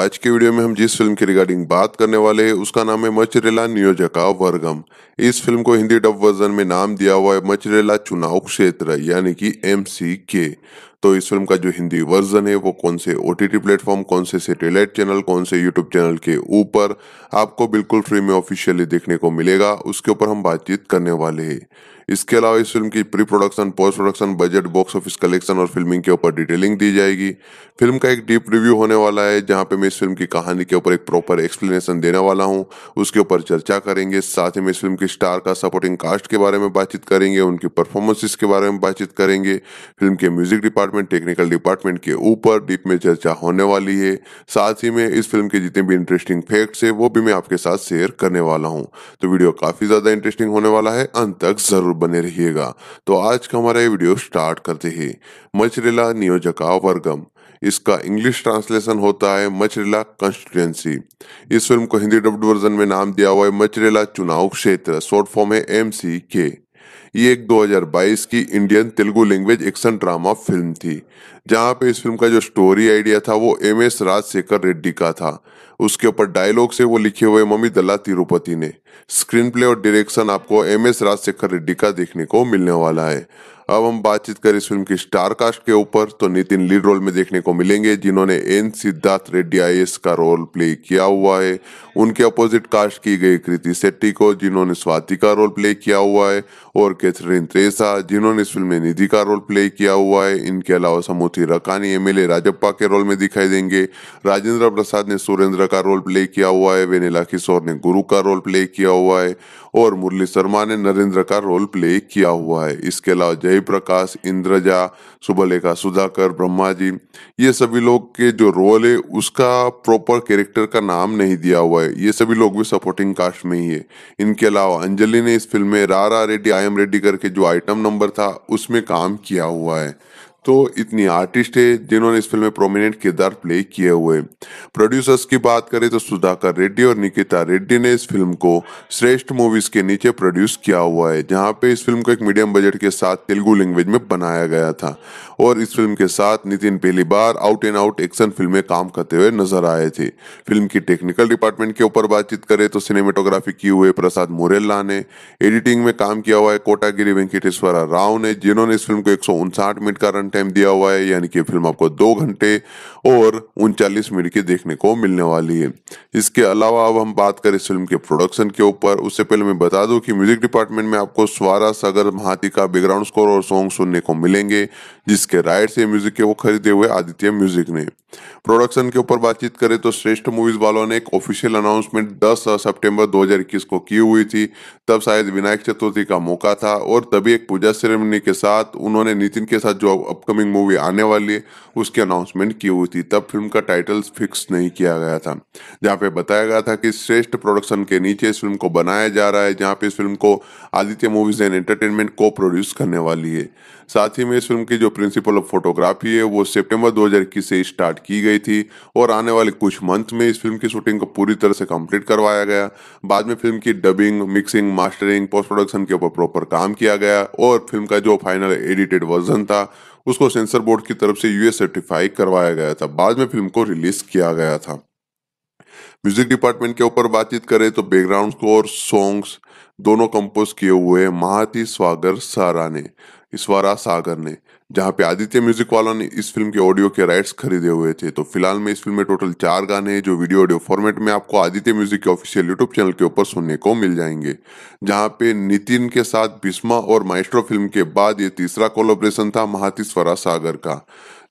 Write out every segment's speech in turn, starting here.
आज के वीडियो में हम जिस फ़िल्म के रिगार्डिंग बात करने वाले हैं, उसका नाम है मचरेला नियोजका वर्गम। इस फ़िल्म को हिंदी डब वर्जन में नाम दिया हुआ है मचरेला चुनाव क्षेत्र, यानी कि एम तो इस फ़िल्म का जो हिंदी वर्जन है, वो कौन से ओ टी प्लेटफॉर्म, कौन से सेटेलाइट चैनल कौन से यूट्यूब चैनल के ऊपर आपको बिल्कुल फ्री में ऑफिशियली देखने को मिलेगा। उसके ऊपर हम बातचीत करने वाले हैं। इसके अलावा इस फ़िल्म की pre production post production budget box office collection और फिल्मिंग के ऊपर डिटेलिंग दी जाएगी। फ़िल्म का एक डीप रिव्यू होने वाला है, जहाँ पे मैं इस फ़िल्म की कहानी के ऊपर एक प्रॉपर एक्सप्लेनेशन देने वाला हूँ। उसके ऊपर चर्चा करेंगे, साथ ही में इस फ़िल्म की स्टार का सपोर्टिंग कास्ट के बारे में बातचीत करेंगे, उनकी परफॉर्मेंसेस के बारे में बातचीत करेंगे। फ़िल्म के म्यूज़िक डिपार्टमेंट टेक्निकल डिपार्टमेंट के ऊपर डीप में चर्चा होने वाली है। साथ ही में इस फ़िल्म के जितने भी इंटरेस्टिंग फैक्ट्स है, वो भी मैं आपके साथ शेयर करने वाला हूँ। तो वीडियो काफ़ी ज़्यादा इंटरेस्टिंग होने वाला है, अंत तक ज़रूर बने रहिएगा। तो आज का हमारा ये वीडियो स्टार्ट करते हैं। मचरेला नियोजका वर्गम। इसका इंग्लिश ट्रांसलेशन होता है मचरेला कॉन्स्टिट्युएंसी इस फ़िल्म को हिंदी डब्ड वर्जन में नाम दिया हुआ है मचरेला चुनाव क्षेत्र। शॉर्ट फॉर्म है एम सी के ये एक 2022 की Indian Telugu language action drama film थी। जहाँ पे इस फ़िल्म का जो स्टोरी आइडिया था, वो एम एस राजशेखर रेड्डी का था। उसके ऊपर डायलॉग से वो लिखे हुए मम्मी दल्ला तिरुपति ने। स्क्रीन प्ले और डायरेक्शन आपको एम एस राजशेखर रेड्डी का देखने को मिलने वाला है। अब हम बातचीत करें इस फ़िल्म की स्टार कास्ट के ऊपर तो नितिन लीड रोल में देखने को मिलेंगे, जिन्होंने एन सिद्धार्थ रेड्डी आई का रोल प्ले किया हुआ है। उनके अपोजिट कास्ट की गई कृति सेट्टी को, जिन्होंने स्वाति का रोल प्ले किया हुआ है, और कैथरीन त्रेसा, जिन्होंने इस फ़िल्म में निधि का रोल प्ले किया हुआ है। इनके अलावा समूथी रकानी एमएलए राजप्पा के रोल में दिखाई देंगे। राजेंद्र प्रसाद ने सुरेंद्र का रोल प्ले किया हुआ है, वेनिला किशोर ने गुरु का रोल प्ले किया हुआ है, और मुरली शर्मा ने नरेंद्र का रोल प्ले किया हुआ है। इसके अलावा जय प्रकाश इंद्रजा, सुबलेखा सुधाकर ब्रह्मा जी ये सभी लोग के जो रोल है, उसका प्रॉपर कैरेक्टर का नाम नहीं दिया हुआ है। ये सभी लोग भी सपोर्टिंग कास्ट में ही है। इनके अलावा अंजलि ने इस फ़िल्म में रारा रेड्डी आई एम रेड्डी करके जो आइटम नंबर था, उसमें काम किया हुआ है। तो इतनी आर्टिस्ट है जिन्होंने इस फ़िल्म में प्रोमिनेंट किरदार प्ले किए हुए प्रोड्यूसर्स की बात करें तो सुधाकर रेड्डी और निकिता रेड्डी ने इस फ़िल्म को श्रेष्ठ मूवीज़ के नीचे प्रोड्यूस किया हुआ है, जहाँ पे इस फ़िल्म को एक मीडियम बजट के साथ तेलुगु लैंग्वेज में बनाया गया था। और इस फ़िल्म के साथ नितिन पहली बार out and out action film में काम करते हुए नज़र आए थे। फ़िल्म की टेक्निकल डिपार्टमेंट के ऊपर बातचीत करें तो सिनेमेटोग्राफी की हुए प्रसाद मुरेल्ला ने एडिटिंग में काम किया हुआ है कोटागिरी वेंकटेश्वरा राव ने, जिन्होंने इस फ़िल्म को एक मिनट का रन टाइम दिया हुआ है, यानी कि फ़िल्म आपको दो घंटे और उनचालीस मिनट की देखने को मिलने वाली है। इसके अलावा अब हम बात करें इस फ़िल्म के प्रोडक्शन के ऊपर। उससे पहले मैं बता दूँ कि म्यूज़िक डिपार्टमेंट में आपको स्वारा सागर महाती का बैकग्राउंड स्कोर और सॉन्ग सुनने को मिलेंगे, जिसके राइट से म्यूज़िक के वो खरीदे हुए आदित्य म्यूज़िक ने। प्रोडक्शन के ऊपर बातचीत करें तो श्रेष्ठ मूवीज़ वालों ने एक ऑफिशियल अनाउंसमेंट 10 सितंबर 2021 को की हुई थी। तब शायद विनायक चतुर्थी का मौका था और तभी एक पूजा सेरेमनी के साथ उन्होंने नितिन के साथ जो अपकमिंग मूवी आने वाली है, उसकी अनाउंसमेंट की हुई थी। तब फ़िल्म का टाइटल फिक्स नहीं किया गया था। जहाँ पे बताया गया था कि श्रेष्ठ प्रोडक्शन के नीचे इस फ़िल्म को बनाया जा रहा है, जहाँ पे इस फ़िल्म को आदित्य मूवीज़ एंड एंटरटेनमेंट को प्रोड्यूस करने वाली है। साथ ही में इस फ़िल्म की जो प्रिंसिपल ऑफ़ फोटोग्राफी है, वो सितंबर 2021 से स्टार्ट की गई थी और आने वाले कुछ मंथ में इस फ़िल्म की शूटिंग को पूरी तरह से कंप्लीट करवाया गया। बाद में फ़िल्म की dubbing mixing mastering post production के ऊपर प्रॉपर काम किया गया और फ़िल्म का जो फाइनल एडिटेड वर्जन था, उसको सेंसर बोर्ड की तरफ़ से यूएस सर्टिफाई करवाया गया था। बाद में फ़िल्म को रिलीज़ किया गया था। म्यूज़िक डिपार्टमेंट के ऊपर बातचीत करें तो बैकग्राउंड स्कोर सॉन्ग्स दोनों कंपोज किए हुए महाती स्वागर सारा ने ईश्वरा सागर ने, जहाँ पे आदित्य म्यूज़िक वालों ने इस फ़िल्म के ऑडियो के राइट्स खरीदे हुए थे। तो फ़िलहाल में इस फ़िल्म में टोटल चार गाने हैं, जो वीडियो ऑडियो फॉर्मेट में आपको आदित्य म्यूज़िक के ऑफिशियल यूट्यूब चैनल के ऊपर सुनने को मिल जाएँगे। जहाँ पे नितिन के साथ बिस्मा और माइस्ट्रो फ़िल्म के बाद ये तीसरा कोलोब्रेशन था महाती स्वरा सागर का।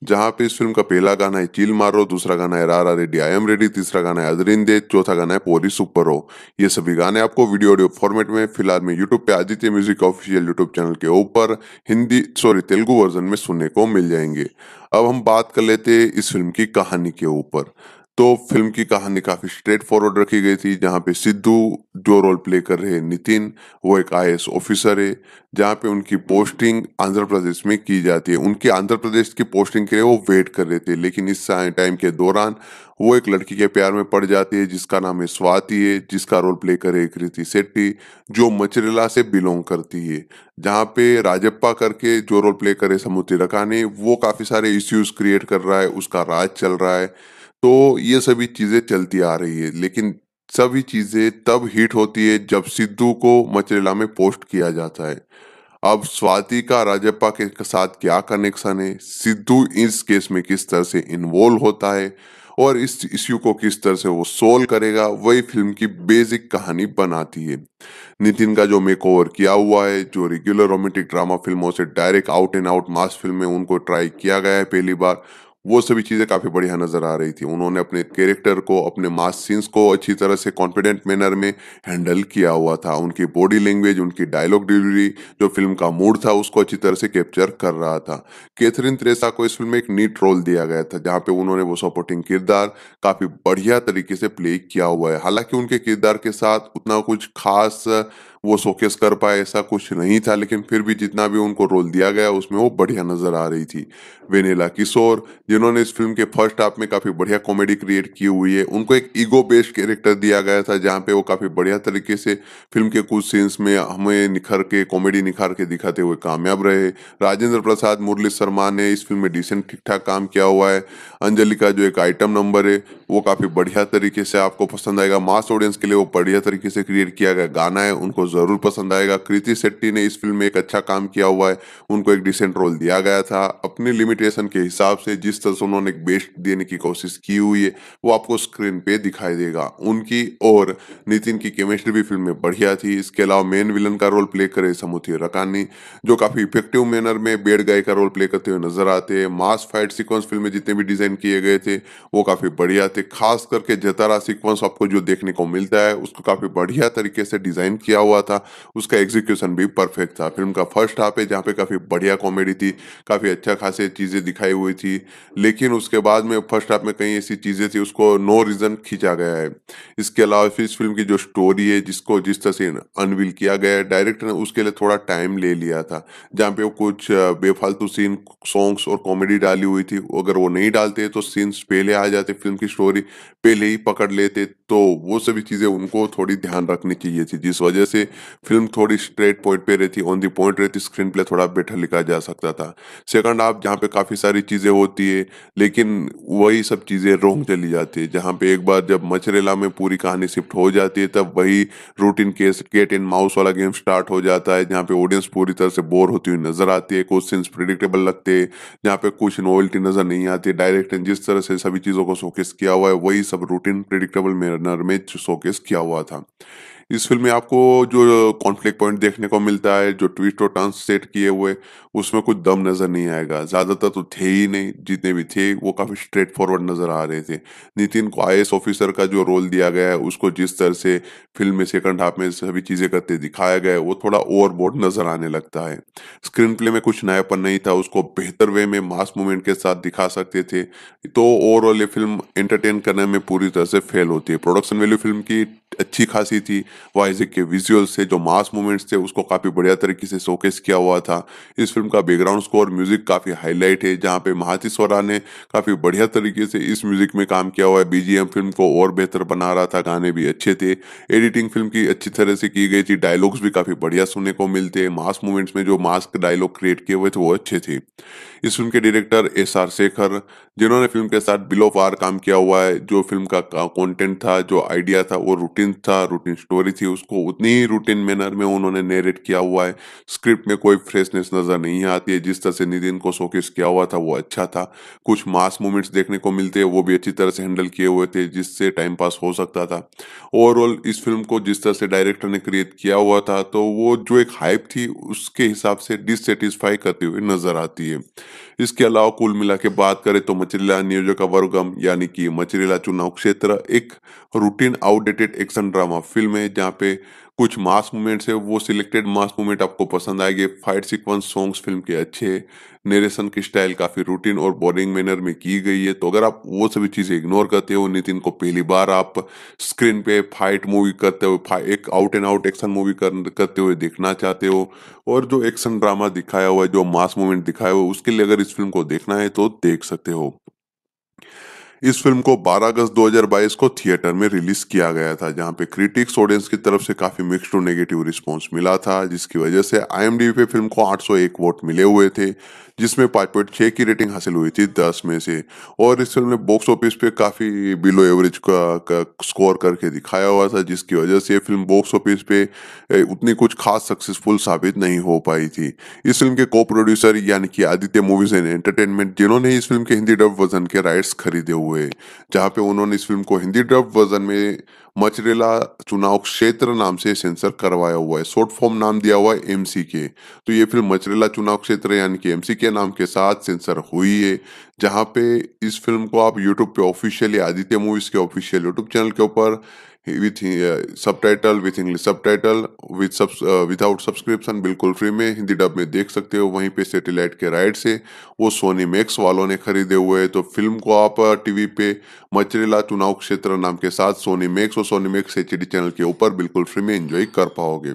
जहाँ पे इस फ़िल्म का पहला गाना है, चील मारो दूसरा गाना है, रारा रेडी आई एम रेडी तीसरा गाना है अदरिंदे चौथा गाना है, पोरी सुपर हो ये सभी गाने आपको वीडियो ऑडियो फॉर्मेट में, फ़िलहाल में यूट्यूब पे Aditya music official YouTube channel के ऊपर हिंदी सॉरी तेलुगु वर्जन में सुनने को मिल जाएँगे। अब हम बात कर लेते हैं इस फ़िल्म की कहानी के ऊपर। तो फ़िल्म की कहानी काफ़ी स्ट्रेट फॉरवर्ड रखी गई थी, जहाँ पे सिद्धू जो रोल प्ले कर रहे हैं नितिन, वो एक आई ऑफिसर है, जहाँ पे उनकी पोस्टिंग आंध्र प्रदेश में की जाती है। उनकी आंध्र प्रदेश की पोस्टिंग के लिए वो वेट कर रहे थे, लेकिन इस टाइम के दौरान वो एक लड़की के प्यार में पड़ जाती है, जिसका नाम है स्वाति है, जिसका रोल प्ले करे कृति सेट्टी जो मचरेला से बिलोंग करती है। जहाँ पे राजप्पा करके जो रोल प्ले करे समुद्री रकानी, वो काफ़ी सारे इश्यूज़ क्रिएट कर रहा है, उसका राज चल रहा है। तो ये सभी चीज़ें चलती आ रही है, लेकिन सभी चीज़ें तब हिट होती है जब सिद्धू को मचरेला में पोस्ट किया जाता है। अब स्वाति का, राजप्पा के साथ क्या कनेक्शन है? सिद्धू इस केस में किस तरह से इन्वॉल्व होता है? और इस इश्यू को किस तरह से वो सोल्व करेगा? वही फ़िल्म की बेसिक कहानी बनाती है। नितिन का जो मेक ओवर किया हुआ है, जो रेगुलर रोमांटिक ड्रामा फ़िल्मों से direct out and out mass film में उनको ट्राई किया गया है पहली बार वो सभी चीज़ें काफ़ी बढ़िया नज़र आ रही थी। उन्होंने अपने कैरेक्टर को, अपने मास सीन्स को अच्छी तरह से कॉन्फिडेंट मैनर में हैंडल किया हुआ था। उनकी बॉडी लैंग्वेज उनकी डायलॉग डिलीवरी जो फ़िल्म का मूड था, उसको अच्छी तरह से कैप्चर कर रहा था। कैथरीन त्रेसा को इस फ़िल्म में एक नीट रोल दिया गया था, जहाँ पे उन्होंने वो सपोर्टिंग किरदार काफ़ी बढ़िया तरीके से प्ले किया हुआ है। हालाँकि उनके किरदार के साथ उतना कुछ खास वो शोकेस कर पाए ऐसा कुछ नहीं था, लेकिन फिर भी जितना भी उनको रोल दिया गया, उसमें वो बढ़िया नज़र आ रही थी। वेनेला किशोर जिन्होंने इस फ़िल्म के फ़र्स्ट हाफ़ में काफ़ी बढ़िया कॉमेडी क्रिएट की हुई है। उनको एक ईगो बेस्ड कैरेक्टर दिया गया था, जहाँ पे वो काफ़ी बढ़िया तरीके से फ़िल्म के कुछ सीन्स में हमें निखर के, कॉमेडी निखार के दिखाते हुए कामयाब रहे। राजेंद्र प्रसाद मुरली शर्मा ने इस फ़िल्म में डिसेंट ठीक ठाक काम किया हुआ है। अंजलि का जो एक आइटम नंबर है, वो काफ़ी बढ़िया तरीके से आपको पसंद आएगा। मास ऑडियंस के लिए वो बढ़िया तरीके से क्रिएट किया गया गाना है, उनको ज़रूर पसंद आएगा। कृति शेट्टी ने इस फ़िल्म में एक अच्छा काम किया हुआ है, उनको एक डिसेंट रोल दिया गया था। अपनी लिमिटेशन के हिसाब से जिस तरह से उन्होंने बेस्ट देने की कोशिश की हुई है, वो आपको स्क्रीन पे दिखाई देगा। उनकी और नितिन की केमिस्ट्री भी फ़िल्म में बढ़िया थी। इसके अलावा मेन विलन का रोल प्ले करे समुथी रकानी, जो काफ़ी इफ़ेक्टिव मैनर में बेड गाय का रोल प्ले करते हुए नज़र आते हैं। मास फाइट सिक्वेंस फ़िल्म में जितने भी डिज़ाइन किए गए थे, वो काफ़ी बढ़िया थे। खास करके जतारा सिक्वेंस आपको जो देखने को मिलता है, उसको काफ़ी बढ़िया तरीके से डिज़ाइन किया हुआ था। उसका एग्जीक्यूशन भी परफेक्ट था। फ़िल्म का फ़र्स्ट हाफ़ है, जहाँ पे काफ़ी बढ़िया कॉमेडी थी, काफ़ी अच्छा खासे चीज़ें दिखाई हुई थी, लेकिन उसके बाद में फ़र्स्ट हाफ़ में कई ऐसी चीज़ें थी, उसको नो रीजन खींचा गया है। इसके अलावा फिर इस फ़िल्म की जो स्टोरी है, जिसको जिस तरह से अनविल किया गया है डायरेक्टर ने उसके लिए थोड़ा टाइम ले लिया था, जहाँ पे वो कुछ बेफालतू सीन सॉन्ग्स और कॉमेडी डाली हुई थी। अगर वो नहीं डालते तो सीन्स पहले आ जाते फ़िल्म की स्टोरी पहले ही पकड़ लेते तो वो सभी चीज़ें उनको थोड़ी ध्यान रखनी चाहिए थी, जिस वजह से फ़िल्म थोड़ी स्ट्रेट पॉइंट पे रहती ऑन दी पॉइंट रहती स्क्रीन प्ले थोड़ा बेटर लिखा जा सकता था। सेकंड आप जहाँ पे काफ़ी सारी चीज़ें होती है लेकिन वही सब चीज़ें रोंग चली जाती है। जहाँ पे एक बार जब मचरेला में पूरी कहानी शिफ्ट हो जाती है तब वही routine case cat and mouse वाला गेम स्टार्ट हो जाता है जहाँ पे ऑडियंस पूरी तरह से बोर होती हुई नज़र आती है कुछ सीन्स प्रिडिक्टेबल लगते हैं जहाँ पे कुछ नोवेल्टी नज़र नहीं आती डायरेक्ट जिस तरह से सभी चीज़ों को शोकेस किया हुआ है वही सब रूटीन प्रिडिक्टेबल मैनर में शोकेस किया हुआ था। इस फ़िल्म में आपको जो कॉन्फ्लिक्ट पॉइंट देखने को मिलता है जो ट्विस्ट और टर्न सेट किए हुए उसमें कुछ दम नज़र नहीं आएगा। ज़्यादातर तो थे ही नहीं, जितने भी थे, वो काफ़ी स्ट्रेट फॉरवर्ड नज़र आ रहे थे। नितिन को आई ऑफिसर का जो रोल दिया गया है, उसको जिस तरह से फ़िल्म में सेकंड हाफ़ में सभी चीज़ें करते दिखाया गया है, वो थोड़ा ओवरबोर्ड नज़र आने लगता है। स्क्रीन प्ले में कुछ नयापन नहीं था, उसको बेहतर वे में मास मूवमेंट के साथ दिखा सकते थे। तो ओवरऑल ये फ़िल्म एंटरटेन करने में पूरी तरह से फेल होती है। प्रोडक्शन वैल्यू फ़िल्म की अच्छी खासी थी, वाइजिक के विजुअल से जो मास मूवमेंट्स थे, उसको काफ़ी बढ़िया तरीके से शोकेस किया हुआ था। इस फ़िल्म का बैकग्राउंड स्कोर म्यूज़िक काफ़ी हाईलाइट है, जहाँ पे महाती स्वरा ने काफ़ी बढ़िया तरीके से इस म्यूज़िक में काम किया हुआ है। बीजीएम फ़िल्म को और बेहतर बना रहा था, गाने भी अच्छे थे। एडिटिंग फ़िल्म की अच्छी तरह से की गई थी डायलॉग्स भी काफ़ी बढ़िया सुनने को मिलते हैं। मास मूवमेंट्स में जो मास्क डायलॉग क्रिएट किए हुए थे, वो अच्छे थे। इस फ़िल्म के डायरेक्टर एस आर शेखर जिन्होंने फ़िल्म के साथ बिलो पार काम किया हुआ है, जो फ़िल्म का कंटेंट था, जो आइडिया था, वो रूटीन था रूटीन स्टोरी थी, उसको उतनी ही रूटीन मैनर में उन्होंने नेरेट किया हुआ है। स्क्रिप्ट में कोई फ्रेशनेस नज़र नहीं आती है। जिस तरह से नितिन को शोकेस किया हुआ था, वो अच्छा था। कुछ मास मूवमेंट्स देखने को मिलते हैं, वो भी अच्छी तरह से हैंडल किए हुए थे, जिससे टाइम पास हो सकता था। ओवरऑल इस फ़िल्म को जिस तरह से डायरेक्टर ने क्रिएट किया हुआ था तो वो जो एक हाइप थी, उसके हिसाब से डिससेटिस्फाई करते हुए नज़र आती है। इसके अलावा कुल मिला के बात करें तो मचरिला नियोजक वर्गम, यानी कि मचरिला चुनाव क्षेत्र, एक routine outdated action drama film है, जहाँ पे कुछ मास मूवमेंट्स है, वो सिलेक्टेड मास मूवमेंट आपको पसंद आएँगे। फाइट सीक्वेंस सॉन्ग्स फ़िल्म के अच्छे नेरेशन की स्टाइल काफ़ी रूटीन और बोरिंग मैनर में की गई है। तो अगर आप वो सभी चीज़ें इग्नोर करते हो, नितिन, को पहली बार आप स्क्रीन पे फाइट मूवी करते हुए एक out and out action movie करते हुए देखना चाहते हो, और जो एक्शन ड्रामा दिखाया हुआ है, जो मास मूवमेंट दिखाया हुआ है, उसके लिए अगर इस फ़िल्म को देखना है तो देख सकते हो। इस फ़िल्म को 12 अगस्त 2022 को थिएटर में रिलीज़ किया गया था, जहाँ पे क्रिटिक्स ऑडियंस की तरफ़ से काफ़ी मिक्स्ड और नेगेटिव रिस्पांस मिला था, जिसकी वजह से आईएमडीबी पे फ़िल्म को 801 वोट मिले हुए थे। जिसमें पाँच पॉइंट छः की रेटिंग हासिल हुई थी दस में से। और इस फ़िल्म ने बॉक्स ऑफ़िस पे काफ़ी बिलो एवरेज का, का स्कोर करके दिखाया हुआ था जिसकी वजह से फ़िल्म बॉक्स ऑफ़िस पे उतनी कुछ खास सक्सेसफुल साबित नहीं हो पाई थी। इस फ़िल्म के को प्रोड्यूसर यानी कि आदित्य मूवीज़ एंड एंटरटेनमेंट जिन्होंने इस फ़िल्म के हिंदी डब वर्जन के राइट्स खरीदे हुए जहाँ पे उन्होंने इस फ़िल्म को हिंदी डब वर्जन में मचरेला चुनाव क्षेत्र नाम से सेंसर करवाया हुआ है, शॉर्ट फॉर्म नाम दिया हुआ है एमसी के तो ये फ़िल्म मचरेला चुनाव क्षेत्र यानी कि एमसी के नाम के साथ सेंसर हुई है, जहाँ पे इस फ़िल्म को आप यूट्यूब पे ऑफिशियली आदित्य मूवीज़ के ऑफिशियल यूट्यूब चैनल के ऊपर with subtitle with English subtitle with sub without subscription बिल्कुल फ्री में हिंदी डब में देख सकते हो। वहीं पे सैटेलाइट के राइट से वो सोनी मैक्स वालों ने खरीदे हुए तो फ़िल्म को आप टीवी uh, पे मचरेला चुनाव क्षेत्र नाम के साथ सोनी मैक्स और सोनी मैक्स एच चैनल के ऊपर बिल्कुल फ्री में एंजॉय कर पाओगे।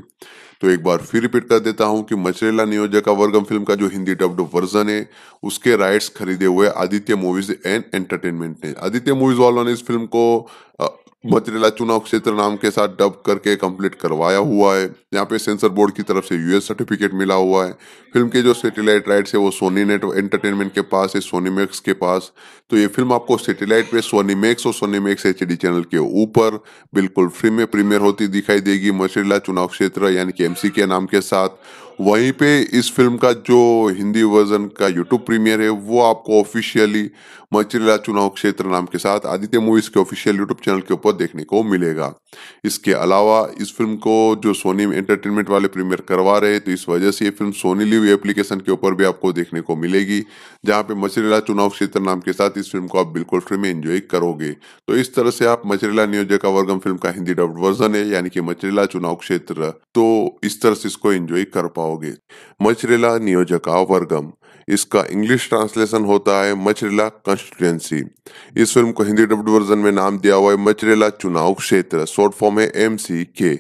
तो एक बार फिर रिपीट कर देता हूँ कि मचरेला नियोजक वर्गम फ़िल्म का जो हिंदी डब्ड वर्जन है उसके राइट्स खरीदे हुए आदित्य मूवीज़ एंड एंटरटेनमेंट ने। आदित्य मूवीज़ वालों ने इस फ़िल्म को uh, चुनाव क्षेत्र नाम के साथ डब करके कंप्लीट करवाया हुआ है। यहाँ पे सेंसर बोर्ड की तरफ़ से यूएस सर्टिफिकेट मिला हुआ है। फ़िल्म के जो सैटेलाइट राइट्स है वो सोनी नेट एंटरटेनमेंट के पास है सोनी मैक्स के पास। तो ये फ़िल्म आपको सैटेलाइट पे सोनी मैक्स और सोनी मैक्स एचडी चैनल के ऊपर बिल्कुल फ्री में प्रीमियर होती दिखाई देगी। मचरेला चुनाव क्षेत्र यानी कि एमसी के नाम के साथ। वहीं पे इस फ़िल्म का जो हिंदी वर्जन का यूट्यूब प्रीमियर है, वो आपको ऑफिशियली मचरीला चुनाव क्षेत्र नाम के साथ आदित्य मूवीज़ के ऑफिशियल यूट्यूब चैनल के ऊपर देखने को मिलेगा। इसके अलावा इस फ़िल्म को जो सोनी एंटरटेनमेंट वाले प्रीमियर करवा रहे तो इस वजह से ये फ़िल्म सोनी लिव एप्लीकेशन के ऊपर भी आपको देखने को मिलेगी, जहाँ पे मचरेला चुनाव क्षेत्र नाम के साथ इस फ़िल्म को आप बिल्कुल फ्री में एंजॉय करोगे। तो इस तरह से आप मचरेला नियोजका वर्गम फ़िल्म का हिंदी डब्ड वर्जन है, यानी कि मचरीला चुनाव क्षेत्र। तो इस तरह से इसको एंजॉय कर पाओगे। मचरेला नियोजका वर्गम। इसका इंग्लिश ट्रांसलेशन होता है मचरेला कंस्टिट्युएंसी इस फ़िल्म को हिंदी डब्ड वर्जन में नाम दिया हुआ है मचरेला चुनाव क्षेत्र। शॉर्ट फॉर्म है एम सी के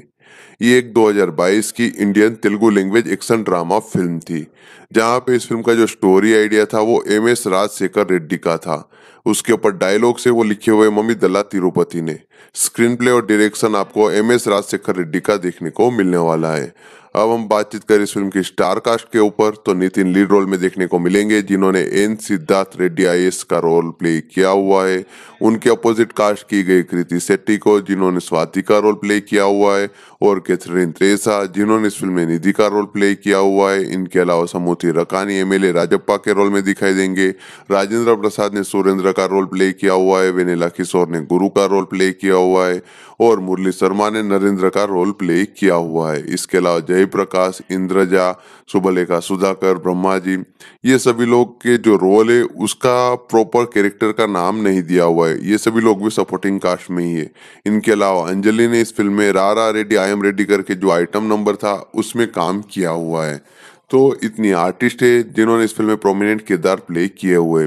ये एक 2022 की Indian Telugu language action drama film थी। जहाँ पे इस फ़िल्म का जो स्टोरी आइडिया था वो एम एस राजशेखर रेड्डी का था। उसके ऊपर डायलॉग से वो लिखे हुए मम्मी दला तिरुपति ने। स्क्रीन प्ले और डायरेक्शन आपको एम एस राजशेखर रेड्डी का देखने को मिलने वाला है। अब हम बातचीत करें इस फ़िल्म की स्टार कास्ट के ऊपर। तो नितिन लीड रोल में देखने को मिलेंगे, जिन्होंने एन सिद्धार्थ रेड्डी आई का रोल प्ले किया हुआ है। उनके अपोजिट कास्ट की गई कृति सेट्टी को, जिन्होंने स्वाति का रोल प्ले किया हुआ है। और कैथरीन त्रेसा, जिन्होंने इस फ़िल्म में निधि का रोल प्ले किया हुआ है। इनके अलावा समूति रकानी एमएलए राजप्पा के रोल में दिखाई देंगे। राजेंद्र प्रसाद ने सुरेंद्र का रोल प्ले किया हुआ है। वेनेला किशोर ने गुरु का रोल प्ले किया हुआ है। और मुरली शर्मा ने नरेंद्र का रोल प्ले किया हुआ है। इसके अलावा जयप्रकाश, इंद्रजा, सुबलेखा सुधाकर ब्रह्मा जी ये सभी लोग के जो रोल है, उसका प्रॉपर कैरेक्टर का नाम नहीं दिया हुआ है। ये सभी लोग भी सपोर्टिंग कास्ट में ही है। इनके अलावा अंजलि ने इस फ़िल्म में रारा रेड्डी आई एम रेड्डी करके जो आइटम नंबर था उसमें काम किया हुआ है। तो इतनी आर्टिस्ट है जिन्होंने इस फ़िल्म में प्रोमिनेंट किरदार प्ले किए हुए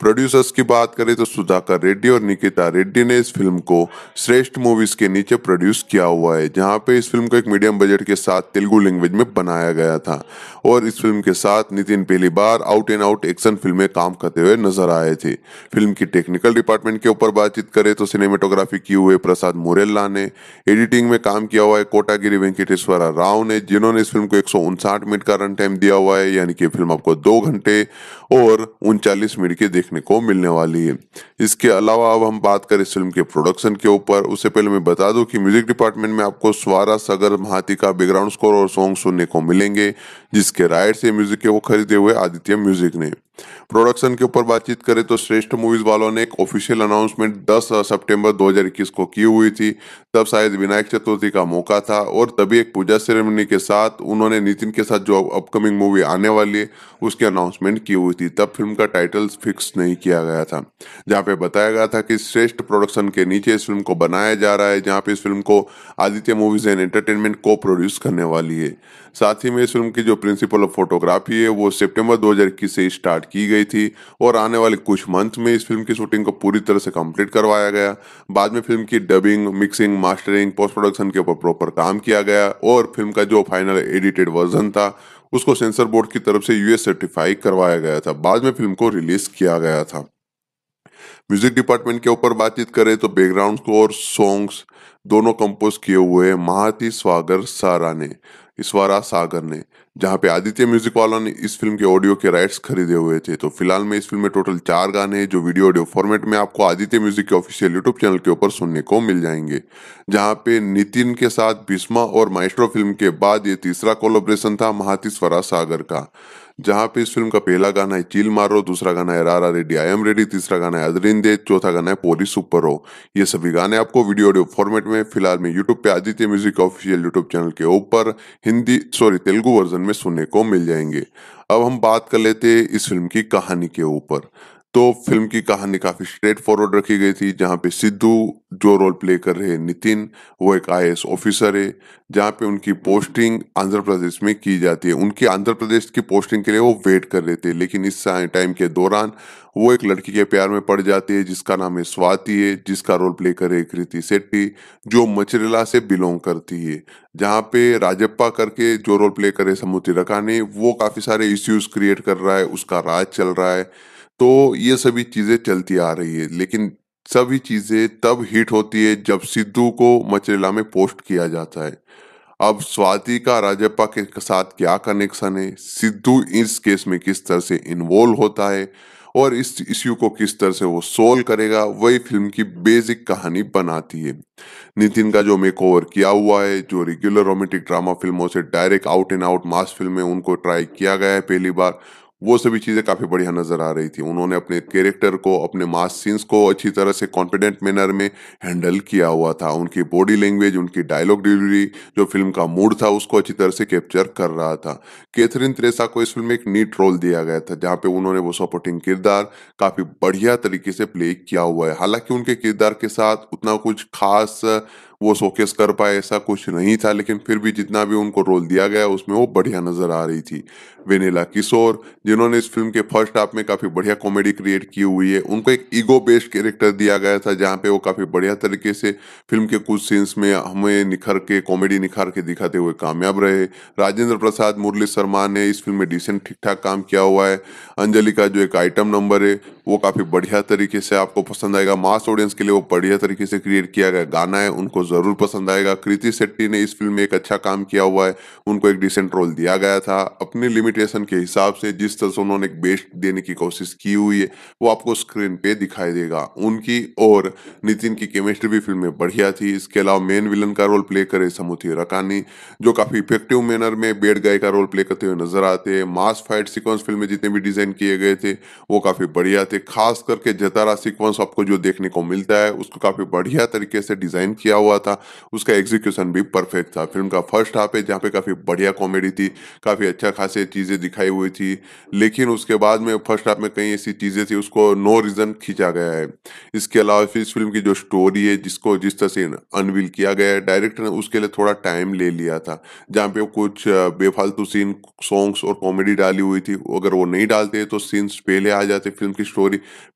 प्रोड्यूसर्स की बात करें तो सुधाकर रेड्डी और निकिता रेड्डी ने इस फ़िल्म को श्रेष्ठ मूवीज़ के नीचे प्रोड्यूस किया हुआ है, जहाँ पे इस फ़िल्म को एक मीडियम बजट के साथ तेलुगु लैंग्वेज में बनाया गया था। और इस फ़िल्म के साथ नितिन पहली बार out and out action film में काम करते हुए नज़र आए थे। फ़िल्म की टेक्निकल डिपार्टमेंट के ऊपर बातचीत करें तो सिनेमेटोग्राफी की हुए प्रसाद मुरेल्ला ने एडिटिंग में काम किया हुआ है कोटागिरी वेंकटेश्वरा राव ने, जिन्होंने इस फ़िल्म को एक सौ उनसठ मिनट का रन टाइम दिया हुआ है, यानी कि फ़िल्म आपको दो घंटे और उनचालीस मिनट के देखने को मिलने वाली है। इसके अलावा अब हम बात करें इस फ़िल्म के प्रोडक्शन के ऊपर। उससे पहले मैं बता दूँ कि म्यूज़िक डिपार्टमेंट में आपको स्वारा सगर महाती का बैकग्राउंड स्कोर और सॉन्ग सुनने को मिलेंगे, जिसके राइट से म्यूज़िक के वो खरीदे हुए आदित्य म्यूज़िक ने। प्रोडक्शन के ऊपर बातचीत करें तो श्रेष्ठ मूवीज़ वालों ने एक ऑफिशियल अनाउंसमेंट 10 सितंबर 2021 को की हुई थी। तब शायद विनायक चतुर्थी का मौका था और तभी एक पूजा सेरेमनी के साथ उन्होंने नितिन के साथ जो अपकमिंग मूवी आने वाली है, उसकी अनाउंसमेंट की हुई थी। तब फ़िल्म का टाइटल फिक्स नहीं किया गया था। जहाँ पे बताया गया था कि श्रेष्ठ प्रोडक्शन के नीचे इस फ़िल्म को बनाया जा रहा है, जहाँ पे इस फ़िल्म को आदित्य मूवीज़ एंड एंटरटेनमेंट को प्रोड्यूस करने वाली है। साथ ही में इस फ़िल्म की जो प्रिंसिपल ऑफ़ फोटोग्राफी है, वो सितंबर 2021 से स्टार्ट की गई थी और आने वाले कुछ मंथ में इस फ़िल्म की शूटिंग को पूरी तरह से कंप्लीट करवाया गया। बाद में फ़िल्म की dubbing mixing mastering post production के ऊपर प्रॉपर काम किया गया और फ़िल्म का जो फाइनल एडिटेड वर्जन था, उसको सेंसर बोर्ड की तरफ़ से यूएस सर्टिफाई करवाया गया था। बाद में फ़िल्म को रिलीज़ किया गया था। म्यूज़िक डिपार्टमेंट के ऊपर बातचीत करें तो बैकग्राउंड स्कोर सॉन्ग्स दोनों कंपोज किए हुए महाती, स्वागर, सारा ने। ईश्वरा सागर ने, जहाँ पे आदित्य म्यूज़िक वालों ने इस फ़िल्म के ऑडियो के राइट्स खरीदे हुए थे। तो फ़िलहाल में इस फ़िल्म में टोटल चार गाने हैं, जो वीडियो ऑडियो फॉर्मेट में आपको आदित्य म्यूज़िक के ऑफिशियल यूट्यूब चैनल के ऊपर सुनने को मिल जाएँगे। जहाँ पे नितिन के साथ भीष्मा और माइस्ट्रो फ़िल्म के बाद ये तीसरा कोलोब्रेशन था महातीश्वरा सागर का। जहाँ पे इस फ़िल्म का पहला गाना है, चील मारो दूसरा गाना है, रारा रेडी आई एम रेडी तीसरा गाना है अदरिन दे, चौथा गाना है पोरी सुपर हो ये सभी गाने आपको वीडियो ऑडियो फॉर्मेट में, फ़िलहाल में यूट्यूब पे Aditya music official YouTube channel के ऊपर हिंदी सॉरी तेलुगु वर्जन में सुनने को मिल जाएँगे। अब हम बात कर लेते हैं इस फ़िल्म की कहानी के ऊपर। तो फ़िल्म की कहानी काफ़ी स्ट्रेट फॉरवर्ड रखी गई थी, जहाँ पे सिद्धू जो रोल प्ले कर रहे हैं नितिन, वो एक आई ऑफिसर है, जहाँ पे उनकी पोस्टिंग आंध्र प्रदेश में की जाती है। उनकी आंध्र प्रदेश की पोस्टिंग के लिए वो वेट कर रहे थे, लेकिन इस टाइम के दौरान वो एक लड़की के प्यार में पड़ जाती है, जिसका नाम है स्वाति है, जिसका रोल प्ले करे कृति शेट्टी, जो मचरेला से बिलोंग करती है। जहाँ पे राजप्पा करके जो रोल प्ले करे समुद्री रकानी, वो काफ़ी सारे इश्यूज़ क्रिएट कर रहा है, उसका राज चल रहा है। तो ये सभी चीज़ें चलती आ रही है, लेकिन सभी चीज़ें तब हिट होती है जब सिद्धू को मचरेला में पोस्ट किया जाता है। अब स्वाति का राजप्पा के साथ क्या कनेक्शन है? सिद्धू इस केस में किस तरह से इन्वॉल्व होता है? और इस इश्यू को किस तरह से वो सोल्व करेगा? वही फ़िल्म की बेसिक कहानी बनाती है। नितिन का जो मेक ओवर किया हुआ है, जो रेगुलर रोमेंटिक ड्रामा फ़िल्मों से direct out and out mass film में उनको ट्राई किया गया है पहली बार वो सभी चीज़ें काफ़ी बढ़िया नज़र आ रही थी। उन्होंने अपने कैरेक्टर को, अपने मास सीन्स को अच्छी तरह से कॉन्फिडेंट मैनर में हैंडल किया हुआ था। उनकी बॉडी लैंग्वेज उनकी डायलॉग डिलीवरी जो फ़िल्म का मूड था, उसको अच्छी तरह से कैप्चर कर रहा था। कैथरीन त्रेसा को इस फ़िल्म में एक नीट रोल दिया गया था, जहाँ पे उन्होंने वो सपोर्टिंग किरदार काफ़ी बढ़िया तरीके से प्ले किया हुआ है। हालाँकि उनके किरदार के साथ उतना कुछ खास वो शोकेस कर पाए, ऐसा कुछ नहीं था, लेकिन फिर भी जितना भी उनको रोल दिया गया, उसमें वो बढ़िया नज़र आ रही थी। वेनेला किशोर, जिन्होंने इस फ़िल्म के फ़र्स्ट हाफ़ में काफ़ी बढ़िया कॉमेडी क्रिएट की हुई है, उनको एक ईगो बेस्ड कैरेक्टर दिया गया था, जहाँ पे वो काफ़ी बढ़िया तरीके से फ़िल्म के कुछ सीन्स में हमें निखर के, कॉमेडी निखार के दिखाते हुए कामयाब रहे। राजेंद्र प्रसाद, मुरली शर्मा ने इस फ़िल्म में डिसेंट ठीक ठाक काम किया हुआ है। अंजलि का जो एक आइटम नंबर है वो काफ़ी बढ़िया तरीके से आपको पसंद आएगा। मास ऑडियंस के लिए वो बढ़िया तरीके से क्रिएट किया गया गाना है, उनको ज़रूर पसंद आएगा। कृति शेट्टी ने इस फ़िल्म में एक अच्छा काम किया हुआ है, उनको एक डिसेंट रोल दिया गया था। अपनी लिमिटेशन के हिसाब से जिस तरह से उन्होंने एक बेस्ट देने की कोशिश की हुई है, वो आपको स्क्रीन पे दिखाई देगा। उनकी और नितिन की केमिस्ट्री भी फ़िल्म में बढ़िया थी। इसके अलावा मेन विलन का रोल प्ले करे समुथी रकानी, जो काफ़ी इफ़ेक्टिव मैनर में बेड गाय का रोल प्ले करते हुए नज़र आते हैं। मास फाइट सिक्वेंस फ़िल्म में जितने भी डिज़ाइन किए गए थे, वो काफ़ी बढ़िया थे। खास करके जतारा सिक्वेंस आपको जो देखने को मिलता है, उसको काफ़ी बढ़िया तरीके से डिज़ाइन किया हुआ था। उसका एग्जीक्यूशन भी परफेक्ट था। फ़िल्म का फ़र्स्ट हाफ़ है, जहाँ पे काफ़ी बढ़िया कॉमेडी थी, काफ़ी अच्छा खासे चीज़ें दिखाई हुई थी। लेकिन उसके बाद में फ़र्स्ट हाफ़ में कई ऐसी चीज़ें थी, उसको नो रीजन खींचा गया है। इसके अलावा इस फ़िल्म की जो स्टोरी है, जिसको जिस तरह से अनविल किया गया है डायरेक्टर ने उसके लिए थोड़ा टाइम ले लिया था, जहाँ पे कुछ बेफालतू सीन सॉन्ग्स और कॉमेडी डाली हुई थी। अगर वो नहीं डालते तो सीन्स पहले आ जाते फ़िल्म की स्टोरी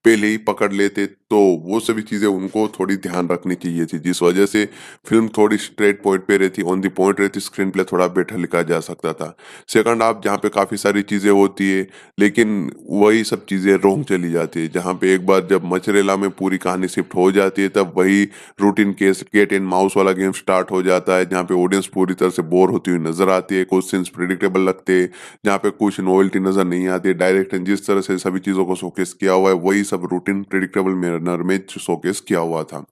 पहले ही पकड़ लेते तो वो सभी चीज़ें उनको थोड़ी ध्यान रखनी चाहिए थी, जिस वजह से फ़िल्म थोड़ी स्ट्रेट पॉइंट पे रहती ऑन दी पॉइंट रहती स्क्रीन प्ले थोड़ा बेटर लिखा जा सकता था। सेकंड हाफ़ जहाँ पे काफ़ी सारी चीज़ें होती है, लेकिन वही सब चीज़ें रोंग चली जाती है, जहाँ पे एक बार जब मचरेला में पूरी कहानी शिफ्ट हो जाती है, तब वही routine case cat and mouse वाला गेम स्टार्ट हो जाता है, जहाँ पे ऑडियंस पूरी तरह से बोर होती हुई नज़र आती है, कुछ सीन्स प्रिडिक्टेबल लगते हैं, जहाँ पे कुछ नोवेल्टी नज़र नहीं आती डायरेक्टर जिस तरह से सभी चीज़ों को शोकेस किया हुआ है वही सब रूटीन प्रिडिक्टेबल मैनर में शोकेस किया हुआ था।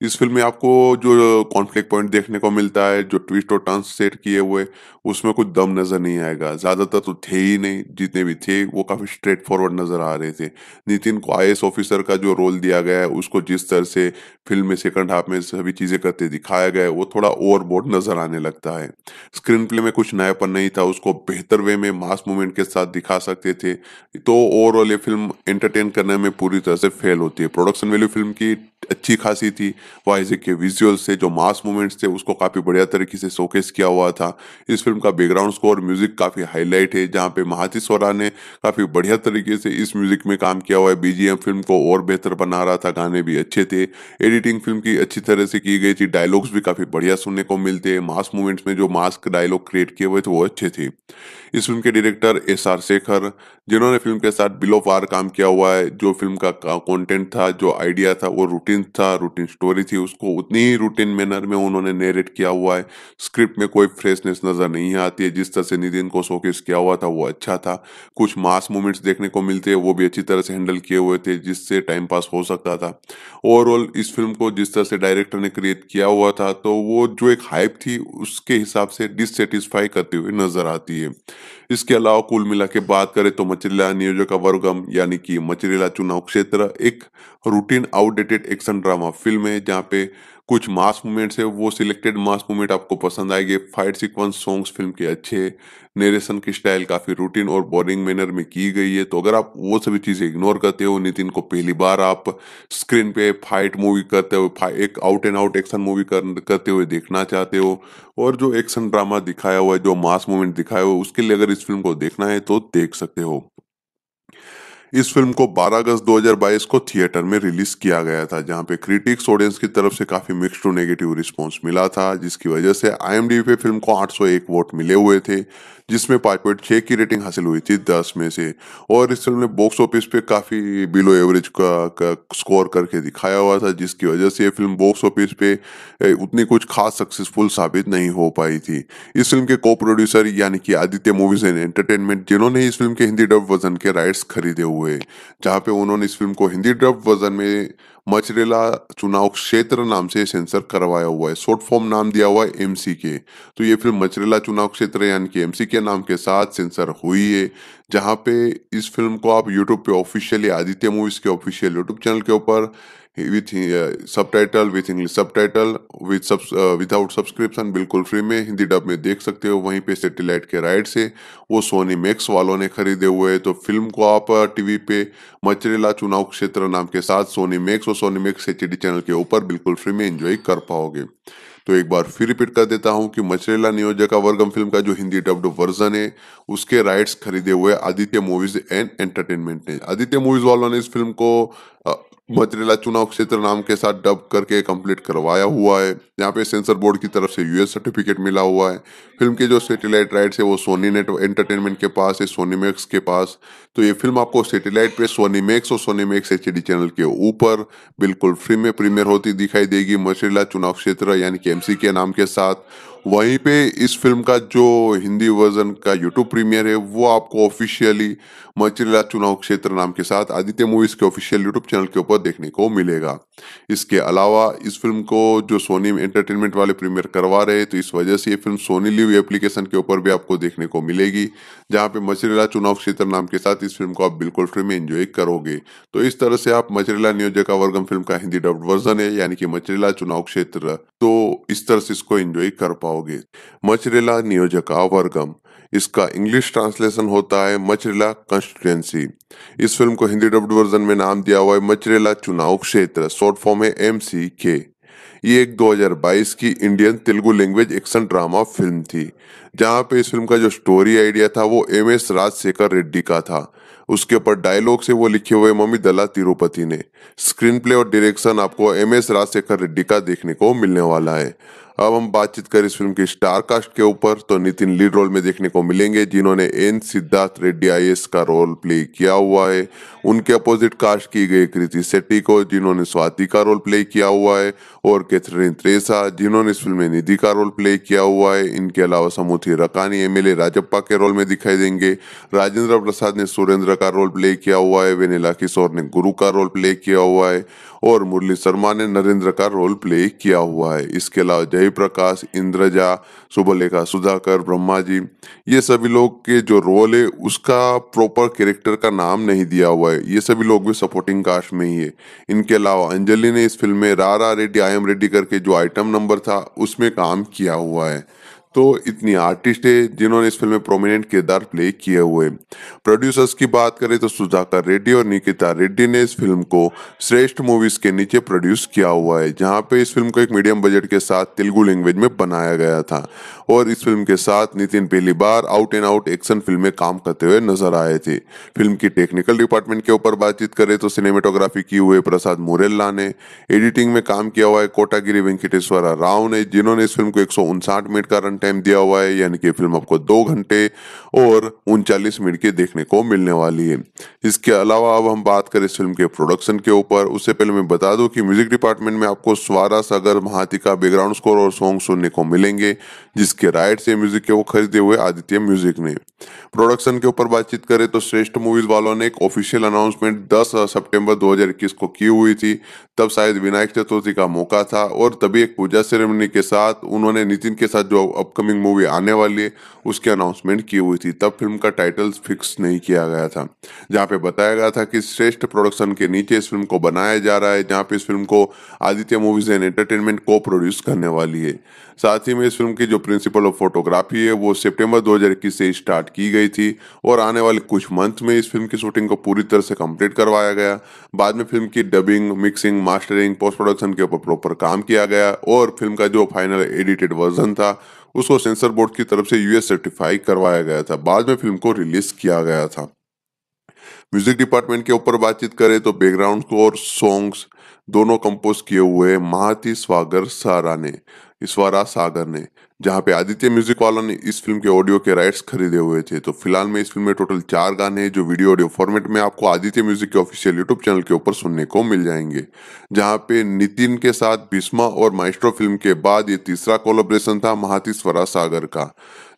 इस फ़िल्म में आपको जो कॉन्फ्लिक्ट पॉइंट देखने को मिलता है, जो ट्विस्ट और टर्न्स सेट किए हुए, उसमें कुछ दम नज़र नहीं आएगा। ज़्यादातर तो थे ही नहीं, जितने भी थे, वो काफ़ी स्ट्रेट फॉरवर्ड नज़र आ रहे थे। नितिन को आईएस ऑफिसर का जो रोल दिया गया है, उसको जिस तरह से फ़िल्म में सेकंड हाफ़ में सभी चीज़ें करते दिखाया गया है, वो थोड़ा ओवरबोर्ड नज़र आने लगता है। स्क्रीन प्ले में कुछ नयापन नहीं था, उसको बेहतर वे में मास मूवमेंट के साथ दिखा सकते थे। तो ओवरऑल ये फ़िल्म एंटरटेन करने में पूरी तरह से फेल होती है। प्रोडक्शन वैल्यू फ़िल्म की अच्छी खासी थी वाइजेक के विजुअल्स थे जो मास मूवमेंट्स थे, उसको काफ़ी बढ़िया तरीके से शोकेस किया हुआ था। इस फ़िल्म का बैकग्राउंड स्कोर म्यूज़िक काफ़ी हाईलाइट है, जहाँ पे महाती स्वरा ने काफ़ी बढ़िया तरीके से इस म्यूज़िक में काम किया हुआ है। बीजीएम फ़िल्म को और बेहतर बना रहा था, गाने भी अच्छे थे। एडिटिंग फ़िल्म की अच्छी तरह से की गई थी डायलॉग्स भी काफ़ी बढ़िया सुनने को मिलते हैं। मास मूवमेंट्स में जो मास्क डायलॉग क्रिएट किए हुए थे, वो अच्छे थे। इस फ़िल्म के डायरेक्टर एस आर शेखर जिन्होंने फ़िल्म के साथ बिलो पार काम किया हुआ है। जो फ़िल्म का कंटेंट था, जो आइडिया था, वो रूटीन था रूटीन स्टोरी थी, उसको उतनी ही रूटीन मैनर में उन्होंने नेरेट किया हुआ है। स्क्रिप्ट में कोई फ्रेशनेस नज़र नहीं आती है। जिस तरह से नितिन को शोकेस किया हुआ था, वो अच्छा था। कुछ मास मूवमेंट्स देखने को मिलते वो भी अच्छी तरह से हैंडल किए हुए थे, जिससे टाइम पास हो सकता था। ओवरऑल इस फ़िल्म को जिस तरह से डायरेक्टर ने क्रिएट किया हुआ था तो वो जो एक हाइप थी, उसके हिसाब से डिससेटिस्फाई करते हुए नज़र आती है। इसके अलावा कुल मिला के बात करें तो मचरीला नियोजक वर्गम, यानी कि मचरीला चुनाव क्षेत्र, एक routine outdated action drama film है, जहाँ पे कुछ मास मूवमेंट्स है, वो सिलेक्टेड मास मूवमेंट आपको पसंद आएँगे। फाइट सीक्वेंस सॉन्ग्स फ़िल्म के अच्छे नेरेशन की स्टाइल काफ़ी रूटीन और बोरिंग मैनर में की गई है। तो अगर आप वो सभी चीज़ें इग्नोर करते हो, नितिन को पहली बार आप स्क्रीन पे फाइट मूवी करते हो एक out and out action movie करते हुए देखना चाहते हो, और जो एक्शन ड्रामा दिखाया हुआ है, जो मास मूवमेंट दिखाया हुआ है, उसके लिए अगर इस फ़िल्म को देखना है तो देख सकते हो। इस फ़िल्म को 12 अगस्त 2022 को थिएटर में रिलीज़ किया गया था, जहाँ पे क्रिटिक्स ऑडियंस की तरफ़ से काफ़ी मिक्स्ड टू नेगेटिव रिस्पांस मिला था, जिसकी वजह से आईएमडीबी पे फ़िल्म को 801 वोट मिले हुए थे। जिसमें पाँच पॉइंट छः की रेटिंग हासिल हुई थी दस में से। और इस फ़िल्म ने बॉक्स ऑफ़िस पे काफ़ी बिलो एवरेज का, का स्कोर करके दिखाया हुआ था जिसकी वजह से ये फ़िल्म बॉक्स ऑफ़िस पे उतनी कुछ खास सक्सेसफुल साबित नहीं हो पाई थी। इस फ़िल्म के को प्रोड्यूसर यानी कि आदित्य मूवीज़ एंड एंटरटेनमेंट जिन्होंने इस फ़िल्म के हिंदी डब वर्जन के राइट्स खरीदे हुए जहाँ पे उन्होंने इस फ़िल्म को हिंदी डब वर्जन में मचरेला चुनाव क्षेत्र नाम से सेंसर करवाया हुआ है। शॉर्ट फॉर्म नाम दिया हुआ है एमसी के तो ये फ़िल्म मचरेला चुनाव क्षेत्र यानी कि एमसी के नाम के साथ सेंसर हुई है, जहाँ पे इस फ़िल्म को आप यूट्यूब पे ऑफिशियली आदित्य मूवीज़ के ऑफिशियल यूट्यूब चैनल के ऊपर with subtitle with English subtitle with sub without subscription बिल्कुल फ्री में हिंदी डब में देख सकते हो। वहीं पे सेटेलाइट के राइट से वो सोनी मैक्स वालों ने खरीदे हुए तो फ़िल्म को आप टीवी uh, पे मचरेला चुनाव क्षेत्र नाम के साथ सोनी मैक्स और सोनी मैक्स एच चैनल के ऊपर बिल्कुल फ्री में एंजॉय कर पाओगे। तो एक बार फिर रिपीट कर देता हूँ कि मचरेला नियोजक वर्गम फ़िल्म का जो हिंदी डब्ड वर्जन है उसके राइट्स खरीदे हुए आदित्य मूवीज़ एंड एंटरटेनमेंट ने। आदित्य मूवीज़ वालों ने इस फ़िल्म को uh, मजरेला चुनाव क्षेत्र नाम के साथ डब करके कंप्लीट करवाया हुआ है। यहाँ पे सेंसर बोर्ड की तरफ़ से यूएस सर्टिफिकेट मिला हुआ है। फ़िल्म के जो सैटेलाइट राइट्स है वो सोनी नेट एंटरटेनमेंट के पास है सोनी मैक्स के पास। तो ये फ़िल्म आपको सैटेलाइट पे सोनी मैक्स और सोनी मैक्स एचडी चैनल के ऊपर बिल्कुल फ्री में प्रीमियर होती दिखाई देगी मशरेला चुनाव क्षेत्र यानी कि एमसी के नाम के साथ। वहीं पे इस फ़िल्म का जो हिंदी वर्जन का यूट्यूब प्रीमियर है, वो आपको ऑफिशियली मचरीला चुनाव क्षेत्र नाम के साथ आदित्य मूवीज़ के ऑफिशियल यूट्यूब चैनल के ऊपर देखने को मिलेगा। इसके अलावा इस फ़िल्म को जो सोनी एंटरटेनमेंट वाले प्रीमियर करवा रहे तो इस वजह से ये फ़िल्म सोनी लिव एप्लीकेशन के ऊपर भी आपको देखने को मिलेगी, जहाँ पे मचरीला चुनाव क्षेत्र नाम के साथ इस फ़िल्म को आप बिल्कुल फ्री में एंजॉय करोगे। तो इस तरह से आप मचरीला नियोजका वर्गम फ़िल्म का हिंदी डब्ड वर्जन है, यानी कि मचरीला चुनाव क्षेत्र। तो इस तरह से इसको एंजॉय कर पाओगे। मचरिला नियोजका वर्गम इसका इंग्लिश ट्रांसलेशन होता है मचरेला कंस्टिट्युएंसी इस फ़िल्म को हिंदी डब्ड वर्जन में नाम दिया हुआ है मचरेला चुनाव क्षेत्र शॉर्ट फॉर्म है एम सी के ये एक 2022 की Indian Telugu language action drama film थी। जहाँ पे इस फ़िल्म का जो स्टोरी आइडिया था वो एम एस राजशेखर रेड्डी का था। उसके ऊपर डायलॉग से वो लिखे हुए मम्मी दला तिरुपति ने। स्क्रीन प्ले और डायरेक्शन आपको एम एस राजशेखर रेड्डी का देखने को मिलने वाला है। अब हम बातचीत करें इस फ़िल्म के स्टार कास्ट के ऊपर। तो नितिन लीड रोल में देखने को मिलेंगे, जिन्होंने एन सिद्धार्थ रेड्डी आई का रोल प्ले किया हुआ है। उनके अपोजिट कास्ट की गई कृति सेट्टी को, जिन्होंने स्वाति का रोल प्ले किया हुआ है, और कैथरीन त्रेसा, जिन्होंने इस फ़िल्म में निधि का रोल प्ले किया हुआ है। इनके अलावा समूथी रकानी एमएलए राजप्पा के रोल में दिखाई देंगे। राजेंद्र प्रसाद ने सुरेंद्र का रोल प्ले किया हुआ है, वेनिला किशोर ने गुरु का रोल प्ले किया हुआ है। और मुरली शर्मा ने नरेंद्र का रोल प्ले किया हुआ है। इसके अलावा जयप्रकाश, इंद्रजा, सुबलेखा सुधाकर ब्रह्मा जी ये सभी लोग के जो रोल है, उसका प्रॉपर कैरेक्टर का नाम नहीं दिया हुआ है। ये सभी लोग भी सपोर्टिंग कास्ट में ही है। इनके अलावा अंजलि ने इस फ़िल्म में रा रा रेड्डी आई एम रेड्डी करके जो आइटम नंबर था, उसमें काम किया हुआ है। तो इतनी आर्टिस्ट है जिन्होंने इस फ़िल्म में प्रोमिनेंट किरदार प्ले किए हुए प्रोड्यूसर्स की बात करें तो सुधाकर रेड्डी और निकिता रेड्डी ने इस फ़िल्म को श्रेष्ठ मूवीज़ के नीचे प्रोड्यूस किया हुआ है, जहाँ पे इस फ़िल्म को एक मीडियम बजट के साथ तेलुगु लैंग्वेज में बनाया गया था। और इस फ़िल्म के साथ नितिन पहली बार out and out action film में काम करते हुए नज़र आए थे। फ़िल्म की टेक्निकल डिपार्टमेंट के ऊपर बातचीत करें तो सिनेमेटोग्राफी की हुए प्रसाद मुरेल्ला ने एडिटिंग में काम किया हुआ है कोटागिरी वेंकटेश्वरा राव ने, जिन्होंने इस फ़िल्म को एक मिनट का रन टाइम दिया हुआ है, यानी कि फ़िल्म आपको दो घंटे और उनचालीस मिनट के देखने को मिलने वाली है। इसके अलावा अब हम बात करें इस फ़िल्म के प्रोडक्शन के ऊपर। उससे पहले मैं बता दूँ कि म्यूज़िक डिपार्टमेंट में आपको स्वारा सागर महाती का बैकग्राउंड स्कोर और सॉन्ग सुनने को मिलेंगे जिसके राइट से म्यूज़िक के वो खरीदे हुए आदित्य म्यूज़िक ने। प्रोडक्शन के ऊपर बातचीत करें तो श्रेष्ठ मूवीज़ वालों ने एक ऑफिशियल अनाउंसमेंट 10 सितंबर 2021 को की हुई थी। तब शायद विनायक चतुर्थी का मौका था और तभी एक पूजा सेरेमनी के साथ उन्होंने नितिन के साथ जो अपकमिंग मूवी आने वाली है, उसकी अनाउंसमेंट की हुई थी। तब फ़िल्म का टाइटल फिक्स नहीं किया गया था। जहाँ पे बताया गया था कि श्रेष्ठ प्रोडक्शन के नीचे इस फ़िल्म को बनाया जा रहा है, जहाँ पे इस फ़िल्म को आदित्य मूवीज़ एंड एंटरटेनमेंट को प्रोड्यूस करने वाली है। साथ ही में इस फ़िल्म की जो प्रिंसिपल ऑफ़ फोटोग्राफी है, वो सितंबर 2021 से स्टार्ट की गई थी और आने वाले कुछ मंथ में इस फ़िल्म की शूटिंग को पूरी तरह से कंप्लीट करवाया गया। बाद में फ़िल्म की dubbing mixing mastering post production के ऊपर प्रॉपर काम किया गया और फ़िल्म का जो फाइनल एडिटेड वर्जन था, उसको सेंसर बोर्ड की तरफ़ से यूएस सर्टिफाई करवाया गया था। बाद में फ़िल्म को रिलीज़ किया गया था। म्यूज़िक डिपार्टमेंट के ऊपर बातचीत करें तो बैकग्राउंड स्कोर सॉन्ग्स दोनों कंपोज किए हुए महाती स्वागर सारा ने। ईश्वरा सागर ने, जहाँ पे आदित्य म्यूज़िक वालों ने इस फ़िल्म के ऑडियो के राइट्स खरीदे हुए थे। तो फ़िलहाल में इस फ़िल्म में टोटल चार गाने हैं, जो वीडियो ऑडियो फॉर्मेट में आपको आदित्य म्यूज़िक के ऑफिशियल यूट्यूब चैनल के ऊपर सुनने को मिल जाएँगे। जहाँ पे नितिन के साथ भीष्मा और माइस्ट्रो फ़िल्म के बाद ये तीसरा कोलोब्रेशन था महाती स्वरा सागर का।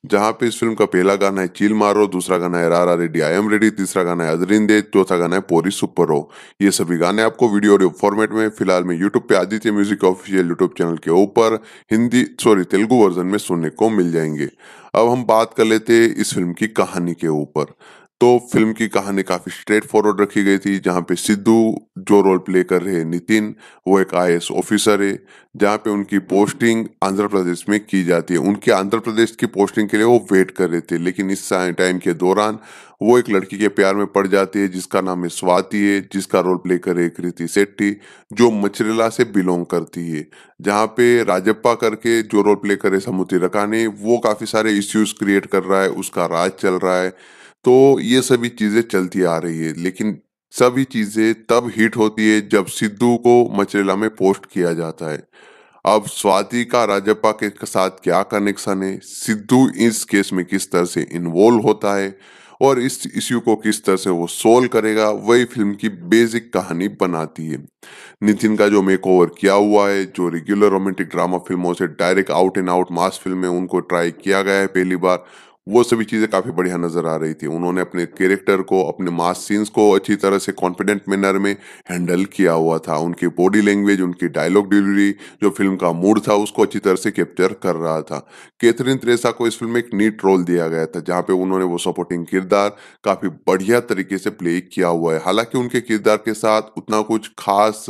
जहाँ पे इस फ़िल्म का पहला गाना है, चील मारो, दूसरा गाना है, रारा रेडी आई एम रेडी तीसरा गाना है अदरिंदे चौथा गाना है, पोरी सुपर हो ये सभी गाने आपको वीडियो ऑडियो फॉर्मेट में, फ़िलहाल में यूट्यूब पे Aditya music official YouTube channel के ऊपर, हिंदी सॉरी तेलुगु वर्जन में सुनने को मिल जाएँगे। अब हम बात कर लेते हैं इस फ़िल्म की कहानी के ऊपर। तो फ़िल्म की कहानी काफ़ी स्ट्रेट फॉरवर्ड रखी गई थी, जहाँ पे सिद्धू जो रोल प्ले कर रहे हैं नितिन, वो एक आई ऑफिसर है, जहाँ पे उनकी पोस्टिंग आंध्र प्रदेश में की जाती है। उनके आंध्र प्रदेश की पोस्टिंग के लिए वो वेट कर रहे थे, लेकिन इस टाइम के दौरान वो एक लड़की के प्यार में पड़ जाती है, जिसका नाम है स्वाति है, जिसका रोल प्ले करे कृति सेट्टी जो मचरेला से बिलोंग करती है। जहाँ पे राजप्पा करके जो रोल प्ले करे समुद्री रकानी, वो काफ़ी सारे इश्यूज़ क्रिएट कर रहा है, उसका राज चल रहा है। तो ये सभी चीज़ें चलती आ रही है, लेकिन सभी चीज़ें तब हिट होती है जब सिद्धू को मचरेला में पोस्ट किया जाता है। अब स्वाति का राजप्पा के साथ क्या कनेक्शन है? सिद्धू इस केस में किस तरह से इन्वॉल्व होता है? और इस इश्यू को किस तरह से वो सोल्व करेगा? वही फ़िल्म की बेसिक कहानी बनाती है। नितिन का जो मेक ओवर किया हुआ है, जो रेगुलर रोमांटिक ड्रामा फ़िल्मों से direct out and out mass film में उनको ट्राई किया गया है पहली बार वो सभी चीज़ें काफ़ी बढ़िया नज़र आ रही थी। उन्होंने अपने कैरेक्टर को, अपने मास सीन्स को अच्छी तरह से कॉन्फिडेंट मैनर में हैंडल किया हुआ था। उनकी बॉडी लैंग्वेज उनकी डायलॉग डिलीवरी जो फ़िल्म का मूड था, उसको अच्छी तरह से कैप्चर कर रहा था। कैथरीन त्रेसा को इस फ़िल्म में एक नीट रोल दिया गया था, जहाँ पे उन्होंने वो सपोर्टिंग किरदार काफ़ी बढ़िया तरीके से प्ले किया हुआ है। हालाँकि उनके किरदार के साथ उतना कुछ खास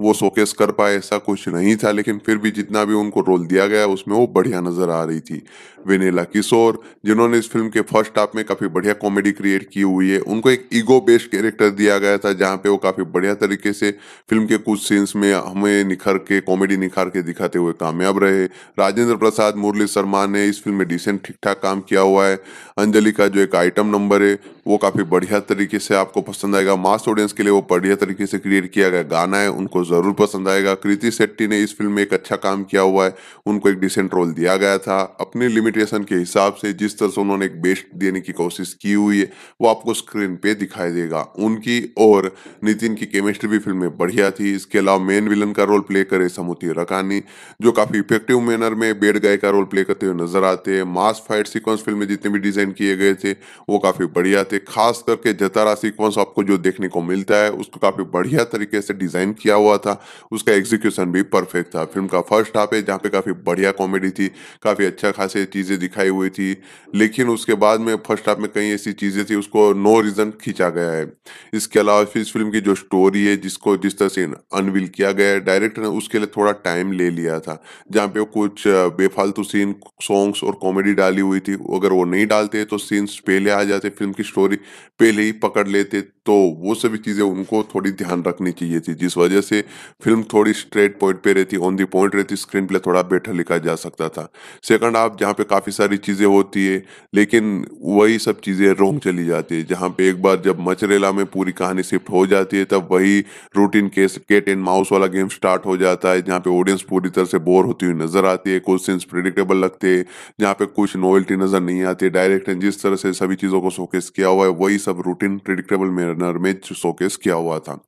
वो शोकेस कर पाए, ऐसा कुछ नहीं था, लेकिन फिर भी जितना भी उनको रोल दिया गया, उसमें वो बढ़िया नज़र आ रही थी। वेनेला किशोर, जिन्होंने इस फ़िल्म के फ़र्स्ट हाफ़ में काफ़ी बढ़िया कॉमेडी क्रिएट की हुई है, उनको एक ईगो बेस्ड कैरेक्टर दिया गया था, जहाँ पे वो काफ़ी बढ़िया तरीके से फ़िल्म के कुछ सीन्स में हमें निखर के कॉमेडी निखार के दिखाते हुए कामयाब रहे। राजेंद्र प्रसाद, मुरली शर्मा ने इस फ़िल्म में डिसेंट ठीक ठाक काम किया हुआ है। अंजलि का जो एक आइटम नंबर है, वो काफ़ी बढ़िया तरीके से आपको पसंद आएगा। मास ऑडियंस के लिए वो बढ़िया तरीके से क्रिएट किया गया गाना है, उनको ज़रूर पसंद आएगा। कृति शेट्टी ने इस फ़िल्म में एक अच्छा काम किया हुआ है। उनको एक डिसेंट रोल दिया गया था। अपने लिमिटेशन के हिसाब से जिस तरह से उन्होंने एक बेस्ट देने की कोशिश की हुई है, वो आपको स्क्रीन पे दिखाई देगा। उनकी और नितिन की केमिस्ट्री भी फ़िल्म में बढ़िया थी। इसके अलावा मेन विलन का रोल प्ले करे समुति रकानी, जो काफ़ी इफ़ेक्टिव मैनर में बेड गाय का रोल प्ले करते हुए नज़र आते हैं। मास फाइट सिक्वेंस फ़िल्म में जितने भी डिज़ाइन किए गए थे, वो काफ़ी बढ़िया थे। खास करके जतारा सिक्वेंस आपको जो देखने को मिलता है, उसको काफ़ी बढ़िया तरीके से डिज़ाइन किया हुआ हुआ था, उसका एग्जीक्यूशन भी परफेक्ट था। फ़िल्म का फ़र्स्ट हाफ़ है, जहाँ पे काफ़ी बढ़िया कॉमेडी थी, काफ़ी अच्छा खासे चीज़ें दिखाई हुई थी, लेकिन उसके बाद में फ़र्स्ट हाफ़ में कई ऐसी चीज़ें थी, उसको नो रीज़न खींचा गया है। इसके अलावा इस फ़िल्म की जो स्टोरी है, जिसको जिस तरह से अनविल किया गया है डायरेक्टर ने उसके लिए थोड़ा टाइम ले लिया था, जहाँ पे कुछ बेफालतू सीन सॉन्ग्स और कॉमेडी डाली हुई थी। अगर वो नहीं डालते तो सीन्स पहले आ जाते फ़िल्म की स्टोरी पहले ही पकड़ लेते तो वो सभी चीज़ें उनको थोड़ी ध्यान रखनी चाहिए थी, जिस वजह से फ़िल्म थोड़ी स्ट्रेट पॉइंट पे रहती ऑन दी पॉइंट रहती स्क्रीन प्ले थोड़ा बेटर लिखा जा सकता था। सेकंड आप जहाँ पे काफ़ी सारी चीज़ें होती है, लेकिन वही सब चीज़ें रोंग चली जाती है, जहाँ पे एक बार जब मचरेला में पूरी कहानी शिफ्ट हो जाती है, तब वही routine case cat and mouse वाला गेम स्टार्ट हो जाता है, जहाँ पे ऑडियंस पूरी तरह से बोर होती हुई नज़र आती है, कुछ सीन्स प्रिडिक्टेबल लगते हैं, जहाँ पे कुछ नोवेल्टी नज़र नहीं आती डायरेक्ट जिस तरह से सभी चीज़ों को शोकेस किया हुआ है, वही सब रूटीन प्रिडिक्टेबल मैनर में शोकेस किया हुआ था।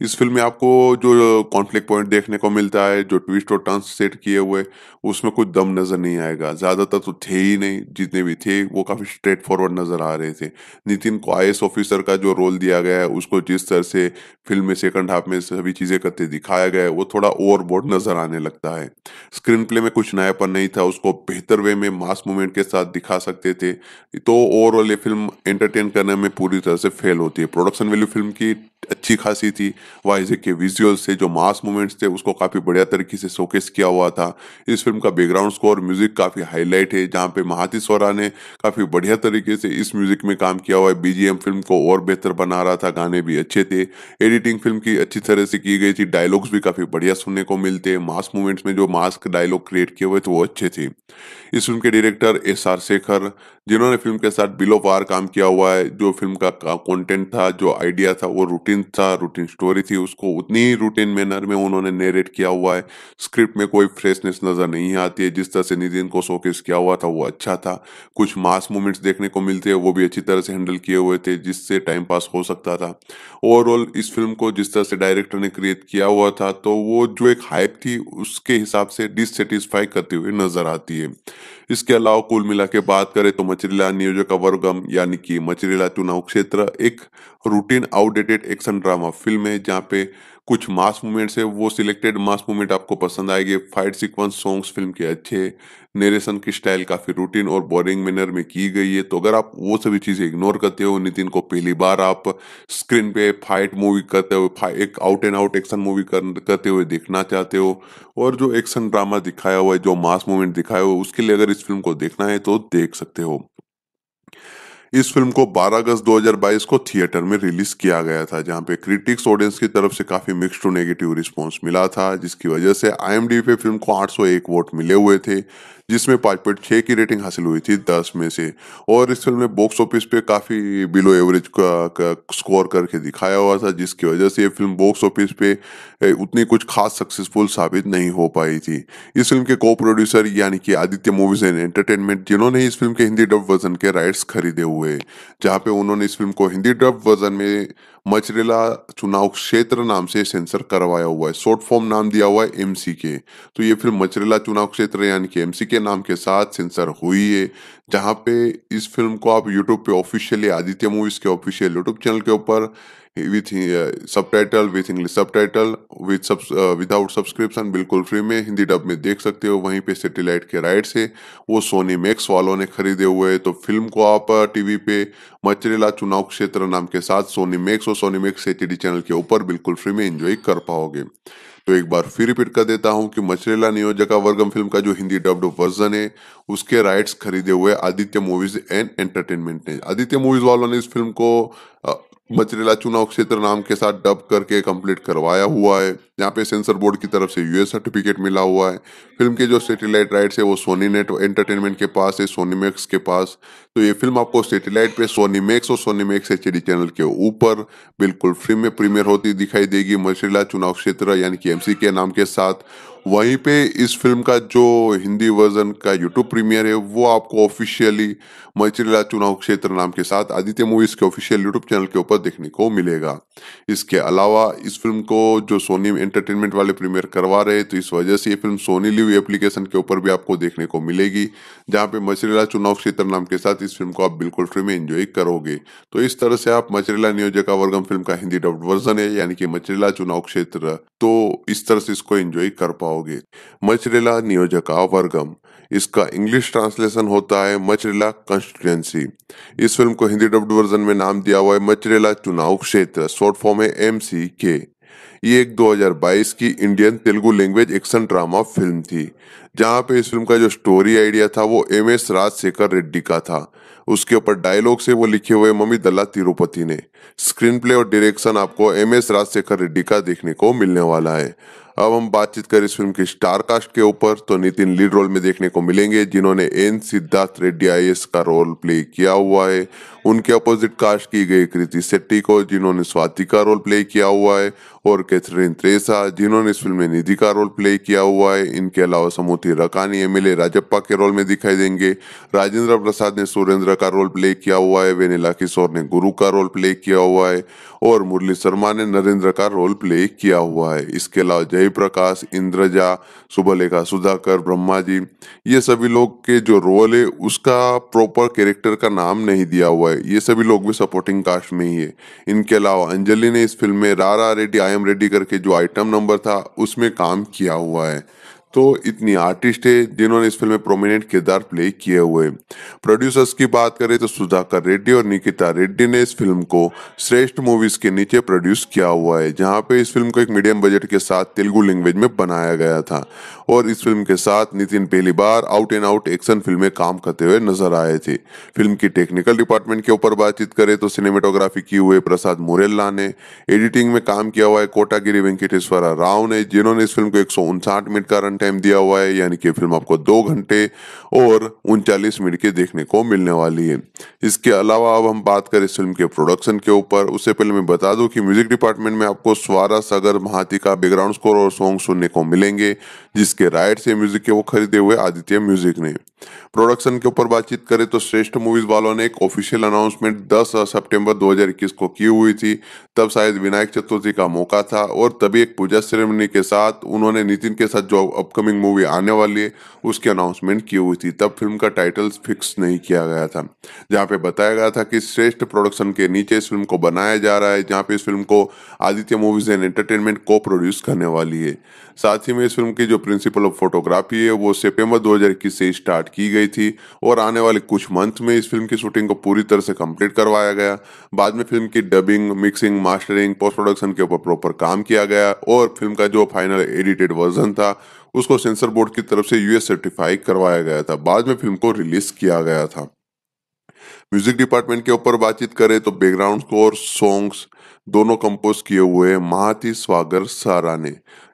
इस फ़िल्म में आपको जो कॉन्फ्लिक्ट पॉइंट देखने को मिलता है, जो ट्विस्ट और टर्न्स सेट किए हुए, उसमें कुछ दम नज़र नहीं आएगा। ज़्यादातर तो थे ही नहीं, जितने भी थे, वो काफ़ी स्ट्रेट फॉरवर्ड नज़र आ रहे थे। नितिन को आईएस ऑफिसर का जो रोल दिया गया है, उसको जिस तरह से फ़िल्म में सेकंड हाफ़ में सभी चीज़ें करते दिखाया गया है, वो थोड़ा ओवरबोर्ड नज़र आने लगता है। स्क्रीन प्ले में कुछ नयापन नहीं था, उसको बेहतर वे में मास मूवमेंट के साथ दिखा सकते थे। तो ओवरऑल ये फ़िल्म एंटरटेन करने में पूरी तरह से फेल होती है। प्रोडक्शन वैल्यू फ़िल्म की अच्छी खासी थी। वाइजे के विजुअल्स से जो मास मूवमेंट्स थे, उसको काफ़ी बढ़िया तरीके से शोकेस किया हुआ था। इस फ़िल्म का बैकग्राउंड स्कोर म्यूज़िक काफ़ी हाईलाइट है, जहाँ पे महाती सोरा ने काफ़ी बढ़िया तरीके से इस म्यूज़िक में काम किया हुआ है। बीजीएम फ़िल्म को और बेहतर बना रहा था, गाने भी अच्छे थे। एडिटिंग फ़िल्म की अच्छी तरह से की गई थी डायलॉग्स भी काफ़ी बढ़िया सुनने को मिलते। मास मूवमेंट्स में जो मास्क डायलॉग क्रिएट किए हुए थे, वो अच्छे थे। इस फ़िल्म के डायरेक्टर एस आर शेखर जिन्होंने फ़िल्म के साथ बिलो पार काम किया हुआ है, जो फ़िल्म का कंटेंट था, जो आइडिया था, वो रूटीन था, रूटीन स्टोरी थी, उसको उतनी ही रूटीन मैनर में उन्होंने नेरेट किया हुआ है। स्क्रिप्ट में कोई फ्रेशनेस नज़र नहीं आती है। जिस तरह से नितिन को शोकेस किया हुआ था, वो अच्छा था। कुछ मास मूवमेंट्स देखने को मिलते हैं, वो भी अच्छी तरह से हैंडल किए हुए थे, जिससे टाइम पास हो सकता था। ओवरऑल इस फ़िल्म को जिस तरह से डायरेक्टर ने क्रिएट किया हुआ था तो वो जो एक हाइप थी, उसके हिसाब से डिससेटिस्फाई करते हुए नज़र आती है। इसके अलावा कुल मिला के बात करें तो मचरीला नियोजक वर्गम यानी कि मचरीला चुनाव क्षेत्र, एक routine outdated action drama film है, जहाँ पे कुछ मास मूवमेंट्स है, वो सिलेक्टेड मास मूवमेंट आपको पसंद आएँगे। फाइट सीक्वेंस सॉन्ग्स फ़िल्म के अच्छे। नेरेशन की स्टाइल काफ़ी रूटीन और बोरिंग मैनर में की गई है। तो अगर आप वो सभी चीज़ें इग्नोर करते हो, नितिन को पहली बार आप स्क्रीन पे फाइट मूवी करते हुए एक out and out action movie करते हुए देखना चाहते हो, और जो एक्शन ड्रामा दिखाया हुआ है, जो मास मूवमेंट दिखाया हुआ है, उसके लिए अगर इस फ़िल्म को देखना है तो देख सकते हो। इस फ़िल्म को 12 अगस्त 2022 को थिएटर में रिलीज़ किया गया था, जहाँ पे क्रिटिक्स ऑडियंस की तरफ़ से काफ़ी मिक्स टू नेगेटिव रिस्पांस मिला था, जिसकी वजह से आईएमडी पे फ़िल्म को 801 वोट मिले हुए थे। जिसमें पाँच पॉइंट छः की रेटिंग हासिल हुई थी दस में से। और इस फ़िल्म में बॉक्स ऑफ़िस पे काफ़ी बिलो एवरेज का, का स्कोर करके दिखाया हुआ था जिसकी वजह से ये फ़िल्म बॉक्स ऑफ़िस पे उतनी कुछ खास सक्सेसफुल साबित नहीं हो पाई थी। इस फ़िल्म के को प्रोड्यूसर यानी कि आदित्य मूवीज़ एंड एंटरटेनमेंट जिन्होंने इस फ़िल्म के हिंदी डब वर्जन के राइट्स खरीदे हुए जहाँ पे उन्होंने इस फ़िल्म को हिंदी डब वर्जन में मचरेला चुनाव क्षेत्र नाम से सेंसर करवाया हुआ है। शॉर्ट फॉर्म नाम दिया हुआ है एमसी के तो ये फ़िल्म मचरेला चुनाव क्षेत्र यानी कि एमसी के नाम के साथ सेंसर हुई है, जहाँ पे इस फ़िल्म को आप यूट्यूब पे ऑफिशियली आदित्य मूवीज़ के ऑफिशियल यूट्यूब चैनल के ऊपर with subtitle with English subtitle with sub without subscription बिल्कुल फ्री में हिंदी डब में देख सकते हो। वहीं पे सेटेलाइट के राइट्स है वो सोनी मैक्स वालों ने खरीदे हुए तो फ़िल्म को आप टीवी uh, पे मचरेला चुनाव क्षेत्र नाम के साथ सोनी मैक्स और सोनी मैक्स एच चैनल के ऊपर बिल्कुल फ्री में एंजॉय कर पाओगे। तो एक बार फिर रिपीट कर देता हूँ कि मचरेला नियोजका वर्गम फ़िल्म का जो हिंदी डब्ड वर्जन है उसके राइट्स खरीदे हुए आदित्य मूवीज़ एंड एंटरटेनमेंट ने। आदित्य मूवीज़ वालों ने इस फ़िल्म को uh, मचरेला चुनाव क्षेत्र नाम के साथ डब करके कंप्लीट करवाया हुआ है। यहाँ पे सेंसर बोर्ड की तरफ़ से यूएस सर्टिफिकेट मिला हुआ है। फ़िल्म के जो सैटेलाइट राइट्स है, वो सोनी नेट एंटरटेनमेंट के पास है सोनी मैक्स के पास। तो ये फ़िल्म आपको सैटेलाइट पे सोनी मैक्स और सोनी मैक्स एचडी चैनल के ऊपर बिल्कुल फ्री में प्रीमियर होती दिखाई देगी। मचरेला चुनाव क्षेत्र यानी कि एमसी के नाम के साथ। वहीं पे इस फ़िल्म का जो हिंदी वर्जन का यूट्यूब प्रीमियर है, वो आपको ऑफिशियली मचरेला चुनाव क्षेत्र नाम के साथ आदित्य मूवीज़ के ऑफिशियल यूट्यूब चैनल के ऊपर देखने को मिलेगा। इसके अलावा इस फ़िल्म को जो सोनी एंटरटेनमेंट वाले प्रीमियर करवा रहे तो इस वजह से ये फ़िल्म सोनी लिव एप्लीकेशन के ऊपर भी आपको देखने को मिलेगी, जहाँ पे मचरेला चुनाव क्षेत्र नाम के साथ इस फ़िल्म को आप बिल्कुल फ्री में एंजॉय करोगे। तो इस तरह से आप मचरेला नियोजका वर्गम फ़िल्म का हिंदी डब्ड वर्जन है, यानी कि मचरेला चुनाव क्षेत्र तो इस तरह से इसको एंजॉय कर पाओगे मचरेला नियोजका वर्गम इसका इंग्लिश ट्रांसलेशन होता है मचरेला कंस्टिट्युएंसी इस फ़िल्म को हिंदी डब्ड वर्जन में नाम दिया हुआ है मचरेला चुनाव क्षेत्र शॉर्ट फॉर्म है एम सी के ये एक 2022 की Indian Telugu language action drama film थी, जहाँ पे इस फ़िल्म का जो स्टोरी आइडिया था वो एम एस राजशेखर रेड्डी का था। उसके ऊपर डायलॉग से वो लिखे हुए मम्मी दल्ला तिरुपति ने। स्क्रीन प्ले और डायरेक्शन आपको एम एस राजशेखर रेड्डी का देखने को मिलने वाला है। अब हम बातचीत करें इस फ़िल्म के स्टार कास्ट के ऊपर। तो नितिन लीड रोल में देखने को मिलेंगे, जिन्होंने एन सिद्धार्थ रेड्डी आई का रोल प्ले किया हुआ है। उनके अपोजिट कास्ट की गई कृति सेट्टी को, जिन्होंने स्वाति का रोल प्ले किया हुआ है, और कैथरीन त्रेसा, जिन्होंने इस फ़िल्म में निधि का रोल प्ले किया हुआ है। इनके अलावा समूति रकानी एमएलए राजप्पा के रोल में दिखाई देंगे। राजेंद्र प्रसाद ने सुरेंद्र का रोल प्ले किया हुआ है, वेनिला किशोर ने गुरु का रोल प्ले किया हुआ है, और मुरली शर्मा ने नरेंद्र का रोल प्ले किया हुआ है। इसके अलावा जय प्रकाश इंद्रजा, सुबलेखा, सुधाकर ब्रह्मा जी ये सभी लोग के जो रोल है, उसका प्रॉपर कैरेक्टर का नाम नहीं दिया हुआ है। ये सभी लोग भी सपोर्टिंग कास्ट में ही है। इनके अलावा अंजलि ने इस फ़िल्म में रारा रेड्डी आई एम रेड्डी करके जो आइटम नंबर था, उसमें काम किया हुआ है। तो इतनी आर्टिस्ट है जिन्होंने इस फ़िल्म में प्रोमिनेंट किरदार प्ले किए हुए। प्रोड्यूसर्स की बात करें तो सुधाकर रेड्डी और निकिता रेड्डी ने इस फ़िल्म को श्रेष्ठ मूवीज़ के नीचे प्रोड्यूस किया हुआ है, जहाँ पे इस फ़िल्म को एक मीडियम बजट के साथ तेलुगु लैंग्वेज में बनाया गया था। और इस फ़िल्म के साथ नितिन पहली बार out and out action film में काम करते हुए नज़र आए थे। फ़िल्म की टेक्निकल डिपार्टमेंट के ऊपर बातचीत करें तो सिनेमेटोग्राफी की हुए प्रसाद मुरेल्ला ने एडिटिंग में काम किया हुआ है कोटागिरी वेंकटेश्वरा राव ने, जिन्होंने इस फ़िल्म को एक मिनट का रन टाइम दिया हुआ है, यानी कि फ़िल्म आपको दो घंटे और उनचालीस मिनट की देखने को मिलने वाली है। इसके अलावा अब हम बात करें इस फ़िल्म के प्रोडक्शन के ऊपर। उससे पहले मैं बता दूँ कि म्यूज़िक डिपार्टमेंट में आपको स्वारा सागर, महाती का बैकग्राउंड स्कोर और सॉन्ग सुनने को मिलेंगे, जिसके राइट से म्यूज़िक के वो खरीदे हुए आदित्य म्यूज़िक ने। प्रोडक्शन के ऊपर बातचीत करें तो श्रेष्ठ मूवीज़ वालों ने एक ऑफिशियल अनाउंसमेंट 10 सितंबर 2021 को की हुई थी। तब शायद विनायक चतुर्थी का मौका था और तभी एक पूजा सेरेमनी के साथ उन्होंने नितिन के साथ जो अपकमिंग मूवी आने वाली है, उसकी अनाउंसमेंट की हुई थी। तब फ़िल्म का टाइटल फिक्स नहीं किया गया था। जहाँ पे बताया गया था कि श्रेष्ठ प्रोडक्शन के नीचे इस फ़िल्म को बनाया जा रहा है, जहाँ पे इस फ़िल्म को आदित्य मूवीज़ एंड एंटरटेनमेंट को प्रोड्यूस करने वाली है। साथ ही में इस फ़िल्म की जो प्रिंसिपल ऑफ़ फोटोग्राफी है, वो सितंबर 2021 से स्टार्ट की गई थी और आने वाले कुछ मंथ में इस फ़िल्म की शूटिंग को पूरी तरह से कंप्लीट करवाया गया। बाद में फ़िल्म की dubbing mixing mastering post production के ऊपर प्रॉपर काम किया गया और फ़िल्म का जो फाइनल एडिटेड वर्जन था, उसको सेंसर बोर्ड की तरफ़ से यूएस सर्टिफाई करवाया गया था। बाद में फ़िल्म को रिलीज़ किया गया था। म्यूज़िक डिपार्टमेंट के ऊपर बातचीत करें तो बैकग्राउंड स्कोर सॉन्ग्स दोनों कंपोज किए हुए महाती स्वागर सारा ने।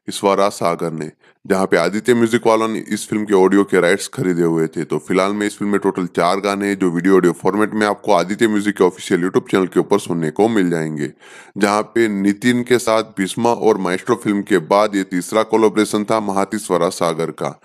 ईश्वरा सागर ने, जहाँ पे आदित्य म्यूज़िक वालों ने इस फ़िल्म के ऑडियो के राइट्स खरीदे हुए थे तो फ़िलहाल में इस फ़िल्म में टोटल चार गाने जो वीडियो ऑडियो फॉर्मेट में आपको आदित्य म्यूज़िक के ऑफिशियल यूट्यूब चैनल के ऊपर सुनने को मिल जाएँगे। जहाँ पे नितिन के साथ भीष्मा और माइस्ट्रो फ़िल्म के बाद ये तीसरा कोलोब्रेशन था महाती स्वरा सागर का।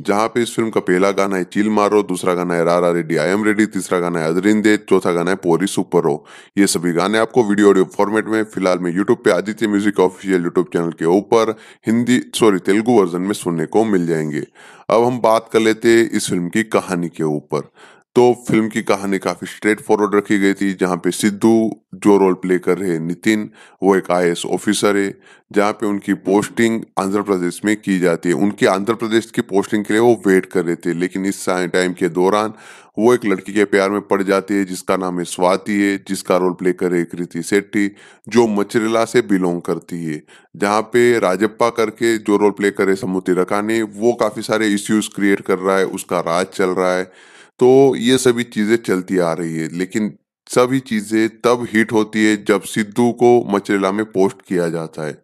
जहाँ पे इस फ़िल्म का पहला गाना है, चील मारो, दूसरा गाना है, रारा रेडी आई एम रेडी तीसरा गाना है अदरिंदे चौथा गाना है, पोरी सुपर हो। ये सभी गाने आपको वीडियो ऑडियो फॉर्मेट में, फ़िलहाल में यूट्यूब पे Aditya Music official YouTube channel के ऊपर, हिंदी सॉरी तेलुगु वर्जन में सुनने को मिल जाएँगे। अब हम बात कर लेते हैं इस फ़िल्म की कहानी के ऊपर। तो फ़िल्म की कहानी काफ़ी स्ट्रेट फॉरवर्ड रखी गई थी, जहाँ पे सिद्धू जो रोल प्ले कर रहे नितिन, वो एक आई ऑफिसर है, जहाँ पे उनकी पोस्टिंग आंध्र प्रदेश में की जाती है। उनके आंध्र प्रदेश की पोस्टिंग के लिए वो वेट कर रहे थे, लेकिन इस टाइम के दौरान वो एक लड़की के प्यार में पड़ जाती है, जिसका नाम है स्वाति है, जिसका रोल प्ले कर करे कृति सेट्टी जो मचरेला से बिलोंग करती है। जहाँ पे राजप्पा करके जो रोल प्ले करे समुति रकानी, वो काफ़ी सारे इश्यूज़ क्रिएट कर रहा है, उसका राज चल रहा है। तो ये सभी चीज़ें चलती आ रही है, लेकिन सभी चीज़ें तब हिट होती है जब सिद्धू को मचरेला में पोस्ट किया जाता है।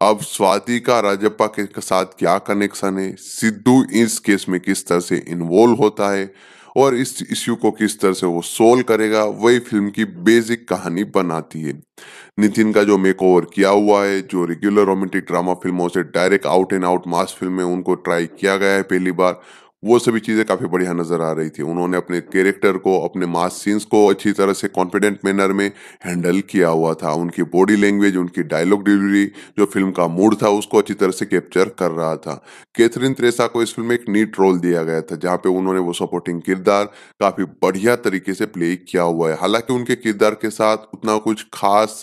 अब स्वाति का, राजप्पा के साथ क्या कनेक्शन है? सिद्धू इस केस में किस तरह से इन्वॉल्व होता है? और इस इश्यू को किस तरह से वो सोल्व करेगा? वही फ़िल्म की बेसिक कहानी बनाती है। नितिन का जो मेक ओवर किया हुआ है, जो रेगुलर रोमांटिक ड्रामा फ़िल्मों से direct out and out mass film में उनको ट्राई किया गया है पहली बार वो सभी चीज़ें काफ़ी बढ़िया नज़र आ रही थी। उन्होंने अपने कैरेक्टर को, अपने मास सीन्स को अच्छी तरह से कॉन्फिडेंट मैनर में हैंडल किया हुआ था। उनकी बॉडी लैंग्वेज उनकी डायलॉग डिलीवरी जो फ़िल्म का मूड था, उसको अच्छी तरह से कैप्चर कर रहा था। कैथरीन त्रेसा को इस फ़िल्म में एक नीट रोल दिया गया था, जहाँ पे उन्होंने वो सपोर्टिंग किरदार काफ़ी बढ़िया तरीके से प्ले किया हुआ है। हालाँकि उनके किरदार के साथ उतना कुछ खास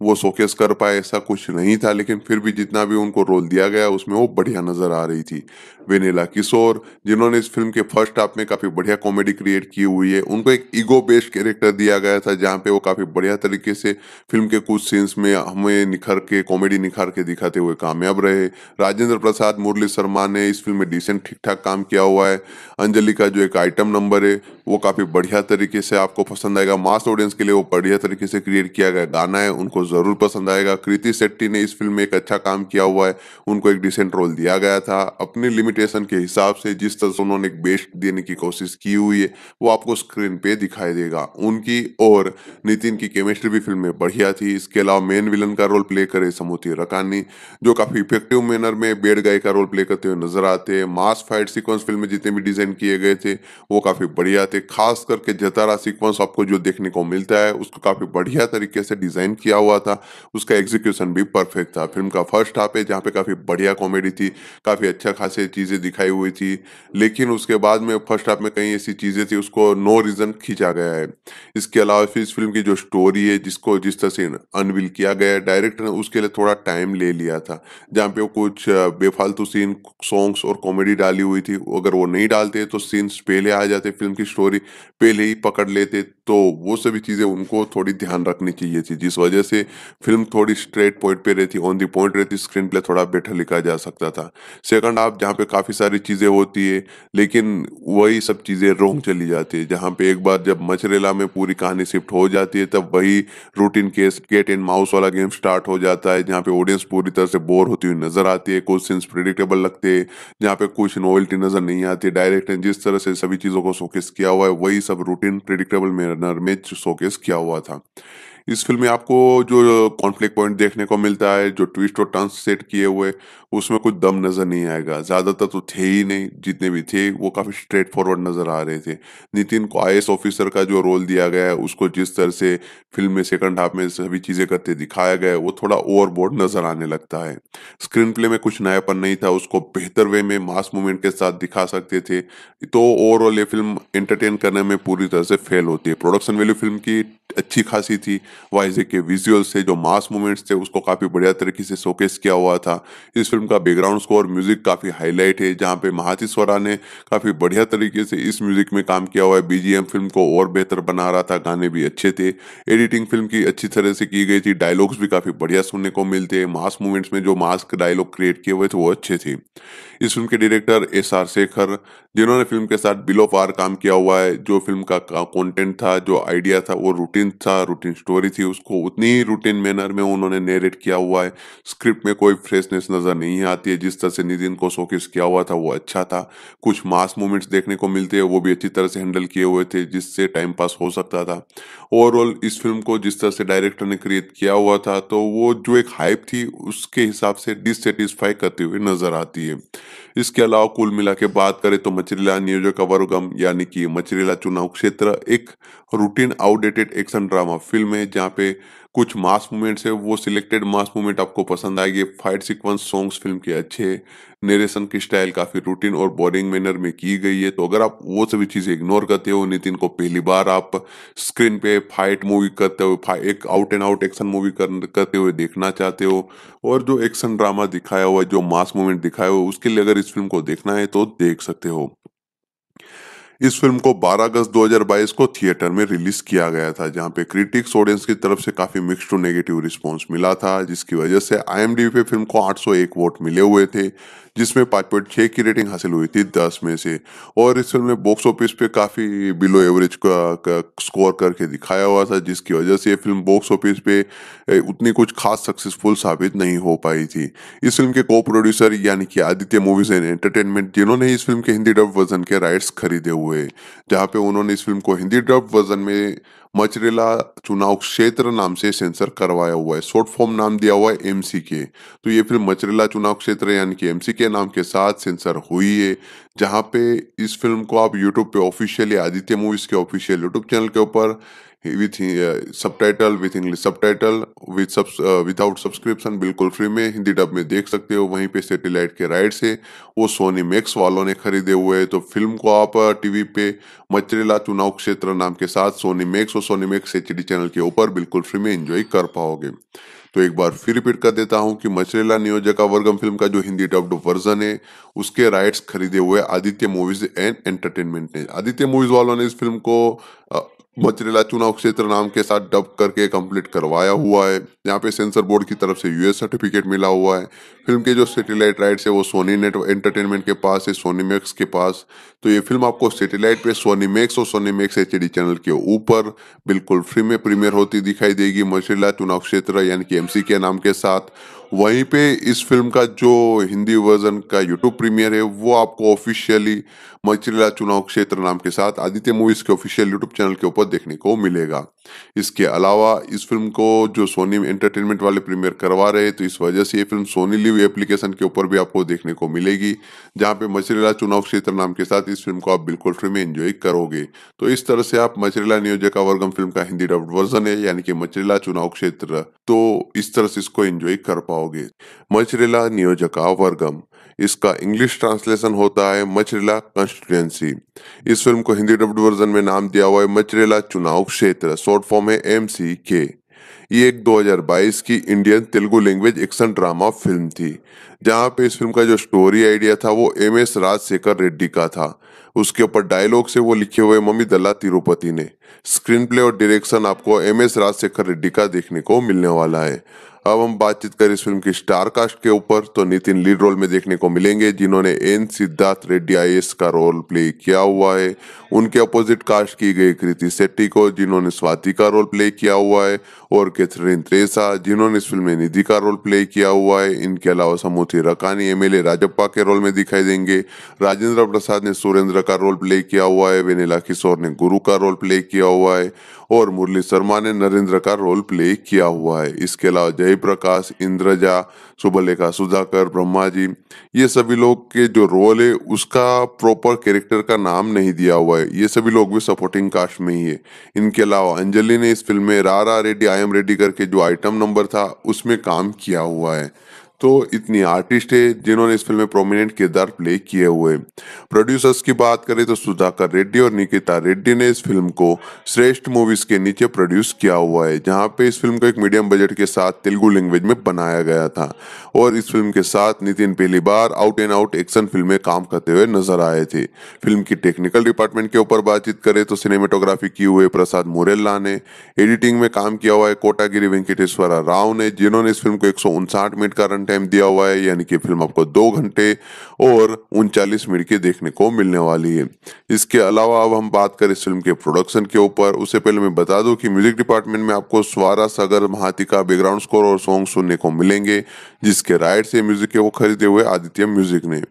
वो शोकेस कर पाए, ऐसा कुछ नहीं था, लेकिन फिर भी जितना भी उनको रोल दिया गया, उसमें वो बढ़िया नज़र आ रही थी। वेनेला किशोर जिन्होंने इस फ़िल्म के फ़र्स्ट हाफ़ में काफ़ी बढ़िया कॉमेडी क्रिएट की हुई है, उनको एक ईगो बेस्ड कैरेक्टर दिया गया था, जहाँ पे वो काफ़ी बढ़िया तरीके से फ़िल्म के कुछ सीन्स में हमें निखर के कॉमेडी निखार के दिखाते हुए कामयाब रहे। राजेंद्र प्रसाद, मुरली शर्मा ने इस फ़िल्म में डिसेंट ठीक ठाक काम किया हुआ है। अंजलि का जो एक आइटम नंबर है, वो काफ़ी बढ़िया तरीके से आपको पसंद आएगा। मास ऑडियंस के लिए वो बढ़िया तरीके से क्रिएट किया गया गाना है, उनको ज़रूर पसंद आएगा। कृति शेट्टी ने इस फ़िल्म में एक अच्छा काम किया हुआ है। उनको एक डिसेंट रोल दिया गया था। अपनी लिमिटेशन के हिसाब से जिस तरह से उन्होंने एक बेस्ट देने की कोशिश की हुई है, वो आपको स्क्रीन पे दिखाई देगा। उनकी और नितिन की केमिस्ट्री भी फ़िल्म में बढ़िया थी। इसके अलावा मेन विलन का रोल प्ले करे समूति रकानी, जो काफ़ी इफ़ेक्टिव मैनर में बेड गाय का रोल प्ले करते हुए नज़र आते हैं। मास फाइट सिक्वेंस फ़िल्म में जितने भी डिज़ाइन किए गए थे, वो काफ़ी बढ़िया थे। खास करके जतारा सिक्वेंस आपको जो देखने को मिलता है, उसको काफ़ी बढ़िया तरीके से डिज़ाइन किया हुआ था, उसका एग्जीक्यूशन भी परफेक्ट था। फ़िल्म का फ़र्स्ट हाफ़ है जहाँ पे काफ़ी बढ़िया कॉमेडी थी, काफ़ी अच्छा खासे चीज़ें दिखाई हुई थी, लेकिन उसके बाद में फ़र्स्ट हाफ़ में कई ऐसी चीज़ें थी, उसको नो रीजन खींचा गया है। इसके अलावा फिर इस फ़िल्म की जो स्टोरी है, जिसको जिस तरह से अनविल किया गया डायरेक्टर ने उसके लिए थोड़ा टाइम ले लिया था, जहाँ पे वो कुछ बेफालतू सीन सॉन्ग्स और कॉमेडी डाली हुई थी। अगर वो नहीं डालते तो सीन्स पहले आ जाते फ़िल्म की स्टोरी पहले ही पकड़ लेते तो वो सभी चीज़ें उनको थोड़ी ध्यान रखनी चाहिए थी, जिस वजह से फ़िल्म थोड़ी स्ट्रेट पॉइंट पे रहती ऑन दी पॉइंट रहती स्क्रीन प्ले थोड़ा बेटर लिखा जा सकता था। सेकंड आप जहाँ पे काफ़ी सारी चीज़ें होती है, लेकिन वही सब चीज़ें रोंग चली जाती है। जहाँ पे एक बार जब मचरेला में पूरी कहानी शिफ्ट हो जाती है, तब वही routine case cat and mouse वाला गेम स्टार्ट हो जाता है, जहाँ पे ऑडियंस पूरी तरह से बोर होती हुई नज़र आती है, कुछ सीन्स प्रिडिक्टेबल लगते हैं, जहाँ पे कुछ नोवेल्टी नज़र नहीं आती। डायरेक्ट जिस तरह से सभी चीज़ों को शोकेस किया हुआ है, वही सब रूटीन प्रिडिक्टेबल मैनर में शोकेस किया हुआ था इस फ़िल्म में आपको जो कॉन्फ्लिक्ट पॉइंट देखने को मिलता है, जो ट्विस्ट और टर्न्स सेट किए हुए, उसमें कुछ दम नज़र नहीं आएगा। ज़्यादातर तो थे ही नहीं, जितने भी थे, वो काफ़ी स्ट्रेट फॉरवर्ड नज़र आ रहे थे। नितिन को आईएस ऑफिसर का जो रोल दिया गया है, उसको जिस तरह से फ़िल्म में सेकंड हाफ़ में सभी चीज़ें करते दिखाया गया है, वो थोड़ा ओवरबोर्ड नज़र आने लगता है। स्क्रीन प्ले में कुछ नयापन नहीं था, उसको बेहतर वे में मास मूवमेंट के साथ दिखा सकते थे। तो ओवरऑल ये फ़िल्म एंटरटेन करने में पूरी तरह से फेल होती है। प्रोडक्शन वैल्यू फ़िल्म की अच्छी खासी थी। वाइजे के विजुअल से जो मास मूवमेंट्स थे, उसको काफ़ी बढ़िया तरीके से शोकेस किया हुआ था। इस फ़िल्म का बैकग्राउंड स्कोर म्यूज़िक काफ़ी हाईलाइट है, जहाँ पे महाती स्वरा ने काफ़ी बढ़िया तरीके से इस म्यूज़िक में काम किया हुआ है। बीजीएम फ़िल्म को और बेहतर बना रहा था, गाने भी अच्छे थे। एडिटिंग फ़िल्म की अच्छी तरह से की गई थी डायलॉग्स भी काफ़ी बढ़िया सुनने को मिलते। हैं मास मूवमेंट्स में जो मास्क डायलॉग क्रिएट किए हुए थे, वो अच्छे थे। इस फ़िल्म के डायरेक्टर एस आर शेखर जिन्होंने फ़िल्म के साथ बिलो पार काम किया हुआ है, जो फ़िल्म का कंटेंट था, जो आइडिया था, वो रूटीन था, रूटीन स्टोरी थी, उसको उतनी ही रूटीन मैनर में उन्होंने नेरेट किया हुआ है। स्क्रिप्ट में कोई फ्रेशनेस नज़र नहीं आती है। जिस तरह से नितिन को शोकेस किया हुआ था, वो अच्छा था। कुछ मास मूवमेंट्स देखने को मिलते हैं, वो भी अच्छी तरह से हैंडल किए हुए थे, जिससे टाइम पास हो सकता था। ओवरऑल इस फ़िल्म को जिस तरह से डायरेक्टर ने क्रिएट किया हुआ था तो वो जो एक हाइप थी, उसके हिसाब से डिससेटिस्फाई करते हुए नज़र आती है। इसके अलावा कुल मिला के बात करें तो मछरीला नियोजक वर्गम यानी कि मचरीला चुनाव क्षेत्र, एक routine outdated action drama film है, जहाँ पे कुछ मास मूवमेंट्स है, वो सिलेक्टेड मास मूवमेंट आपको पसंद आएगी। फाइट सीक्वेंस सॉन्ग्स फ़िल्म के अच्छे। नेरेशन की स्टाइल काफ़ी रूटीन और बोरिंग मैनर में की गई है। तो अगर आप वो सभी चीज़ें इग्नोर करते हो, नितिन को पहली बार आप स्क्रीन पे फाइट मूवी करते हो एक out and out action movie करते हुए देखना चाहते हो, और जो एक्शन ड्रामा दिखाया हुआ जो मास मूवमेंट दिखाया हुआ उसके लिए अगर इस फ़िल्म को देखना है तो देख सकते हो। इस फ़िल्म को 12 अगस्त 2022 को थिएटर में रिलीज़ किया गया था, जहाँ पे क्रिटिक्स ऑडियंस की तरफ़ से काफ़ी मिक्स टू नेगेटिव रिस्पांस मिला था, जिसकी वजह से आईएमडीबी पे फ़िल्म को 801 वोट मिले हुए थे। जिसमें पाँच पॉइंट छः की रेटिंग हासिल हुई थी दस में से। और इस फ़िल्म ने बॉक्स ऑफ़िस पे काफ़ी बिलो एवरेज का, का स्कोर करके दिखाया हुआ था जिसकी वजह से ये फ़िल्म बॉक्स ऑफ़िस पे उतनी कुछ खास सक्सेसफुल साबित नहीं हो पाई थी। इस फ़िल्म के को प्रोड्यूसर यानी कि आदित्य मूवीज़ एंड एंटरटेनमेंट जिन्होंने इस फ़िल्म के हिंदी डब वर्जन के राइट्स खरीदे हुए जहाँ पे उन्होंने इस फ़िल्म को हिंदी डब वर्जन में मचरेला चुनाव क्षेत्र नाम से सेंसर करवाया हुआ है। शॉर्ट फॉर्म नाम दिया हुआ है एमसीके तो ये फ़िल्म मचरेला चुनाव क्षेत्र यानी कि एमसीके नाम के साथ सेंसर हुई है, जहाँ पे इस फ़िल्म को आप यूट्यूब पे ऑफिशियली आदित्य मूवीज़ के ऑफिशियल यूट्यूब चैनल के ऊपर with subtitle with English subtitle with sub without subscription बिल्कुल फ्री में हिंदी डब में देख सकते हो। वहीं पे सैटेलाइट के राइट से वो सोनी मैक्स वालों ने खरीदे हुए हैं। तो फ़िल्म को आप टीवी uh, पे मचरेला चुनाव क्षेत्र नाम के साथ सोनी मैक्स और सोनी मैक्स एच चैनल के ऊपर बिल्कुल फ्री में एंजॉय कर पाओगे। तो एक बार फिर रिपीट कर देता हूँ कि मचरेला नियोजका वर्गम फ़िल्म का जो हिंदी डब्ड वर्जन है उसके राइट्स खरीदे हुए आदित्य मूवीज़ एंड एंटरटेनमेंट ने। आदित्य मूवीज़ वालों ने इस फ़िल्म को uh, मचरेला चुनाव क्षेत्र नाम के साथ डब करके कंप्लीट करवाया हुआ है। यहाँ पे सेंसर बोर्ड की तरफ़ से यूएस सर्टिफिकेट मिला हुआ है। फ़िल्म के जो सैटेलाइट राइट्स है, वो सोनी नेट एंटरटेनमेंट के पास है सोनी मैक्स के पास। तो ये फ़िल्म आपको सैटेलाइट पे सोनी मैक्स और सोनी मैक्स एचडी चैनल के ऊपर बिल्कुल फ्री में प्रीमियर होती दिखाई देगी मचरेला चुनाव क्षेत्र यानी कि एमसी के नाम के साथ। वहीं पे इस फ़िल्म का जो हिंदी वर्जन का यूट्यूब प्रीमियर है, वो आपको ऑफिशियली मचरेला चुनाव क्षेत्र नाम के साथ आदित्य मूवीज़ के ऑफिशियल यूट्यूब चैनल के ऊपर देखने को मिलेगा। इसके अलावा इस फ़िल्म को जो सोनी एंटरटेनमेंट वाले प्रीमियर करवा रहे तो इस वजह से ये फ़िल्म सोनी लिव एप्लीकेशन के ऊपर भी आपको देखने को मिलेगी, जहाँ पे मचरेला चुनाव क्षेत्र नाम के साथ इस फ़िल्म को आप बिल्कुल फ्री में एंजॉय करोगे। तो इस तरह से आप मचरेला नियोजका वर्गम फ़िल्म का हिंदी डब्ड वर्जन है, यानी कि मचरेला चुनाव क्षेत्र। तो इस तरह से इसको एंजॉय कर पाओगे। मचरेला नियोजका वर्गम इसका इंग्लिश ट्रांसलेशन होता है मचरेला कंस्टिट्युएंसी इस फ़िल्म को हिंदी डब्ड वर्जन में नाम दिया हुआ है मचरेला चुनाव क्षेत्र। शॉर्ट फॉर्म है एम सी के ये एक 2022 की Indian Telugu language action drama film थी। जहाँ पे इस फ़िल्म का जो स्टोरी आइडिया था वो एम एस राजशेखर रेड्डी का था। उसके ऊपर डायलॉग से वो लिखे हुए मम्मी दल्ला तिरुपति ने। स्क्रीन प्ले और डायरेक्शन आपको एम एस राजशेखर रेड्डी का देखने को मिलने वाला है। अब हम बातचीत करें इस फ़िल्म की स्टार कास्ट के ऊपर तो नितिन लीड रोल में देखने को मिलेंगे, जिन्होंने एन सिद्धार्थ रेड्डी आई का रोल प्ले किया हुआ है। उनके अपोजिट कास्ट की गई कृति सेट्टी को, जिन्होंने स्वाति का रोल प्ले किया हुआ है, और कैथरीन त्रेसा, जिन्होंने इस फ़िल्म में निधि का रोल प्ले किया हुआ है। इनके अलावा समूथी रकानी एमएलए राजप्पा के रोल में दिखाई देंगे। राजेंद्र प्रसाद ने सुरेंद्र का रोल प्ले किया हुआ है, वेनिला किशोर ने गुरु का रोल प्ले किया हुआ है, और मुरली शर्मा ने नरेंद्र का रोल प्ले किया हुआ है। इसके अलावा जयप्रकाश, इंद्रजा, सुबलेखा सुधाकर ब्रह्मा जी ये सभी लोग के जो रोल है, उसका प्रॉपर कैरेक्टर का नाम नहीं दिया हुआ है। ये सभी लोग भी सपोर्टिंग कास्ट में ही है। इनके अलावा अंजलि ने इस फ़िल्म में रारा रेड्डी आई एम रेड्डी करके जो आइटम नंबर था, उसमें काम किया हुआ है। तो इतनी आर्टिस्ट है जिन्होंने इस फ़िल्म में प्रोमिनेंट किरदार प्ले किए हुए प्रोड्यूसर्स की बात करें तो सुधाकर रेड्डी और निकिता रेड्डी ने इस फ़िल्म को श्रेष्ठ मूवीज़ के नीचे प्रोड्यूस किया हुआ है, जहाँ पे इस फ़िल्म को एक मीडियम बजट के साथ तेलुगु लैंग्वेज में बनाया गया था। और इस फ़िल्म के साथ नितिन पहली बार out and out action film में काम करते हुए नज़र आए थे। फ़िल्म की टेक्निकल डिपार्टमेंट के ऊपर बातचीत करें तो सिनेमेटोग्राफी की हुए प्रसाद मुरेल्ला ने एडिटिंग में काम किया हुआ है कोटागिरी वेंकटेश्वरा राव ने, जिन्होंने इस फ़िल्म को एक सौ उनसठ मिनट का रन टाइम दिया हुआ है, यानी कि फ़िल्म आपको दो घंटे और उनचालीस मिनट की देखने को मिलने वाली है। इसके अलावा अब हम बात करें इस फ़िल्म के प्रोडक्शन के ऊपर। उससे पहले मैं बता दूँ कि म्यूज़िक डिपार्टमेंट में आपको स्वारा सागर महाती का बैकग्राउंड स्कोर और सॉन्ग सुनने को मिलेंगे, जिसके राइट से म्यूज़िक के वो खरीदे हुए आदित्य म्यूज़िक ने।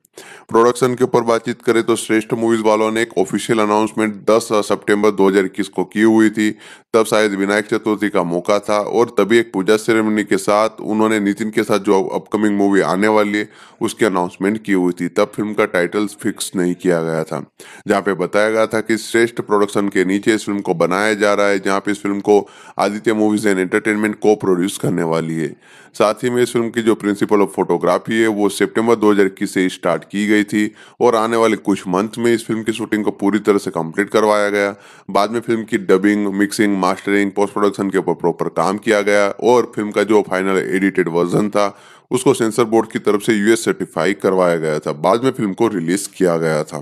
प्रोडक्शन के ऊपर बातचीत करें तो श्रेष्ठ मूवीज़ वालों ने एक ऑफिशियल अनाउंसमेंट 10 सितंबर 2021 को की हुई थी। तब शायद विनायक चतुर्थी का मौका था और तभी एक पूजा सेरेमनी के साथ उन्होंने नितिन के साथ जो अपकमिंग मूवी आने वाली है, उसकी अनाउंसमेंट की हुई थी। तब फ़िल्म का टाइटल फिक्स नहीं किया गया था। जहाँ पे बताया गया था कि श्रेष्ठ प्रोडक्शन के नीचे इस फ़िल्म को बनाया जा रहा है, जहाँ पे इस फ़िल्म को आदित्य मूवीज़ एंड एंटरटेनमेंट को प्रोड्यूस करने वाली है। साथ ही में इस फ़िल्म की जो प्रिंसिपल ऑफ़ फोटोग्राफी है, वो सितंबर 2021 से स्टार्ट की गई थी और आने वाले कुछ मंथ में इस फ़िल्म की शूटिंग को पूरी तरह से कंप्लीट करवाया गया। बाद में फ़िल्म की dubbing mixing mastering post production के ऊपर प्रॉपर काम किया गया और फ़िल्म का जो फाइनल एडिटेड वर्जन था उसको सेंसर बोर्ड की तरफ़ से यूएस सर्टिफाई करवाया गया था। बाद में फ़िल्म को रिलीज़ किया गया था।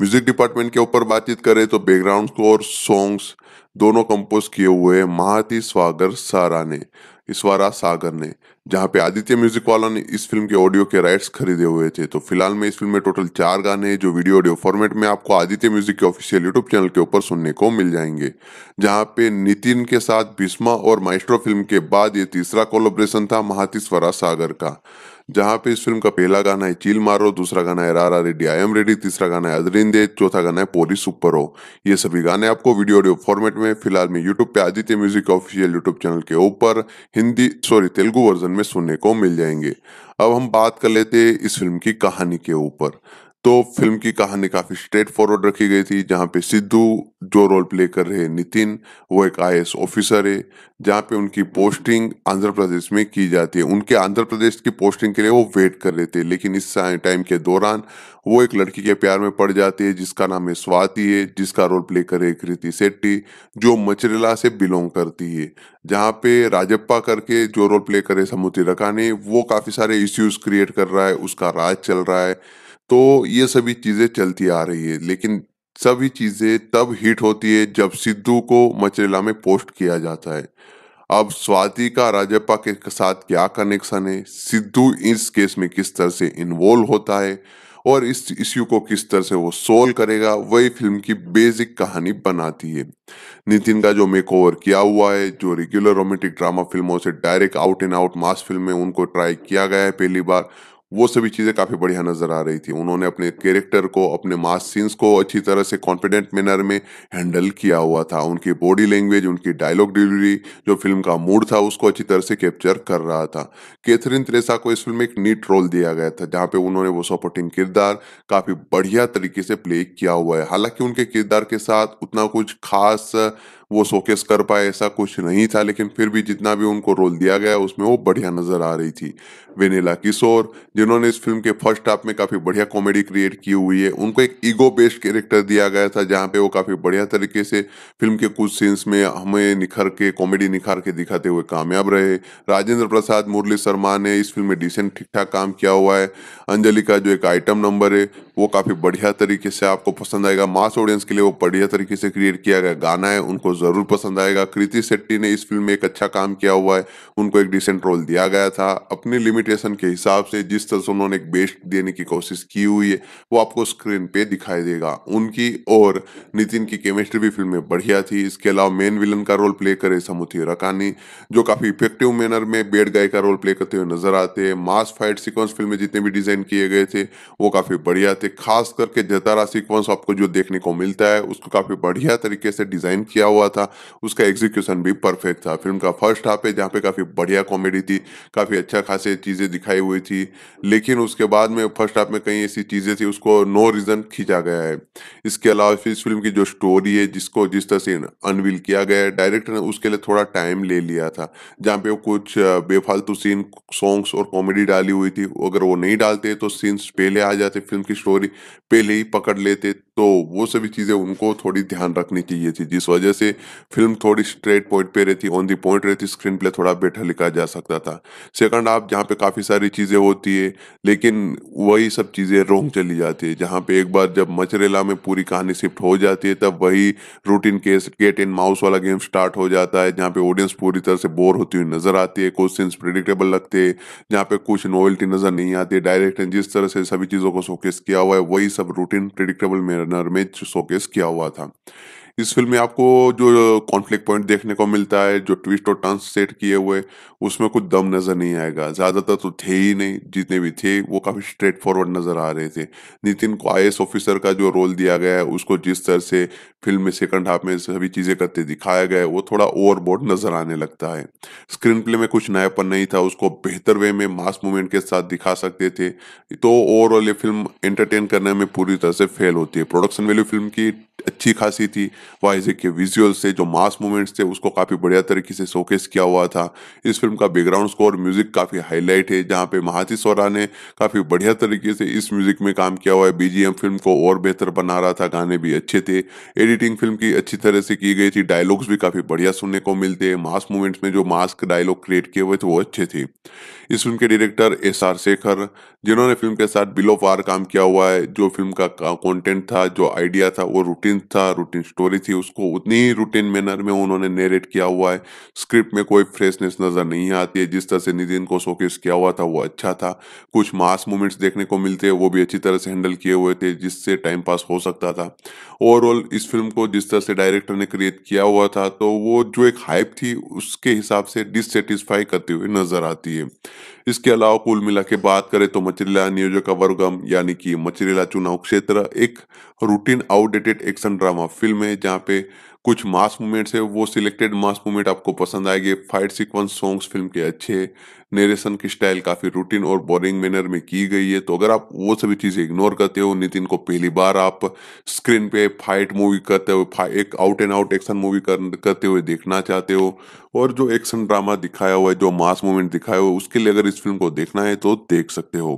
म्यूज़िक डिपार्टमेंट के ऊपर बातचीत करें तो बैकग्राउंड स्कोर सॉन्ग्स दोनों कंपोज किए हुए महाती स्वागर सारा ने। ईश्वरा सागर ने, जहाँ पे आदित्य म्यूज़िक वालों ने इस फ़िल्म के ऑडियो के राइट्स खरीदे हुए थे। तो फ़िलहाल में इस फ़िल्म में टोटल चार गाने जो वीडियो ऑडियो फॉर्मेट में आपको आदित्य म्यूज़िक के ऑफिशियल यूट्यूब चैनल के ऊपर सुनने को मिल जाएँगे। जहाँ पे नितिन के साथ भीष्मा और माइस्ट्रो फ़िल्म के बाद ये तीसरा कोलोब्रेशन था महातीश्वरा सागर का। जहाँ पे इस फ़िल्म का पहला गाना है, चील मारो, दूसरा गाना है, रारा रेडी आई एम रेडी तीसरा गाना है अदरिंदे चौथा गाना है पोरी सुपर हो। ये सभी गाने आपको वीडियो ऑडियो फॉर्मेट में, फ़िलहाल में यूट्यूब पे, Aditya Music official YouTube channel के ऊपर, हिंदी सॉरी तेलुगु वर्जन में सुनने को मिल जाएँगे। अब हम बात कर लेते हैं इस फ़िल्म की कहानी के ऊपर। तो फ़िल्म की कहानी काफ़ी स्ट्रेट फॉरवर्ड रखी गई थी, जहाँ पे सिद्धू जो रोल प्ले कर रहे नितिन, वो एक आई ऑफिसर है, जहाँ पे उनकी पोस्टिंग आंध्र प्रदेश में की जाती है। उनके आंध्र प्रदेश की पोस्टिंग के लिए वो वेट कर रहे थे, लेकिन इस टाइम के दौरान वो एक लड़की के प्यार में पड़ जाती है, जिसका नाम है स्वाति है, जिसका रोल प्ले करे कृति सेट्टी जो मचरेला से बिलोंग करती है। जहाँ पे राजप्पा करके जो रोल प्ले करे समुद्री रकानी, वो काफ़ी सारे इश्यूज़ क्रिएट कर रहा है, उसका राज चल रहा है। तो ये सभी चीज़ें चलती आ रही है, लेकिन सभी चीज़ें तब हिट होती है जब सिद्धू को मचरेला में पोस्ट किया जाता है। अब स्वाति का, राजप्पा के साथ क्या कनेक्शन है? सिद्धू इस केस में किस तरह से इन्वॉल्व होता है? और इस इश्यू को किस तरह से वो सोल्व करेगा? वही फ़िल्म की बेसिक कहानी बनाती है। नितिन का जो मेक ओवर किया हुआ है, जो रेगुलर रोमांटिक ड्रामा फ़िल्मों से direct out and out mass film में उनको ट्राई किया गया है पहली बार वो सभी चीज़ें काफ़ी बढ़िया नज़र आ रही थी। उन्होंने अपने कैरेक्टर को, अपने मास सीन्स को अच्छी तरह से कॉन्फिडेंट मैनर में हैंडल किया हुआ था। उनकी बॉडी लैंग्वेज उनकी डायलॉग डिलीवरी जो फ़िल्म का मूड था, उसको अच्छी तरह से कैप्चर कर रहा था। कैथरीन त्रेसा को इस फ़िल्म में एक नीट रोल दिया गया था, जहाँ पे उन्होंने वो सपोर्टिंग किरदार काफ़ी बढ़िया तरीके से प्ले किया हुआ है। हालाँकि उनके किरदार के साथ उतना कुछ खास वो शोकेस कर पाए, ऐसा कुछ नहीं था, लेकिन फिर भी जितना भी उनको रोल दिया गया, उसमें वो बढ़िया नज़र आ रही थी। वेनेला किशोर जिन्होंने इस फ़िल्म के फ़र्स्ट हाफ़ में काफ़ी बढ़िया कॉमेडी क्रिएट की हुई है, उनको एक ईगो बेस्ड कैरेक्टर दिया गया था, जहाँ पे वो काफ़ी बढ़िया तरीके से फ़िल्म के कुछ सीन्स में हमें निखर के कॉमेडी निखार के दिखाते हुए कामयाब रहे। राजेंद्र प्रसाद, मुरली शर्मा ने इस फ़िल्म में डिसेंट ठीक ठाक काम किया हुआ है। अंजलि का जो एक आइटम नंबर है वो काफ़ी बढ़िया तरीके से आपको पसंद आएगा। मास ऑडियंस के लिए वो बढ़िया तरीके से क्रिएट किया गया गाना है, उनको ज़रूर पसंद आएगा। कृति शेट्टी ने इस फ़िल्म में एक अच्छा काम किया हुआ है, उनको एक डिसेंट रोल दिया गया था। अपनी लिमिटेशन के हिसाब से जिस तरह से उन्होंने एक बेस्ट देने की कोशिश की हुई है, वो आपको स्क्रीन पे दिखाई देगा। उनकी और नितिन की केमिस्ट्री भी फ़िल्म में बढ़िया थी। इसके अलावा मेन विलन का रोल प्ले करे समुथी रकानी, जो काफ़ी इफ़ेक्टिव मैनर में बेड गाय का रोल प्ले करते हुए नज़र आते हैं। मास फाइट सिक्वेंस फ़िल्म में जितने भी डिज़ाइन किए गए थे, वो काफ़ी बढ़िया थे। खास करके जतारा सिक्वेंस आपको जो देखने को मिलता है, उसको काफ़ी बढ़िया तरीके से डिज़ाइन किया हुआ था, उसका एग्जीक्यूशन भी परफेक्ट था। फ़िल्म का फ़र्स्ट हाफ़ है, जहाँ पे काफ़ी बढ़िया कॉमेडी थी, काफ़ी अच्छा खासे चीज़ें दिखाई हुई थी, लेकिन उसके बाद में फ़र्स्ट हाफ़ में कई ऐसी चीज़ें थी, उसको नो रीजन खींचा गया है। इसके अलावा इस फ़िल्म की जो स्टोरी है, जिसको जिस तरह से अनविल किया गया है डायरेक्टर ने उसके लिए थोड़ा टाइम ले लिया था, जहाँ पे कुछ बेफालतू सीन सॉन्ग्स और कॉमेडी डाली हुई थी। अगर वो नहीं डालते तो सीन्स पहले आ जाते फ़िल्म की स्टोरी पहले ही पकड़ लेते तो वो सभी चीज़ें उनको थोड़ी ध्यान रखनी चाहिए थी, जिस वजह से फ़िल्म थोड़ी स्ट्रेट पॉइंट पे रहती ऑन दी पॉइंट रहती स्क्रीन प्ले थोड़ा बेटर लिखा जा सकता था। सेकंड हाफ़ जहाँ पे काफ़ी सारी चीज़ें होती है, लेकिन वही सब चीज़ें रोंग चली जाती है, जहाँ पे एक बार जब मचरेला में पूरी कहानी शिफ्ट हो जाती है, तब वही routine case cat and mouse वाला गेम स्टार्ट हो जाता है, जहाँ पे ऑडियंस पूरी तरह से बोर होती हुई नज़र आती है सीन्स प्रिडिक्टेबल लगते हैं, जहाँ पे कुछ नोवेल्टी नज़र नहीं आती डायरेक्ट जिस तरह से सभी चीज़ों को शोकेस किया हुआ है वही सब रूटीन प्रिडिक्टेबल मैनर में शोकेस किया हुआ था। इस फ़िल्म में आपको जो कॉन्फ्लिक्ट पॉइंट देखने को मिलता है, जो ट्विस्ट और टर्न सेट किए हुए, उसमें कुछ दम नज़र नहीं आएगा। ज़्यादातर तो थे ही नहीं, जितने भी थे, वो काफ़ी स्ट्रेट फॉरवर्ड नज़र आ रहे थे। नितिन को आई ऑफिसर का जो रोल दिया गया है, उसको जिस तरह से फ़िल्म में सेकंड हाफ़ में सभी चीज़ें करते दिखाया गया है, वो थोड़ा ओवरबोर्ड नज़र आने लगता है। स्क्रीन प्ले में कुछ नयापन नहीं था, उसको बेहतर वे में मास मूवमेंट के साथ दिखा सकते थे। तो ओवरऑल ये फ़िल्म एंटरटेन करने में पूरी तरह से फेल होती है। प्रोडक्शन वैल्यू फ़िल्म की अच्छी खासी थी। वाइजे के विजुअल से जो मास मूवमेंट्स थे, उसको काफ़ी बढ़िया तरीके से शोकेस किया हुआ था। इस फ़िल्म का बैकग्राउंड स्कोर म्यूज़िक काफ़ी हाईलाइट है, जहाँ पे महाती सोरा ने काफ़ी बढ़िया तरीके से इस म्यूज़िक में काम किया हुआ है। बीजीएम फ़िल्म को और बेहतर बना रहा था, गाने भी अच्छे थे। एडिटिंग फ़िल्म की अच्छी तरह से की गई थी डायलॉग्स भी काफ़ी बढ़िया सुनने को मिलते हैं। मास मूवमेंट्स में जो मास्क डायलॉग क्रिएट किए हुए थे, वो अच्छे थे। इस फ़िल्म के डायरेक्टर एस आर शेखर जिन्होंने फ़िल्म के साथ बिलो पार काम किया हुआ है, जो फ़िल्म का कॉन्टेंट था, जो आइडिया था, वो रूटीन था, रूटीन स्टोरी थी, उसको उतनी ही रूटीन मैनर में उन्होंने नेरेट किया हुआ है। स्क्रिप्ट में कोई फ्रेशनेस नज़र नहीं आती है। जिस तरह से नितिन को शोकेस किया हुआ था, वो अच्छा था। कुछ मास मूवमेंट्स देखने को मिलते हैं, वो भी अच्छी तरह से हैंडल किए हुए थे, जिससे टाइम पास हो सकता था। ओवरऑल इस फ़िल्म को जिस तरह से डायरेक्टर ने क्रिएट किया हुआ था तो वो जो एक हाइप थी, उसके हिसाब से डिससेटिस्फाई करते हुए नज़र आती है। इसके अलावा कुल मिला के बात करें तो मचरिला नियोजक वर्गम, यानी कि मचरिला चुनाव क्षेत्र, एक routine outdated action drama film है, जहाँ पे कुछ मास मूवमेंट्स है, वो सिलेक्टेड मास मूवमेंट आपको पसंद आएँगे। फाइट सीक्वेंस सॉन्ग्स फ़िल्म के अच्छे नेरेशन की स्टाइल काफ़ी रूटीन और बोरिंग मैनर में की गई है। तो अगर आप वो सभी चीज़ें इग्नोर करते हो, नितिन को पहली बार आप स्क्रीन पे फाइट मूवी करते हुए एक out and out action movie करते हुए देखना चाहते हो, और जो एक्शन ड्रामा दिखाया हुआ है, जो मास मूवमेंट दिखाया हुआ है, उसके लिए अगर इस फ़िल्म को देखना है तो देख सकते हो।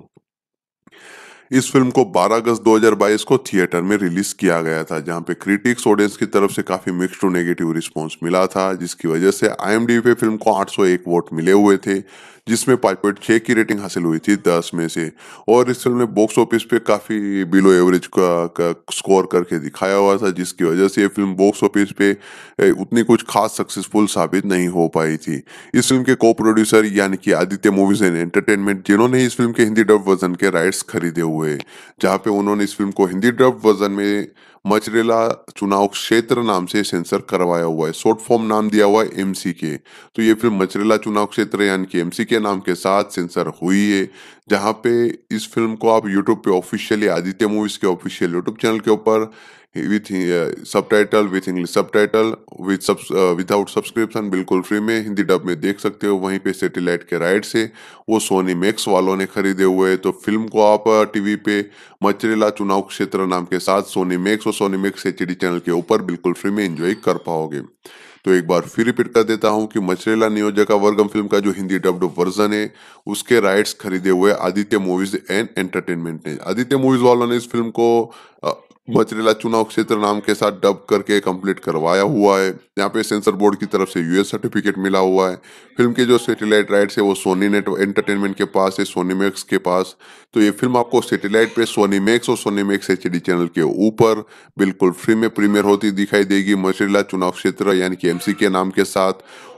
इस फ़िल्म को 12 अगस्त 2022 को थिएटर में रिलीज़ किया गया था, जहाँ पे क्रिटिक्स ऑडियंस की तरफ़ से काफ़ी मिक्स्ड टू नेगेटिव रिस्पांस मिला था, जिसकी वजह से आई पे फ़िल्म को 801 वोट मिले हुए थे। जिसमें पाँच पॉइंट छः की रेटिंग हासिल हुई थी दस में से। और इस फ़िल्म ने बॉक्स ऑफ़िस पे काफ़ी बिलो एवरेज का, का स्कोर करके दिखाया हुआ था जिसकी वजह से ये फ़िल्म बॉक्स ऑफ़िस पे उतनी कुछ खास सक्सेसफुल साबित नहीं हो पाई थी। इस फ़िल्म के को प्रोड्यूसर यानी कि आदित्य मूवीज़ एंड एंटरटेनमेंट जिन्होंने इस फ़िल्म के हिंदी डब वर्जन के राइट्स खरीदे हुए जहाँ पे उन्होंने इस फ़िल्म को हिंदी डब वर्जन में मचरेला चुनाव क्षेत्र नाम से सेंसर करवाया हुआ है, शॉर्ट फॉर्म नाम दिया हुआ है एमसी के तो ये फ़िल्म मचरेला चुनाव क्षेत्र यानी कि एमसी के नाम के साथ सेंसर हुई है, जहाँ पे इस फ़िल्म को आप यूट्यूब पे ऑफिशियली आदित्य मूवीज़ के ऑफिशियल यूट्यूब चैनल के ऊपर with subtitle with English subtitle with sub without subscription बिल्कुल फ्री में हिंदी डब में देख सकते हो। वहीं पे सैटेलाइट के राइट से वो सोनी मैक्स वालों ने खरीदे हुए तो फ़िल्म को आप टीवी uh, पे मचरेला चुनाव क्षेत्र नाम के साथ सोनी मैक्स और सोनी मैक्स एच चैनल के ऊपर बिल्कुल फ्री में एंजॉय कर पाओगे। तो एक बार फिर रिपीट कर देता हूँ कि मचरेला नियोजका वर्गम फ़िल्म का जो हिंदी डब्ड वर्जन है उसके राइट्स खरीदे हुए आदित्य मूवीज़ एंड एंटरटेनमेंट ने। आदित्य मूवीज़ वालों ने इस फ़िल्म को मचरेला चुनाव क्षेत्र नाम के साथ डब करके कंप्लीट करवाया हुआ है। यहाँ पे सेंसर बोर्ड की तरफ़ से यूएस सर्टिफिकेट मिला हुआ है। फ़िल्म के जो सैटेलाइट राइट्स है वो सोनी नेट एंटरटेनमेंट के पास है सोनी मैक्स के पास। तो ये फ़िल्म आपको सैटेलाइट पे सोनी मैक्स और सोनी मैक्स एचडी चैनल के ऊपर बिल्कुल फ्री में प्रीमियर होती दिखाई देगी। मचरेला चुनाव क्षेत्र यानी कि एमसी के नाम के साथ।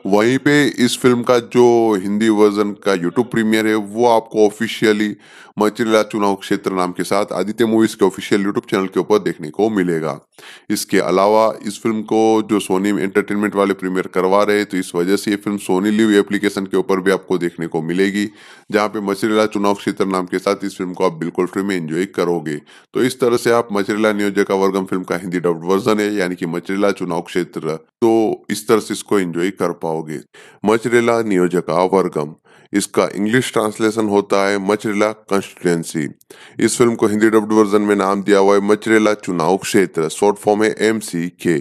वहीं पे इस फ़िल्म का जो हिंदी वर्जन का यूट्यूब प्रीमियर है, वो आपको ऑफिशियली मचरीला चुनाव क्षेत्र नाम के साथ आदित्य मूवीज़ के ऑफिशियल यूट्यूब चैनल के ऊपर देखने को मिलेगा। इसके अलावा इस फ़िल्म को जो सोनी एंटरटेनमेंट वाले प्रीमियर करवा रहे तो इस वजह से ये फ़िल्म सोनी लिव एप्लीकेशन के ऊपर भी आपको देखने को मिलेगी, जहाँ पे मचरेला चुनाव क्षेत्र नाम के साथ इस फ़िल्म को आप बिल्कुल फ्री में एंजॉय करोगे। तो इस तरह से आप मचरेला नियोजका वर्गम फ़िल्म का हिंदी डब्ड वर्जन है, यानी कि मचरीला चुनाव क्षेत्र। तो इस तरह से इसको एंजॉय कर पाओगे। मचरेला नियोजका वर्गम इसका इंग्लिश ट्रांसलेशन होता है मचरेला कंस्टिट्युएंसी इस फ़िल्म को हिंदी डब्ड वर्जन में नाम दिया हुआ है मचरेला चुनाव क्षेत्र शॉर्ट फॉर्म है एम सी के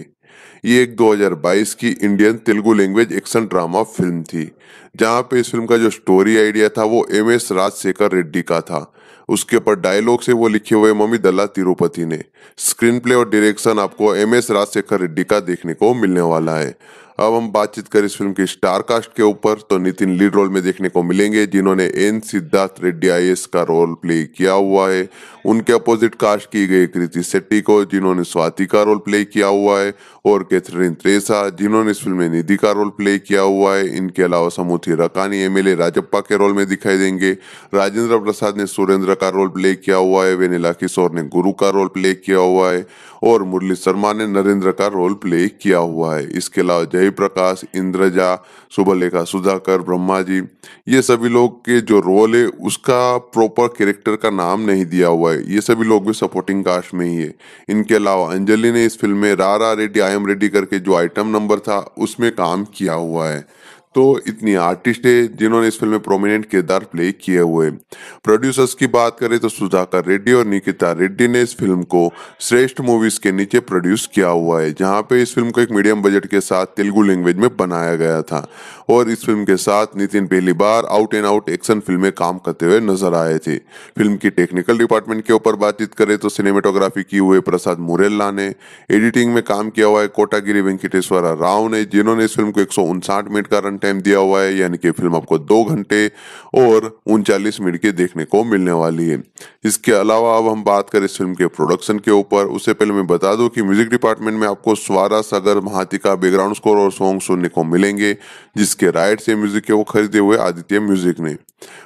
ये एक 2022 की Indian Telugu language action drama film थी, जहाँ पे इस फ़िल्म का जो स्टोरी आइडिया था वो एम एस राजशेखर रेड्डी का था। उसके ऊपर डायलॉग से वो लिखे हुए मम्मी दल्ला तिरुपति ने। स्क्रीन प्ले और डायरेक्शन आपको एम एस राजशेखर रेड्डी का देखने को मिलने वाला है। अब हम बातचीत करें इस फ़िल्म के स्टार कास्ट के ऊपर तो नितिन लीड रोल में देखने को मिलेंगे, जिन्होंने एन सिद्धार्थ रेड्डी आई का रोल प्ले किया हुआ है। उनके अपोजिट कास्ट की गई कृति शेट्टी को, जिन्होंने स्वाति का रोल प्ले किया हुआ है, और कैथरीन त्रेसा, जिन्होंने इस फ़िल्म में निधि का रोल प्ले किया हुआ है। इनके अलावा समूथी रकानी एमएलए राजप्पा के रोल में दिखाई देंगे। राजेंद्र प्रसाद ने सुरेंद्र का रोल प्ले किया हुआ है, वेनिला किशोर ने गुरु का रोल प्ले किया हुआ है, और मुरली शर्मा ने नरेंद्र का रोल प्ले किया हुआ है। इसके अलावा जयप्रकाश, इंद्रजा, सुबलेखा सुधाकर, ब्रह्मा जी, ये सभी लोग के जो रोल है, उसका प्रॉपर कैरेक्टर का नाम नहीं दिया हुआ है ये सभी लोग भी सपोर्टिंग कास्ट में ही है। इनके अलावा अंजलि ने इस फ़िल्म में रा रा रेडी आई एम रेड्डी करके जो आइटम नंबर था, उसमें काम किया हुआ है। तो इतनी आर्टिस्ट है जिन्होंने इस फ़िल्म में प्रोमिनेंट किरदार प्ले किए हुए। प्रोड्यूसर्स की बात करें तो सुधाकर रेड्डी और निकिता रेड्डी ने इस फ़िल्म को श्रेष्ठ मूवीज़ के नीचे प्रोड्यूस किया हुआ है, जहाँ पे इस फ़िल्म को एक मीडियम बजट के साथ तेलुगु लैंग्वेज में बनाया गया था। और इस फ़िल्म के साथ नितिन पहली बार out and out action film में काम करते हुए नज़र आए थे। फ़िल्म की टेक्निकल डिपार्टमेंट के ऊपर बातचीत करें तो सिनेमेटोग्राफी की हुए प्रसाद मुरेल्ला ने एडिटिंग में काम किया हुआ है कोटागिरी वेंकटेश्वर राव ने, जिन्होंने इस फ़िल्म को एक मिनट का रन टाइम दिया हुआ है, यानी कि फ़िल्म आपको दो घंटे और उनचालीस मिनट के देखने को मिलने वाली है। इसके अलावा अब हम बात करें इस फ़िल्म के प्रोडक्शन के ऊपर। उससे पहले मैं बता दूँ कि म्यूज़िक डिपार्टमेंट में आपको स्वारा सागर महाती का बैकग्राउंड स्कोर और सॉन्ग सुनने को मिलेंगे, जिसके राइट से म्यूज़िक के वो खरीदे हुए आदित्य म्यूज़िक ने।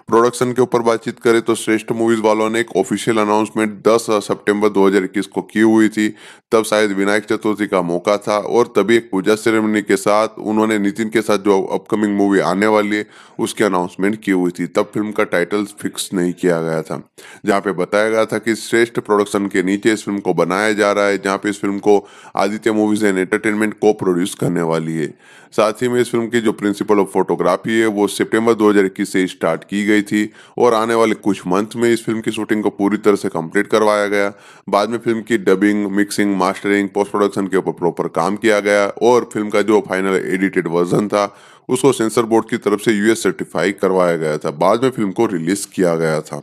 प्रोडक्शन के ऊपर बातचीत करें तो श्रेष्ठ मूवीज़ वालों ने एक ऑफिशियल अनाउंसमेंट 10 सितंबर 2021 को की हुई थी। तब शायद विनायक चतुर्थी का मौका था और तभी एक पूजा सेरेमनी के साथ उन्होंने नितिन के साथ जो अपकमिंग मूवी आने वाली है, उसकी अनाउंसमेंट की हुई थी। तब फ़िल्म का टाइटल फिक्स नहीं किया गया था। जहाँ पे बताया गया था कि श्रेष्ठ प्रोडक्शन के नीचे इस फ़िल्म को बनाया जा रहा है, जहाँ पे इस फ़िल्म को आदित्य मूवीज़ एंड एंटरटेनमेंट को प्रोड्यूस करने वाली है। साथ ही में इस फ़िल्म की जो प्रिंसिपल ऑफ़ फोटोग्राफी है, वो सितंबर 2021 से स्टार्ट की गई थी और आने वाले कुछ मंथ में इस फ़िल्म की शूटिंग को पूरी तरह से कंप्लीट करवाया गया। बाद में फ़िल्म की dubbing mixing mastering post production के ऊपर प्रॉपर काम किया गया और फ़िल्म का जो फाइनल एडिटेड वर्जन था उसको सेंसर बोर्ड की तरफ़ से यूएस सर्टिफाई करवाया गया था। बाद में फ़िल्म को रिलीज़ किया गया था।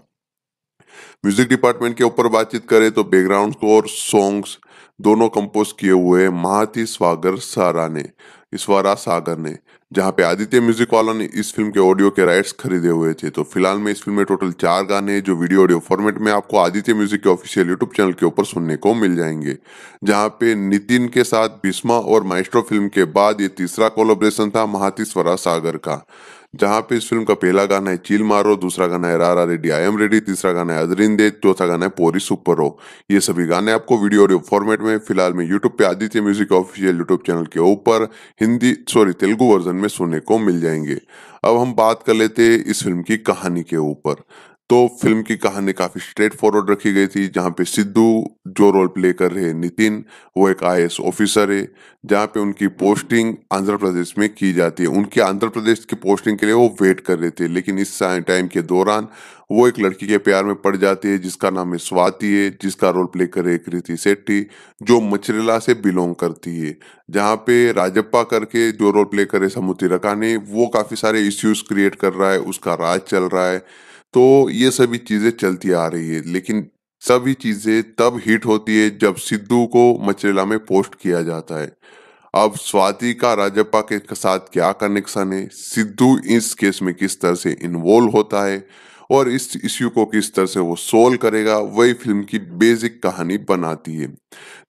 म्यूज़िक डिपार्टमेंट के ऊपर बातचीत करें तो बैकग्राउंड स्कोर, सॉन्ग्स दोनों कंपोज किए हुए महाती स्वागर सारा ने स्वरा सागर ने जहाँ पे आदित्य म्यूज़िक वालों ने इस फ़िल्म के ऑडियो के राइट्स खरीदे हुए थे। तो फ़िलहाल में इस फ़िल्म में टोटल चार गाने जो वीडियो ऑडियो फॉर्मेट में आपको आदित्य म्यूज़िक के ऑफिशियल यूट्यूब चैनल के ऊपर सुनने को मिल जाएँगे। जहाँ पे नितिन के साथ भीष्मा और माइस्ट्रो फ़िल्म के बाद ये तीसरा कोलोब्रेशन था महाती स्वरा सागर का। जहाँ पे इस फ़िल्म का पहला गाना है, चील मारो, दूसरा गाना है, रारा रेडी आई एम रेडी तीसरा गाना है अदरिंदे चौथा गाना है, पोरी सुपर हो। ये सभी गाने आपको वीडियो ऑडियो फॉर्मेट में, फ़िलहाल में यूट्यूब पे Aditya Music official YouTube channel के ऊपर, हिंदी सॉरी तेलुगु वर्जन में सुनने को मिल जाएँगे। अब हम बात कर लेते हैं इस फ़िल्म की कहानी के ऊपर। तो फ़िल्म की कहानी काफ़ी स्ट्रेट फॉरवर्ड रखी गई थी, जहाँ पे सिद्धू जो रोल प्ले कर रहे हैं नितिन, वो एक आई ऑफिसर है, जहाँ पे उनकी पोस्टिंग आंध्र प्रदेश में की जाती है। उनकी आंध्र प्रदेश की पोस्टिंग के लिए वो वेट कर रहे थे, लेकिन इस टाइम के दौरान वो एक लड़की के प्यार में पड़ जाती है, जिसका नाम है स्वाति है, जिसका रोल प्ले करे कृति सेट्टी, जो मचरेला से बिलोंग करती है। जहाँ पे राजप्पा करके जो रोल प्ले करे समुति रकानी, वो काफ़ी सारे इश्यूज़ क्रिएट कर रहा है, उसका राज चल रहा है। तो ये सभी चीज़ें चलती आ रही है, लेकिन सभी चीज़ें तब हिट होती है जब सिद्धू को मचरेला में पोस्ट किया जाता है। अब स्वाति का राजप्पा के साथ क्या कनेक्शन है? सिद्धू इस केस में किस तरह से इन्वॉल्व होता है? और इस इश्यू को किस तरह से वो सोल्व करेगा? वही फ़िल्म की बेसिक कहानी बनाती है।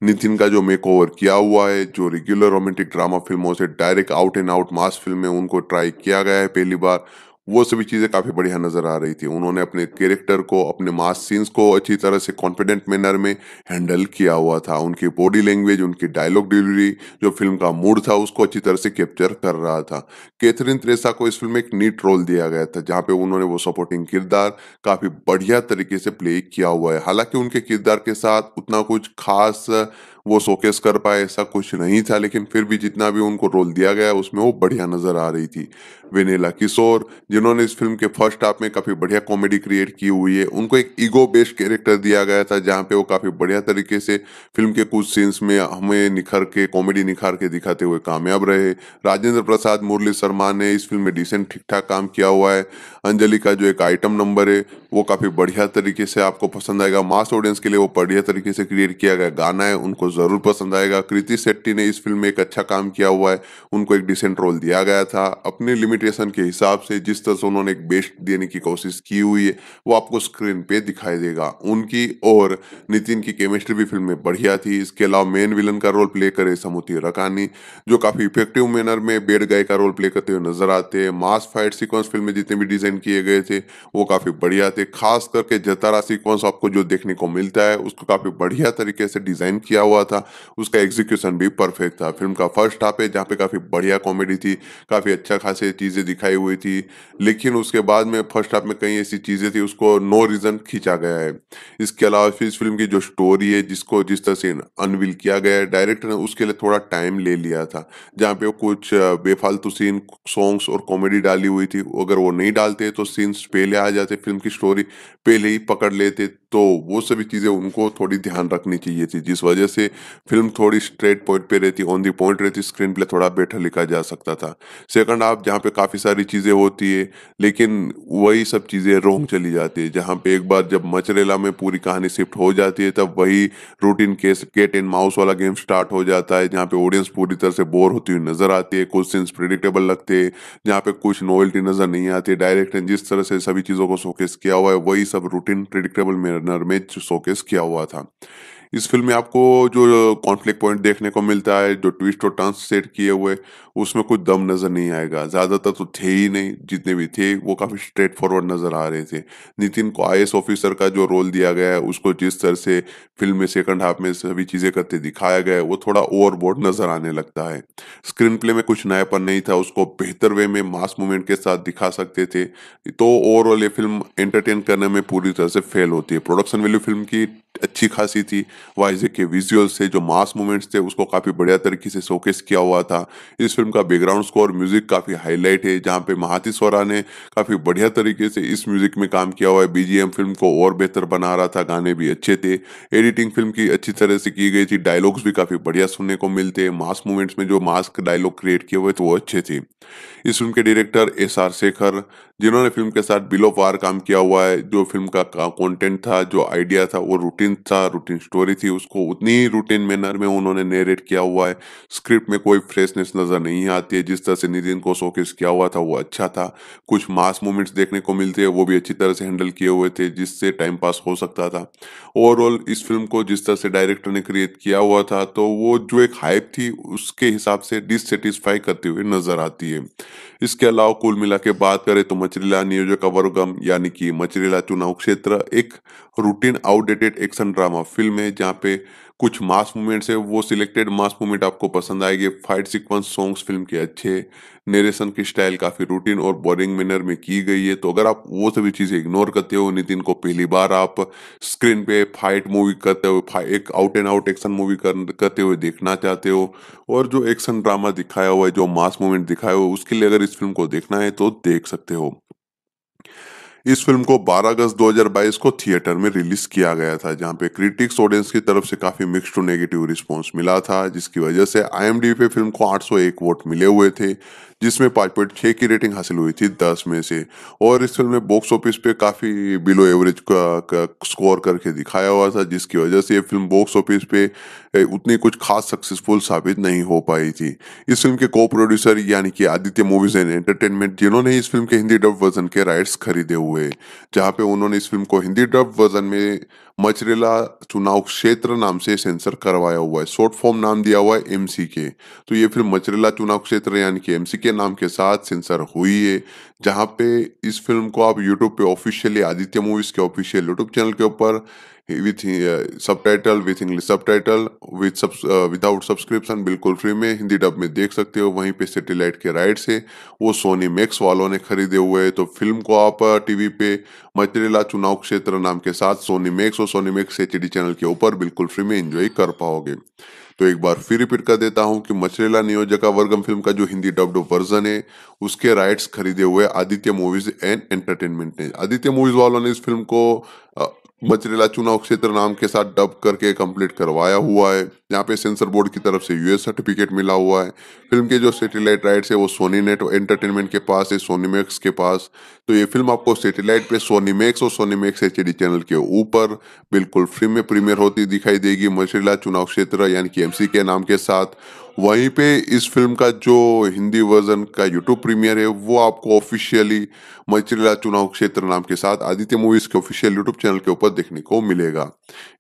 नितिन का जो मेक ओवर किया हुआ है, जो रेगुलर रोमांटिक ड्रामा फ़िल्मों से direct out and out mass film में उनको ट्राई किया गया है पहली बार वो सभी चीज़ें काफ़ी बढ़िया नज़र आ रही थी। उन्होंने अपने कैरेक्टर को, अपने मास सीन्स को अच्छी तरह से कॉन्फिडेंट मैनर में हैंडल किया हुआ था। उनकी बॉडी लैंग्वेज उनकी डायलॉग डिलीवरी जो फ़िल्म का मूड था, उसको अच्छी तरह से कैप्चर कर रहा था। कैथरीन त्रेसा को इस फ़िल्म में एक नीट रोल दिया गया था, जहाँ पे उन्होंने वो सपोर्टिंग किरदार काफ़ी बढ़िया तरीके से प्ले किया हुआ है। हालाँकि उनके किरदार के साथ उतना कुछ खास वो शोकेस कर पाए, ऐसा कुछ नहीं था, लेकिन फिर भी जितना भी उनको रोल दिया गया, उसमें वो बढ़िया नज़र आ रही थी। वेनेला किशोर, जिन्होंने इस फ़िल्म के फ़र्स्ट हाफ़ में काफ़ी बढ़िया कॉमेडी क्रिएट की हुई है, उनको एक ईगो बेस्ड कैरेक्टर दिया गया था, जहाँ पे वो काफ़ी बढ़िया तरीके से फ़िल्म के कुछ सीन्स में हमें निखर के कॉमेडी निखार के दिखाते हुए कामयाब रहे। राजेंद्र प्रसाद, मुरली शर्मा ने इस फ़िल्म में डिसेंट ठीक ठाक काम किया हुआ है। अंजलि का जो एक आइटम नंबर है, वो काफ़ी बढ़िया तरीके से आपको पसंद आएगा। मास ऑडियंस के लिए वो बढ़िया तरीके से क्रिएट किया गया गाना है, उनको ज़रूर पसंद आएगा। कृति शेट्टी ने इस फ़िल्म में एक अच्छा काम किया हुआ है। उनको एक डिसेंट रोल दिया गया था। अपने लिमिटेशन के हिसाब से जिस तरह से उन्होंने एक बेस्ट देने की कोशिश की हुई है, वो आपको स्क्रीन पे दिखाई देगा। उनकी और नितिन की केमिस्ट्री भी फ़िल्म में बढ़िया थी। इसके अलावा मेन विलन का रोल प्ले करे समुति रकानी, जो काफ़ी इफ़ेक्टिव मैनर में बेड गाय का रोल प्ले करते हुए नज़र आते हैं। मास फाइट सिक्वेंस फ़िल्म में जितने भी डिज़ाइन किए गए थे, वो काफ़ी बढ़िया थे। खास करके जतारा सिक्वेंस आपको जो देखने को मिलता है, उसको काफ़ी बढ़िया तरीके से डिज़ाइन किया हुआ था, उसका एग्जीक्यूशन भी परफेक्ट था। फ़िल्म का फ़र्स्ट हाफ़ है, जहाँ पे काफ़ी बढ़िया कॉमेडी थी, काफ़ी अच्छा खासे चीज़ें दिखाई हुई थी, लेकिन उसके बाद में फ़र्स्ट हाफ़ में कई ऐसी चीज़ें थी, उसको नो रीजन खींचा गया है। इसके अलावा फिर इस फ़िल्म की जो स्टोरी है, जिसको जिस तरह से अनविल किया गया है डायरेक्टर ने उसके लिए थोड़ा टाइम ले लिया था, जहाँ पे कुछ बेफालतू सीन सॉन्ग्स और कॉमेडी डाली हुई थी। अगर वो नहीं डालते तो सीन्स पहले आ जाते फ़िल्म की स्टोरी पहले ही पकड़ लेते तो वो सभी चीज़ें उनको थोड़ी ध्यान रखनी चाहिए थी, जिस वजह से फ़िल्म थोड़ी स्ट्रेट पॉइंट पे रहती ऑन दी पॉइंट रहती स्क्रीन प्ले थोड़ा बेटर लिखा जा सकता था। सेकंड हाफ़ जहाँ पे काफ़ी सारी चीज़ें होती है, लेकिन वही सब चीज़ें रोंग चली जाती है, जहाँ पे एक बार जब मचरेला में पूरी कहानी शिफ्ट हो जाती है, तब वही routine case cat and mouse वाला गेम स्टार्ट हो जाता है, जहाँ पे ऑडियंस पूरी तरह से बोर होती हुई नज़र आती है, कुछ सीन्स प्रिडिक्टेबल लगते हैं, जहाँ पे कुछ नोवेल्टी नज़र नहीं आती डायरेक्ट जिस तरह से सभी चीज़ों को शोकेस किया हुआ है, वही सब रूटीन प्रिडिक्टेबल मैनर में शोकेस किया हुआ था। इस फ़िल्म में आपको जो कॉन्फ्लिक्ट पॉइंट देखने को मिलता है, जो ट्विस्ट और टर्न्स सेट किए हुए उसमें कुछ दम नज़र नहीं आएगा। ज़्यादातर तो थे ही नहीं, जितने भी थे, वो काफ़ी स्ट्रेट फॉरवर्ड नज़र आ रहे थे। नितिन को आईएस ऑफिसर का जो रोल दिया गया है, उसको जिस तरह से फ़िल्म में सेकंड हाफ़ में सभी चीज़ें करते दिखाया गया है, वो थोड़ा ओवरबोर्ड नज़र आने लगता है। स्क्रीन प्ले में कुछ नयापन नहीं था, उसको बेहतर वे में मास मूवमेंट के साथ दिखा सकते थे। तो ओवरऑल ये फ़िल्म एंटरटेन करने में पूरी तरह से फेल होती है। प्रोडक्शन वैल्यू फ़िल्म की अच्छी खासी थी। वाइजे के विजुअल्स थे, जो मास मूवमेंट्स थे, उसको काफ़ी बढ़िया तरीके से शोकेस किया हुआ था। इस फ़िल्म का बैकग्राउंड स्कोर म्यूज़िक काफ़ी हाईलाइट है, जहाँ पे महाती स्वरा ने काफ़ी बढ़िया तरीके से इस म्यूज़िक में काम किया हुआ है। बीजीएम फ़िल्म को और बेहतर बना रहा था, गाने भी अच्छे थे। एडिटिंग फ़िल्म की अच्छी तरह से की गई थी डायलॉग्स भी काफ़ी बढ़िया सुनने को मिलते हैं। मास मूवमेंट्स में जो मास्क डायलॉग क्रिएट किए हुए थे, वो अच्छे थे। इस फ़िल्म के डायरेक्टर एस आर शेखर जिन्होंने फ़िल्म के साथ बिलो पार काम किया हुआ है, जो फ़िल्म का कंटेंट था, जो आइडिया था, वो रूटीन था रूटीन स्टोरी थी, उसको उतनी ही रूटीन मैनर में उन्होंने नेरेट किया हुआ है। स्क्रिप्ट में कोई फ्रेशनेस नज़र नहीं आती है, जिस तरह से नितिन को शोकेस किया हुआ था, वो अच्छा था। कुछ मास मूवमेंट्स देखने को मिलते हैं, वो भी अच्छी तरह से हैंडल किए हुए थे, जिससे टाइम पास हो सकता था। ओवरऑल इस फ़िल्म को जिस तरह से डायरेक्टर ने क्रिएट किया हुआ था तो वो जो एक हाइप थी, उसके हिसाब से डिससेटिस्फाई करते हुए नज़र आती है। इसके अलावा कुल मिला के बात करें तो मचरीला नियोजक वर्गम यानी कि मचरीला चुनाव क्षेत्र, एक routine outdated action drama film है, जहाँ पे कुछ मास मूवमेंट्स है, वो सिलेक्टेड मास मूवमेंट आपको पसंद आएँगे। फाइट सीक्वेंस सॉन्ग्स फ़िल्म के अच्छे नेरेशन की स्टाइल काफ़ी रूटीन और बोरिंग मैनर में की गई है। तो अगर आप वो सभी चीज़ें इग्नोर करते हो, नितिन, को पहली बार आप स्क्रीन पे फाइट मूवी करते हुए एक out and out action movie करते हुए देखना चाहते हो, और जो एक्शन ड्रामा दिखाया हुआ है, जो मास मूवमेंट दिखाया हुआ है, उसके लिए अगर इस फ़िल्म को देखना है तो देख सकते हो। इस फ़िल्म को 12 अगस्त 2022 को थिएटर में रिलीज़ किया गया था, जहाँ पे क्रिटिक्स ऑडियंस की तरफ़ से काफ़ी मिक्स टू नेगेटिव रिस्पांस मिला था, जिसकी वजह से आई पे फ़िल्म को 801 वोट मिले हुए थे। जिसमें पाँच पॉइंट छः की रेटिंग हासिल हुई थी दस में से। और इस फ़िल्म ने बॉक्स ऑफ़िस पे काफ़ी बिलो एवरेज का, का स्कोर करके दिखाया हुआ था जिसकी वजह से ये फ़िल्म बॉक्स ऑफ़िस पे उतनी कुछ खास सक्सेसफुल साबित नहीं हो पाई थी। इस फ़िल्म के को प्रोड्यूसर यानी कि आदित्य मूवीज़ एंड एंटरटेनमेंट जिन्होंने इस फ़िल्म के हिंदी डब वर्जन के राइट्स खरीदे हुए जहाँ पे उन्होंने इस फ़िल्म को हिंदी डब वर्जन में मचरेला चुनाव क्षेत्र नाम से सेंसर करवाया हुआ है शॉर्ट फॉर्म नाम दिया हुआ है एमसी के तो ये फ़िल्म मचरेला चुनाव क्षेत्र यानी कि एमसी के नाम के साथ सेंसर हुई है जहाँ पे इस फ़िल्म को आप यूट्यूब पे ऑफिशियली आदित्य मूवीज़ के ऑफिशियल यूट्यूब चैनल के ऊपर with subtitle with English subtitle with सब विदाउट सब्सक्रिप्शन बिल्कुल फ्री में हिंदी डब में देख सकते हो। वहीं पे सेटेलाइट के राइट से वो सोनी मैक्स वालों ने खरीदे हुए हैं। तो फ़िल्म को आप टीवी uh, पे मचरेला चुनाव क्षेत्र नाम के साथ सोनी मैक्स और सोनी मैक्स एच चैनल के ऊपर बिल्कुल फ्री में एंजॉय कर पाओगे। तो एक बार फिर रिपीट कर देता हूँ कि मछरेला नियोजका वर्गम फ़िल्म का जो हिंदी डब्ड वर्जन है, उसके राइट्स खरीदे हुए आदित्य मूवीज़ एंड एंटरटेनमेंट ने। आदित्य मूवीज़ वालों ने इस फ़िल्म को मचरेला चुनाव क्षेत्र नाम के साथ डब करके कंप्लीट करवाया हुआ है। यहाँ पे सेंसर बोर्ड की तरफ़ से यूएस सर्टिफिकेट मिला हुआ है। फ़िल्म के जो सेटेलाइट राइट्स है वो सोनी नेट एंटरटेनमेंट के पास है सोनी मैक्स के पास। तो ये फ़िल्म आपको सेटेलाइट पे सोनी मैक्स और सोनी मैक्स एच चैनल के ऊपर बिल्कुल फ्री में प्रीमियर होती दिखाई देगी। मछलीला चुनाव क्षेत्र यानी कि एमसी के नाम के साथ। वहीं पे इस फ़िल्म का जो हिंदी वर्जन का यूट्यूब प्रीमियर है, वो आपको ऑफिशियली मचरीला चुनाव क्षेत्र नाम के साथ आदित्य मूवीज़ के ऑफिशियल यूट्यूब चैनल के ऊपर देखने को मिलेगा।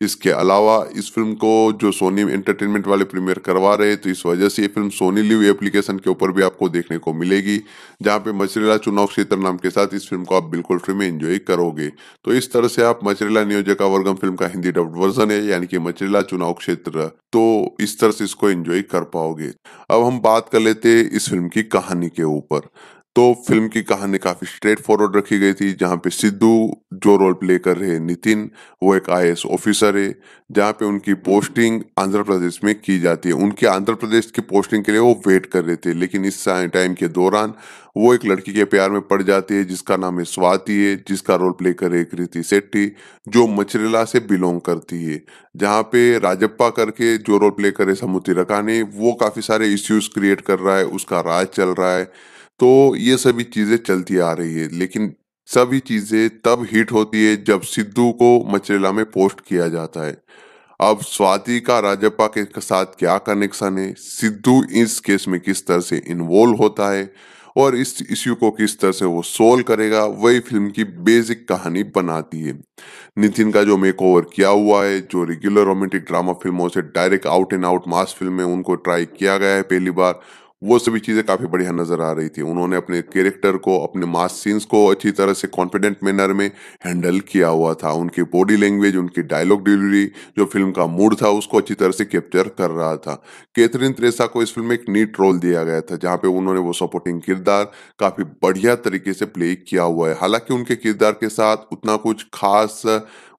इसके अलावा इस फ़िल्म को जो सोनी एंटरटेनमेंट वाले प्रीमियर करवा रहे तो इस वजह से ये फ़िल्म सोनी लिव एप्लीकेशन के ऊपर भी आपको देखने को मिलेगी, जहाँ पे मचरेला चुनाव क्षेत्र नाम के साथ इस फ़िल्म को आप बिल्कुल फ्री में एंजॉय करोगे। तो इस तरह से आप मचरेला नियोजका वर्गम फ़िल्म का हिंदी डब्ड वर्जन है, यानी कि मचरेला चुनाव क्षेत्र। तो इस तरह से इसको एंजॉय कर पाओगे। अब हम बात कर लेते इस फ़िल्म की कहानी के ऊपर। तो फ़िल्म की कहानी काफ़ी स्ट्रेट फॉरवर्ड रखी गई थी, जहाँ पे सिद्धू जो रोल प्ले कर रहे नितिन, वो एक आई ऑफिसर है, जहाँ पे उनकी पोस्टिंग आंध्र प्रदेश में की जाती है। उनके आंध्र प्रदेश की पोस्टिंग के लिए वो वेट कर रहे थे, लेकिन इस टाइम के दौरान वो एक लड़की के प्यार में पड़ जाती है, जिसका नाम है स्वाति है, जिसका रोल प्ले करे कृति सेट्टी जो मचरेला से बिलोंग करती है। जहाँ पे राजप्पा करके जो रोल प्ले करे समुद्री रकानी, वो काफ़ी सारे इश्यूज़ क्रिएट कर रहा है, उसका राज चल रहा है तो ये सभी चीज़ें चलती आ रही है, लेकिन सभी चीज़ें तब हिट होती है जब सिद्धू को मचरेला में पोस्ट किया जाता है। अब स्वाति का, राजप्पा के साथ क्या कनेक्शन है? सिद्धू इस केस में किस तरह से इन्वॉल्व होता है? और इस इश्यू को किस तरह से वो सोल्व करेगा? वही फ़िल्म की बेसिक कहानी बनाती है। नितिन का जो मेक ओवर किया हुआ है, जो रेगुलर रोमांटिक ड्रामा फ़िल्मों से direct out and out mass film में उनको ट्राई किया गया है पहली बार वो सभी चीज़ें काफ़ी बढ़िया नज़र आ रही थी। उन्होंने अपने कैरेक्टर को, अपने मास सीन्स को अच्छी तरह से कॉन्फिडेंट मैनर में हैंडल किया हुआ था। उनकी बॉडी लैंग्वेज उनकी डायलॉग डिलीवरी जो फ़िल्म का मूड था, उसको अच्छी तरह से कैप्चर कर रहा था। कैथरीन त्रेसा को इस फ़िल्म में एक नीट रोल दिया गया था, जहाँ पे उन्होंने वो सपोर्टिंग किरदार काफ़ी बढ़िया तरीके से प्ले किया हुआ है। हालाँकि उनके किरदार के साथ उतना कुछ खास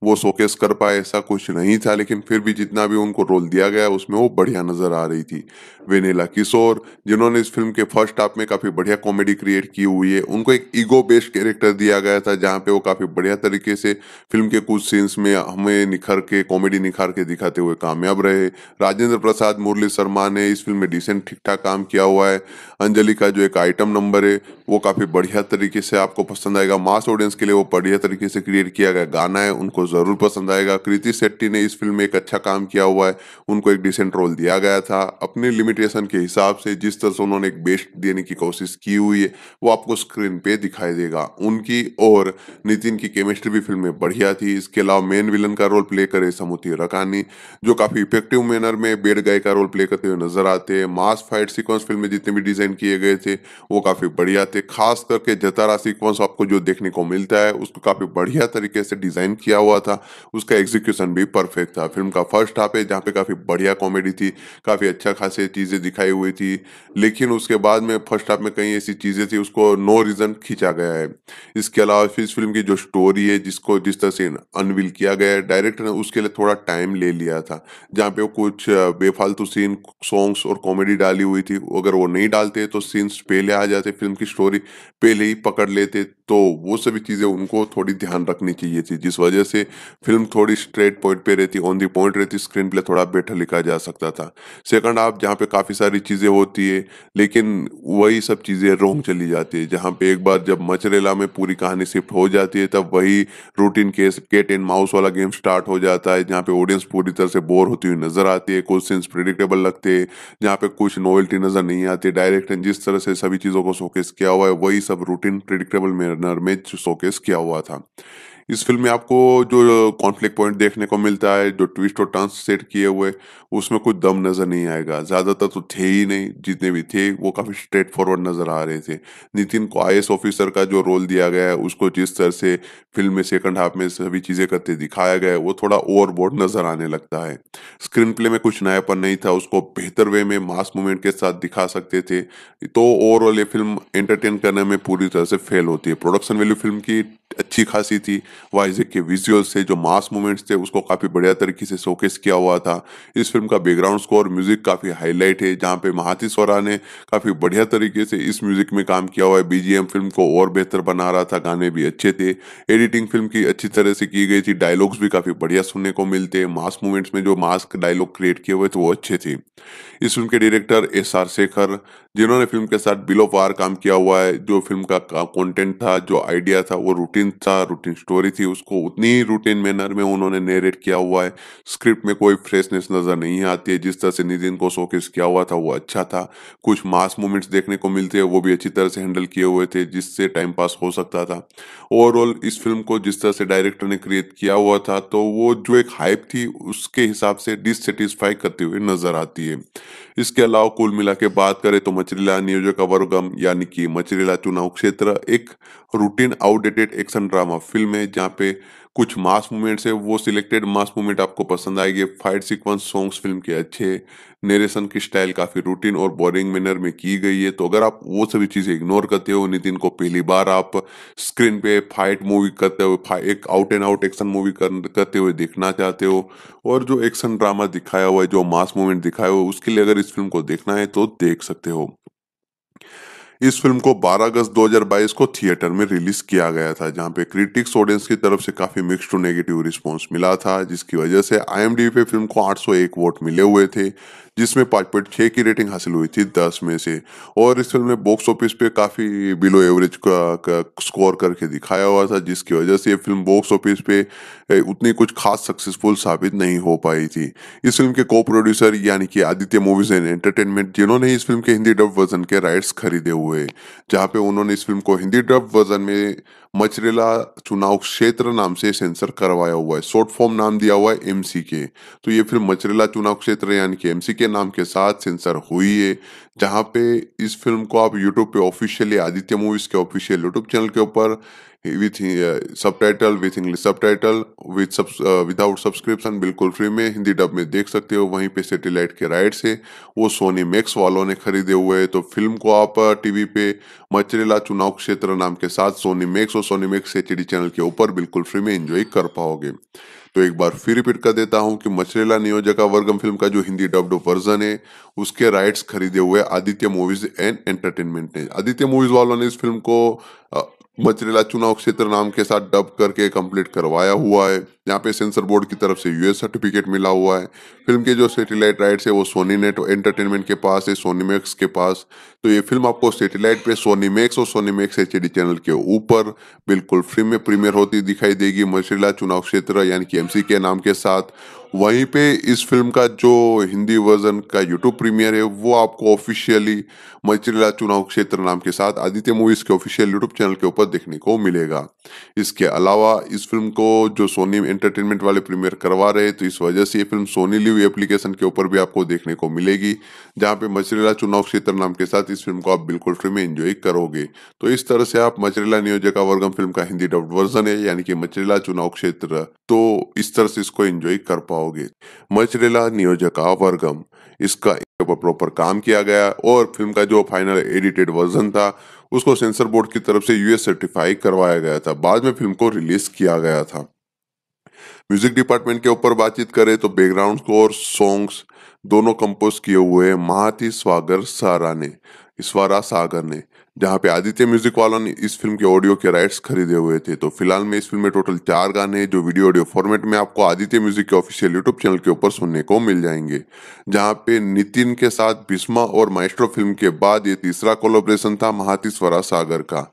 वो शोकेस कर पाए, ऐसा कुछ नहीं था, लेकिन फिर भी जितना भी उनको रोल दिया गया, उसमें वो बढ़िया नज़र आ रही थी। वेनेला किशोर जिन्होंने इस फ़िल्म के फ़र्स्ट हाफ़ में काफ़ी बढ़िया कॉमेडी क्रिएट की हुई है, उनको एक ईगो बेस्ड कैरेक्टर दिया गया था, जहाँ पे वो काफ़ी बढ़िया तरीके से फ़िल्म के कुछ सीन्स में हमें निखर के कॉमेडी निखार के दिखाते हुए कामयाब रहे। राजेंद्र प्रसाद, मुरली शर्मा ने इस फ़िल्म में डिसेंट ठीक ठाक काम किया हुआ है। अंजलि का जो एक आइटम नंबर है, वो काफ़ी बढ़िया तरीके से आपको पसंद आएगा। मास ऑडियंस के लिए वो बढ़िया तरीके से क्रिएट किया गया गाना है, उनको ज़रूर पसंद आएगा। कृति शेट्टी ने इस फ़िल्म में एक अच्छा काम किया हुआ है। उनको एक डिसेंट रोल दिया गया था। अपने लिमिटेशन के हिसाब से जिस तरह से उन्होंने एक बेस्ट देने की कोशिश की हुई है, वो आपको स्क्रीन पे दिखाई देगा। उनकी और नितिन की केमिस्ट्री भी फ़िल्म में बढ़िया थी। इसके अलावा मेन विलन का रोल प्ले करे समुति रकानी, जो काफ़ी इफ़ेक्टिव मैनर में बेड गाय का रोल प्ले करते हुए नज़र आते हैं। मास फाइट सिक्वेंस फ़िल्म में जितने भी डिज़ाइन किए गए थे, वो काफ़ी बढ़िया थे। खास करके जतारा सिक्वेंस आपको जो देखने को मिलता है, उसको काफ़ी बढ़िया तरीके से डिज़ाइन किया हुआ था, उसका एग्जीक्यूशन भी परफेक्ट था। फ़िल्म का फ़र्स्ट हाफ़ है, जहाँ पे काफ़ी बढ़िया कॉमेडी थी, काफ़ी अच्छा खासे चीज़ें दिखाई हुई थी, लेकिन उसके बाद में फ़र्स्ट हाफ़ में कई ऐसी चीज़ें थी, उसको नो रीजन खींचा गया है। इसके अलावा इस फ़िल्म की जो स्टोरी है, जिसको जिस तरह से अनविल किया गया है डायरेक्टर ने उसके लिए थोड़ा टाइम ले लिया था, जहाँ पे वो कुछ बेफालतू सीन सॉन्ग्स और कॉमेडी डाली हुई थी। अगर वो नहीं डालते तो सीन्स पहले आ जाते फ़िल्म की स्टोरी पहले ही पकड़ लेते तो वो सभी चीज़ें उनको थोड़ी ध्यान रखनी चाहिए थी, जिस वजह से फ़िल्म थोड़ी स्ट्रेट पॉइंट पे रहती ऑन दी पॉइंट रहती स्क्रीन प्ले थोड़ा बेटर लिखा जा सकता था। सेकंड हाफ़ जहाँ पे काफ़ी सारी चीज़ें होती है, लेकिन वही सब चीज़ें रोंग चली जाती है, जहाँ पे एक बार जब मचरेला में पूरी कहानी शिफ्ट हो जाती है, तब वही routine case cat and mouse वाला गेम स्टार्ट हो जाता है, जहाँ पे ऑडियंस पूरी तरह से बोर होती हुई नज़र आती है, कुछ सीन्स प्रिडिक्टेबल लगते हैं, जहाँ पे कुछ नोवेल्टी नज़र नहीं आती डायरेक्टर जिस तरह से सभी चीज़ों को शोकेस किया हुआ है, वही सब रूटीन प्रिडिक्टेबल मैनर में शोकेस किया हुआ था। इस फ़िल्म में आपको जो कॉन्फ्लिक्ट पॉइंट देखने को मिलता है, जो ट्विस्ट और टर्न्स सेट किए हुए, उसमें कुछ दम नज़र नहीं आएगा। ज़्यादातर तो थे ही नहीं, जितने भी थे, वो काफ़ी स्ट्रेट फॉरवर्ड नज़र आ रहे थे। नितिन को आईएस ऑफिसर का जो रोल दिया गया है, उसको जिस तरह से फ़िल्म में सेकंड हाफ़ में सभी चीज़ें करते दिखाया गया है, वो थोड़ा ओवरबोर्ड नज़र आने लगता है। स्क्रीन प्ले में कुछ नयापन नहीं था, उसको बेहतर वे में मास मूवमेंट के साथ दिखा सकते थे। तो ओवरऑल ये फ़िल्म एंटरटेन करने में पूरी तरह से फेल होती है। प्रोडक्शन वैल्यू फ़िल्म की अच्छी खासी थी। वाइजेक के विजुअल से जो मास मूवमेंट्स थे, उसको काफ़ी बढ़िया तरीके से शोकेस किया हुआ था। इस फ़िल्म का बैकग्राउंड स्कोर म्यूज़िक काफ़ी हाईलाइट है, जहाँ पे महाती स्वरा ने काफ़ी बढ़िया तरीके से इस म्यूज़िक में काम किया हुआ है। बीजीएम फ़िल्म को और बेहतर बना रहा था, गाने भी अच्छे थे। एडिटिंग फ़िल्म की अच्छी तरह से की गई थी डायलॉग्स भी काफ़ी बढ़िया सुनने को मिलते मास मूवमेंट्स में जो मास डायलॉग क्रिएट किए हुए थे, वो अच्छे थे। इस फ़िल्म के डायरेक्टर एस आर शेखर जिन्होंने फ़िल्म के साथ बिलो पार काम किया हुआ है, जो फ़िल्म का कंटेंट था, जो आइडिया था, वो रूटीन था रूटीन स्टोरी थी, उसको उतनी ही रूटीन मैनर में उन्होंने नेरेट किया हुआ है। स्क्रिप्ट में कोई फ्रेशनेस नज़र नहीं आती है। जिस तरह से नितिन को शोकेस किया हुआ था, वो अच्छा था। कुछ मास मूवमेंट्स देखने को मिलते हैं, वो भी अच्छी तरह से हैंडल किए हुए थे, जिससे टाइम पास हो सकता था। ओवरऑल इस फ़िल्म को जिस तरह से डायरेक्टर ने क्रिएट किया हुआ था तो वो जो एक हाइप थी, उसके हिसाब से डिससेटिस्फाई करते हुए नज़र आती है। इसके अलावा कुल मिला के बात करें तो मचरीला नियोजक यानी कि मचरीला चुनाव क्षेत्र, एक routine outdated action drama film है, जहाँ पे कुछ मास मूवमेंट्स है, वो सिलेक्टेड मास मूवमेंट आपको पसंद आएगी। फाइट सीक्वेंस सॉन्ग्स फ़िल्म के अच्छे नेरेशन की स्टाइल काफ़ी रूटीन और बोरिंग मैनर में की गई है। तो अगर आप वो सभी चीज़ें इग्नोर करते हो, नितिन को पहली बार आप स्क्रीन पे फाइट मूवी करते हुए एक out and out action movie करते हुए देखना चाहते हो, और जो एक्शन ड्रामा दिखाया हुआ है, जो मास मूवमेंट दिखाया हुआ है, उसके लिए अगर इस फ़िल्म को देखना है तो देख सकते हो। इस फ़िल्म को 12 अगस्त 2022 को थिएटर में रिलीज़ किया गया था, जहाँ पे क्रिटिक्स ऑडियंस की तरफ़ से काफ़ी मिक्स टू नेगेटिव रिस्पांस मिला था, जिसकी वजह से आईएमडीबी पे फ़िल्म को 801 वोट मिले हुए थे। जिसमें पाँच पॉइंट छः की रेटिंग हासिल हुई थी दस में से। और इस फ़िल्म ने बॉक्स ऑफ़िस पे काफ़ी बिलो एवरेज का, का स्कोर करके दिखाया हुआ था जिसकी वजह से ये फ़िल्म बॉक्स ऑफ़िस पे उतनी कुछ खास सक्सेसफुल साबित नहीं हो पाई थी। इस फ़िल्म के को प्रोड्यूसर यानी कि आदित्य मूवीज़ एंड एंटरटेनमेंट जिन्होंने इस फ़िल्म के हिंदी डब वर्जन के राइट्स खरीदे हुए जहाँ पे उन्होंने इस फ़िल्म को हिंदी डब वर्जन में मचरेला चुनाव क्षेत्र नाम से सेंसर करवाया हुआ है, शॉर्ट फॉर्म नाम दिया हुआ है एमसी के तो ये फ़िल्म मचरेला चुनाव क्षेत्र यानी कि एमसी के नाम के साथ सेंसर हुई है, जहाँ पे इस फ़िल्म को आप यूट्यूब पे ऑफिशियली आदित्य मूवीज़ के ऑफिशियल यूट्यूब चैनल के ऊपर with subtitle with English subtitle with without subscription बिल्कुल फ्री में हिंदी डब में देख सकते हो। वहीं पे सेटेलाइट के राइट्स है वो सोनी मैक्स वालों ने खरीदे हुए हैं। तो फ़िल्म को आप टीवी uh, पे मचरेला चुनाव क्षेत्र नाम के साथ सोनी मैक्स और सोनी मैक्स एच चैनल के ऊपर बिल्कुल फ्री में एंजॉय कर पाओगे। तो एक बार फिर रिपीट कर देता हूँ कि मचरेला नियोजका वर्गम फ़िल्म का जो हिंदी डब्ड वर्जन है उसके राइट्स खरीदे हुए आदित्य मूवीज़ एंड एंटरटेनमेंट ने। आदित्य मूवीज़ वालों ने इस फ़िल्म को मचरेला चुनाव क्षेत्र नाम के साथ डब करके कंप्लीट करवाया हुआ है। यहाँ पे सेंसर बोर्ड की तरफ़ से यूएस सर्टिफिकेट मिला हुआ है। फ़िल्म के जो सेटेलाइट राइट्स है वो सोनी नेट एंटरटेनमेंट के पास है सोनी मैक्स के पास। तो ये फ़िल्म आपको सेटेलाइट पे सोनी मैक्स और सोनी मैक्स एच चैनल के ऊपर बिल्कुल फ्री में प्रीमियर होती दिखाई देगी। मचरेला चुनाव क्षेत्र यानी कि एमसी के नाम के साथ। वहीं पे इस फ़िल्म का जो हिंदी वर्जन का यूट्यूब प्रीमियर है, वो आपको ऑफिशियली मचरेला चुनाव क्षेत्र नाम के साथ आदित्य मूवीज़ के ऑफिशियल यूट्यूब चैनल के ऊपर देखने को मिलेगा। इसके अलावा इस फ़िल्म को जो सोनी एंटरटेनमेंट वाले प्रीमियर करवा रहे तो इस वजह से ये फ़िल्म सोनी लिव एप्लीकेशन के ऊपर भी आपको देखने को मिलेगी, जहाँ पे मचरेला चुनाव क्षेत्र नाम के साथ इस फ़िल्म को आप बिल्कुल फ्री में एंजॉय करोगे। तो इस तरह से आप मचरेला नियोजका वर्गम फ़िल्म का हिंदी डब्ड वर्जन है, यानी कि मचरेला चुनाव क्षेत्र तो इस तरह से इसको एंजॉय कर पाओगे। मचरेला नियोजका वर्गम इसका प्रॉपर काम किया गया, और फ़िल्म का जो फाइनल एडिटेड वर्जन था, उसको सेंसर बोर्ड की तरफ़ से यूएस सर्टिफाई करवाया गया था। बाद में फ़िल्म को रिलीज़ किया गया था। म्यूज़िक डिपार्टमेंट के ऊपर बातचीत करें तो बैकग्राउंड स्कोर सॉन्ग्स दोनों कंपोज किए हुए महाती स्वागर सारा ने ईश्वरा सागर ने, जहाँ पे आदित्य म्यूज़िक वालों ने इस फ़िल्म के ऑडियो के राइट्स खरीदे हुए थे। तो फ़िलहाल में इस फ़िल्म में टोटल चार गाने जो वीडियो ऑडियो फॉर्मेट में आपको आदित्य म्यूज़िक के ऑफिशियल यूट्यूब चैनल के ऊपर सुनने को मिल जाएँगे। जहाँ पे नितिन के साथ भीष्मा और माइस्ट्रो फ़िल्म के बाद ये तीसरा कोलोब्रेशन था महाती स्वरा सागर का।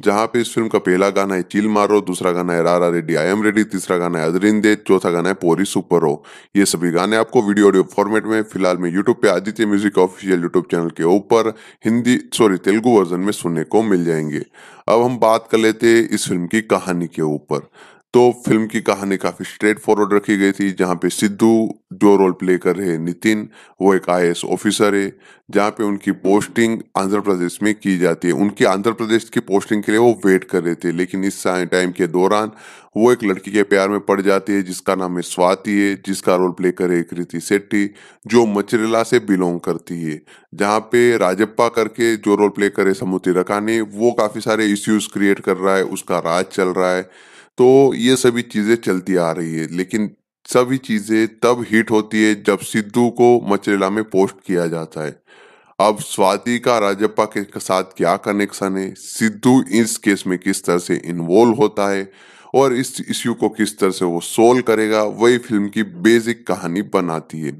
जहाँ पे इस फ़िल्म का पहला गाना है, चिल मारो, दूसरा गाना है, रारा रेडी आई एम रेडी तीसरा गाना है अदरिंदे चौथा गाना है, पोरी सुपर हो। ये सभी गाने आपको वीडियो ऑडियो फॉर्मेट में, फ़िलहाल में यूट्यूब पे Aditya music official YouTube channel के ऊपर, हिंदी सॉरी तेलुगु वर्जन में सुनने को मिल जाएँगे। अब हम बात कर लेते हैं इस फ़िल्म की कहानी के ऊपर। तो फ़िल्म की कहानी काफ़ी स्ट्रेट फॉरवर्ड रखी गई थी, जहाँ पे सिद्धू जो रोल प्ले कर रहे नितिन, वो एक आई ऑफिसर है, जहाँ पे उनकी पोस्टिंग आंध्र प्रदेश में की जाती है। उनकी आंध्र प्रदेश की पोस्टिंग के लिए वो वेट कर रहे थे, लेकिन इस टाइम के दौरान वो एक लड़की के प्यार में पड़ जाती है, जिसका नाम है स्वाति है, जिसका रोल प्ले करे कृति सेट्टी जो मचरेला से बिलोंग करती है। जहाँ पे राजप्पा करके जो रोल प्ले करे समुद्री रकानी, वो काफ़ी सारे इश्यूज़ क्रिएट कर रहा है, उसका राज चल रहा है। तो ये सभी चीज़ें चलती आ रही है। लेकिन सभी चीज़ें तब हिट होती है जब सिद्धू को मचरेला में पोस्ट किया जाता है। अब स्वाति का, राजप्पा के साथ क्या कनेक्शन है? सिद्धू इस केस में किस तरह से इन्वॉल्व होता है? और इस इश्यू को किस तरह से वो सोल्व करेगा? वही फ़िल्म की बेसिक कहानी बनाती है।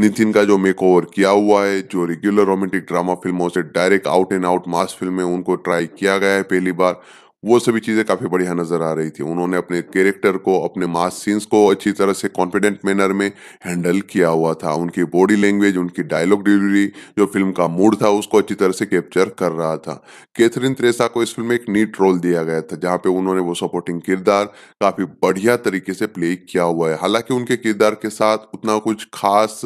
नितिन का जो मेक ओवर किया हुआ है, जो रेगुलर रोमांटिक ड्रामा फ़िल्मों से direct out and out mass film में उनको ट्राई किया गया है पहली बार वो सभी चीज़ें काफ़ी बढ़िया नज़र आ रही थी। उन्होंने अपने कैरेक्टर को, अपने मास सीन्स को अच्छी तरह से कॉन्फिडेंट मैनर में हैंडल किया हुआ था। उनकी बॉडी लैंग्वेज उनकी डायलॉग डिलीवरी जो फ़िल्म का मूड था, उसको अच्छी तरह से कैप्चर कर रहा था। कैथरीन त्रेसा को इस फ़िल्म में एक नीट रोल दिया गया था, जहाँ पे उन्होंने वो सपोर्टिंग किरदार काफ़ी बढ़िया तरीके से प्ले किया हुआ है। हालाँकि उनके किरदार के साथ उतना कुछ खास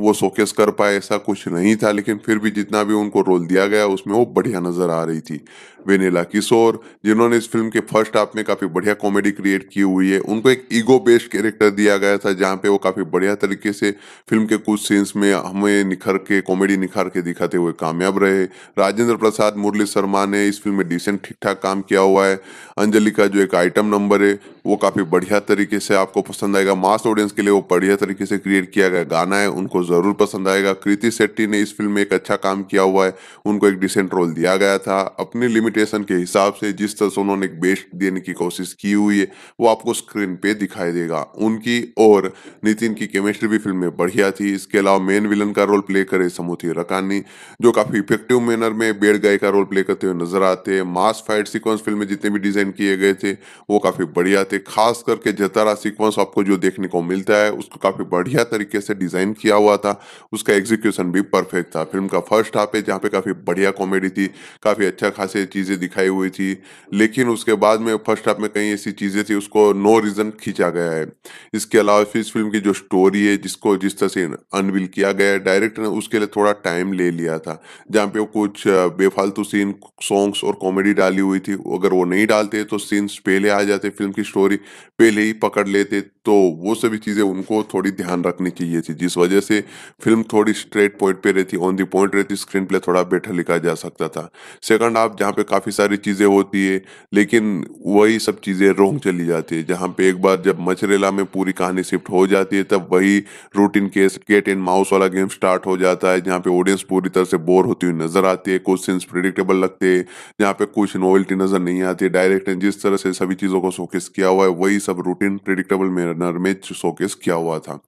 वो शोकेस कर पाए ऐसा कुछ नहीं था, लेकिन फिर भी जितना भी उनको रोल दिया गया, उसमें वो बढ़िया नज़र आ रही थी। वेनेला किशोर जिन्होंने इस फ़िल्म के फ़र्स्ट हाफ़ में काफ़ी बढ़िया कॉमेडी क्रिएट की हुई है, उनको एक ईगो बेस्ड कैरेक्टर दिया गया था, जहाँ पे वो काफ़ी बढ़िया तरीके से फ़िल्म के कुछ सीन्स में हमें निखर के, कॉमेडी निखार के दिखाते हुए कामयाब रहे। राजेंद्र प्रसाद मुरली शर्मा ने इस फ़िल्म में डिसेंट ठीक ठाक काम किया हुआ है। अंजलि का जो एक आइटम नंबर है, वो काफ़ी बढ़िया तरीके से आपको पसंद आएगा। मास ऑडियंस के लिए वो बढ़िया तरीके से क्रिएट किया गया गाना है, उनको ज़रूर पसंद आएगा। कृति शेट्टी ने इस फ़िल्म में एक अच्छा काम किया हुआ है, उनको एक डिसेंट रोल दिया गया था। अपनी लिमिटेशन के हिसाब से जिस तरह से उन्होंने बेस्ट देने की कोशिश की हुई है, वो आपको स्क्रीन पे दिखाई देगा। उनकी और नितिन की केमिस्ट्री भी फ़िल्म में बढ़िया थी। इसके अलावा मेन विलन का रोल प्ले करे समुथी रकानी, जो काफ़ी इफ़ेक्टिव मैनर में बेड़ गाय का रोल प्ले करते हुए नज़र आते हैं। मास फाइट सिक्वेंस फ़िल्म में जितने भी डिज़ाइन किए गए थे, वो काफ़ी बढ़िया थे। खास करके जतारा सिक्वेंस आपको जो देखने को मिलता है, उसको काफ़ी बढ़िया तरीके से डिज़ाइन किया हुआ था। उसका एग्जीक्यूशन भी परफेक्ट था। फ़िल्म का फ़र्स्ट हाफ़ है, जहाँ पे काफ़ी बढ़िया कॉमेडी थी, काफ़ी अच्छा खासे चीज़ें दिखाई हुई थी, लेकिन उसके बाद में फ़र्स्ट हाफ़ में कई ऐसी चीज़ें थी, उसको नो रीजन खींचा गया है। इसके अलावा इस फ़िल्म की जो स्टोरी है, जिसको जिस तरह से अनविल किया गया है डायरेक्टर ने उसके लिए थोड़ा टाइम ले लिया था, जहाँ पे वो कुछ बेफालतू सीन सॉन्ग्स और कॉमेडी डाली हुई थी। अगर वो नहीं डालते तो सीन्स पहले आ जाते फ़िल्म की स्टोरी पहले ही पकड़ लेते तो वो सभी चीज़ें उनको थोड़ी ध्यान रखनी चाहिए थी, जिस वजह से फ़िल्म थोड़ी स्ट्रेट पॉइंट पे रहती ऑन दी पॉइंट रहती स्क्रीन प्ले थोड़ा बेटर लिखा जा सकता था। सेकंड हाफ़ जहाँ पे काफ़ी सारी चीज़ें होती है लेकिन वही सब चीज़ें रोंग चली जाती है जहाँ पे एक बार जब मचरेला में पूरी कहानी शिफ्ट हो जाती है तब वही routine case cat and mouse वाला गेम स्टार्ट हो जाता है जहाँ पे ऑडियंस पूरी तरह से बोर होती हुई नज़र आती है कुछ सीन्स प्रिडिक्टेबल लगते हैं जहाँ पे कुछ नोवेल्टी नज़र नहीं आती है डायरेक्ट ने जिस तरह से सभी चीज़ों को शोकेस किया हुआ है वही सब रूटीन प्रिडिक्टेबल मैनर में शोकेस किया हुआ था।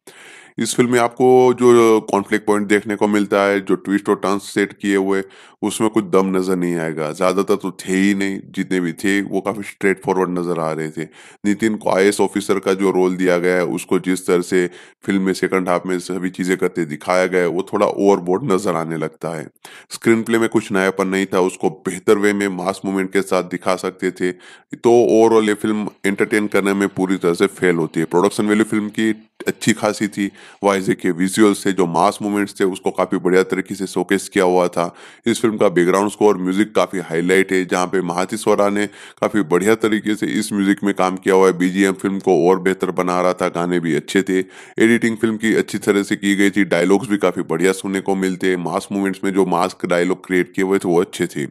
इस फ़िल्म में आपको जो कॉन्फ्लिक्ट पॉइंट देखने को मिलता है, जो ट्विस्ट और टर्न्स सेट किए हुए, उसमें कुछ दम नज़र नहीं आएगा। ज़्यादातर तो थे ही नहीं, जितने भी थे, वो काफ़ी स्ट्रेट फॉरवर्ड नज़र आ रहे थे। नितिन को आई ऑफिसर का जो रोल दिया गया है, उसको जिस तरह से फ़िल्म में सेकंड हाफ़ में सभी चीज़ें करते दिखाया गया है, वो थोड़ा ओवरबोर्ड नज़र आने लगता है। स्क्रीन प्ले में कुछ नयापन नहीं था, उसको बेहतर वे में मास मूवमेंट के साथ दिखा सकते थे। तो ओवरऑल ये फ़िल्म एंटरटेन करने में पूरी तरह से फेल होती है। प्रोडक्शन वैल्यू फ़िल्म की अच्छी खासी थी वाइजे के विजुअल्स थे जो मास मूवमेंट्स थे, उसको काफ़ी बढ़िया तरीके से शोकेस किया हुआ था। इस फ़िल्म का बैकग्राउंड स्कोर म्यूज़िक काफ़ी हाईलाइट है, जहाँ पे महाती स्वरा ने काफ़ी बढ़िया तरीके से इस म्यूज़िक में काम किया हुआ है। बीजीएम फ़िल्म को और बेहतर बना रहा था, गाने भी अच्छे थे। एडिटिंग फ़िल्म की अच्छी तरह से की गई थी डायलॉग्स भी काफ़ी बढ़िया सुनने को मिलते। मास मूवमेंट्स में जो मास्क डायलॉग क्रिएट किए हुए थे, वो अच्छे थे।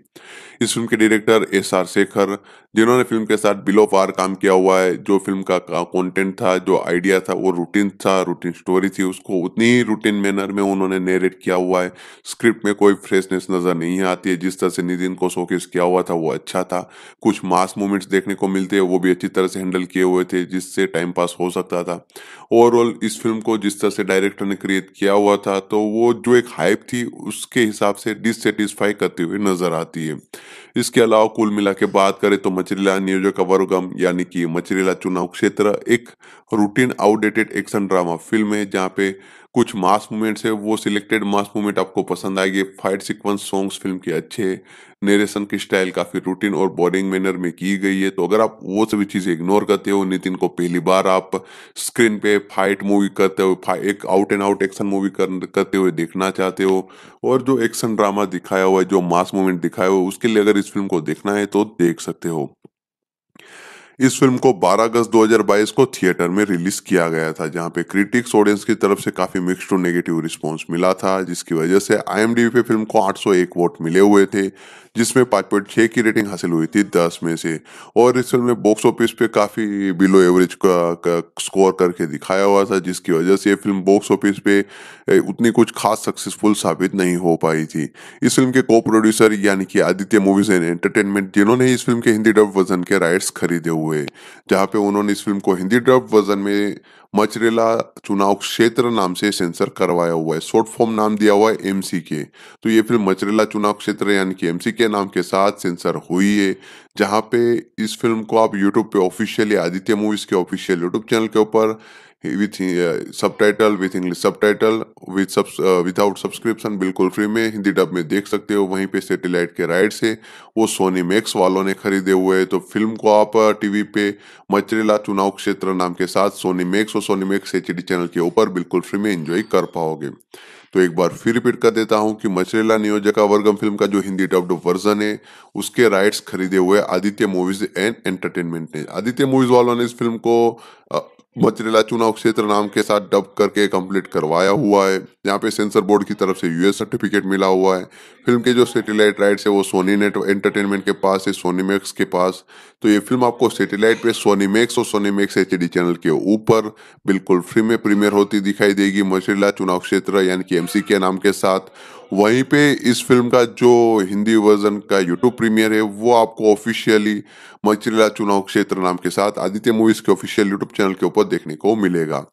इस फ़िल्म के डायरेक्टर एस आर शेखर, जिन्होंने फ़िल्म के साथ बिलो पार काम किया हुआ है। जो फ़िल्म का कंटेंट था, जो आइडिया था, वो रूटीन था रूटीन स्टोरी थी, उसको उतनी ही रूटीन मैनर में उन्होंने नेरेट किया हुआ है। स्क्रिप्ट में कोई फ्रेशनेस नज़र नहीं आती है। जिस तरह से नितिन को शोकेस किया हुआ था, वो अच्छा था। कुछ मास मूवमेंट्स देखने को मिलते हैं, वो भी अच्छी तरह से हैंडल किए हुए थे, जिससे टाइम पास हो सकता था। ओवरऑल इस फ़िल्म को जिस तरह से डायरेक्टर ने क्रिएट किया हुआ था तो वो जो एक हाइप थी, उसके हिसाब से डिससेटिस्फाई करते हुए नज़र आती है। इसके अलावा कुल मिला के बात करें तो मछरीला नियोजक वर्गम, यानी कि मछरीला चुनाव क्षेत्र, एक routine outdated action drama film है, जहाँ पे कुछ मास मूवमेंट्स है, वो सिलेक्टेड मास मूवमेंट आपको पसंद आएगी। फाइट सिक्वेंस सॉन्ग्स फ़िल्म के अच्छे नेरेशन की स्टाइल काफ़ी रूटीन और बोरिंग मैनर में की गई है। तो अगर आप वो सभी चीज़ें इग्नोर करते हो, नितिन को पहली बार आप स्क्रीन पे फाइट मूवी करते हो एक out and out action movie करते हुए देखना चाहते हो, और जो एक्शन ड्रामा दिखाया हुआ है, जो मास मूवमेंट दिखाया हुआ है, उसके लिए अगर इस फ़िल्म को देखना है तो देख सकते हो। इस फ़िल्म को 12 अगस्त 2022 को थिएटर में रिलीज़ किया गया था, जहाँ पे क्रिटिक्स ऑडियंस की तरफ़ से काफ़ी मिक्स टू नेगेटिव रिस्पांस मिला था, जिसकी वजह से आईएमडीबी पे फ़िल्म को 801 वोट मिले हुए थे। जिसमें पाँच पॉइंट छः की रेटिंग हासिल हुई थी दस में से। और इस फ़िल्म में बॉक्स ऑफ़िस पे काफ़ी बिलो एवरेज का, का स्कोर करके दिखाया हुआ था जिसकी वजह से ये फ़िल्म बॉक्स ऑफ़िस पे उतनी कुछ खास सक्सेसफुल साबित नहीं हो पाई थी। इस फ़िल्म के को प्रोड्यूसर यानी कि आदित्य मूवीज़ एंड एंटरटेनमेंट जिन्होंने इस फ़िल्म के हिंदी डब वर्जन के राइट्स खरीदे हुए जहाँ पे उन्होंने इस फ़िल्म को हिंदी डब वर्जन में मचरेला चुनाव क्षेत्र नाम से सेंसर करवाया हुआ है, शॉर्ट फॉर्म नाम दिया हुआ है एमसी के तो ये फ़िल्म मचरेला चुनाव क्षेत्र यानी कि एमसी के नाम के साथ सेंसर हुई है, जहाँ पे इस फ़िल्म को आप यूट्यूब पे ऑफिशियली आदित्य मूवीज़ के ऑफिशियल यूट्यूब चैनल के ऊपर with subtitle with English subtitle with without subscription बिल्कुल फ्री में, हिंदी डब में देख सकते हो। वहीं पे सैटेलाइट के राइट्स है वो सोनी मैक्स वालों ने खरीदे हुए हैं। तो फ़िल्म को आप टीवी पे मचरेला चुनाव क्षेत्र नाम के साथ सोनी मैक्स और सोनी मैक्स एच चैनल के ऊपर बिल्कुल फ्री में एंजॉय कर पाओगे। तो एक बार फिर रिपीट कर देता हूँ कि मचरेला नियोजका वर्गम फ़िल्म का जो हिंदी डब्ड वर्जन है, उसके राइट्स खरीदे हुए आदित्य मूवीज़ एंड एंटरटेनमेंट ने। आदित्य मूवीज़ वालों ने इस फ़िल्म को मचरेला चुनाव क्षेत्र नाम के साथ डब करके कंप्लीट करवाया हुआ है। यहाँ पे सेंसर बोर्ड की तरफ़ से यूएस सर्टिफिकेट मिला हुआ है। फ़िल्म के जो सैटेलाइट राइट्स है, वो सोनी नेट एंटरटेनमेंट के पास है सोनी मैक्स के पास। तो ये फ़िल्म आपको सैटेलाइट पे सोनी मैक्स और सोनी मैक्स एच चैनल के ऊपर बिल्कुल फ्री में प्रीमियर होती दिखाई देगी मचरेला चुनाव क्षेत्र, यानी कि एमसी के नाम के साथ। वहीं पे इस फ़िल्म का जो हिंदी वर्जन का यूट्यूब प्रीमियर है, वो आपको ऑफिशियली मचरेला चुनाव क्षेत्र नाम के साथ आदित्य मूवीज़ के ऑफिशियल यूट्यूब चैनल के ऊपर देखने को मिलेगा।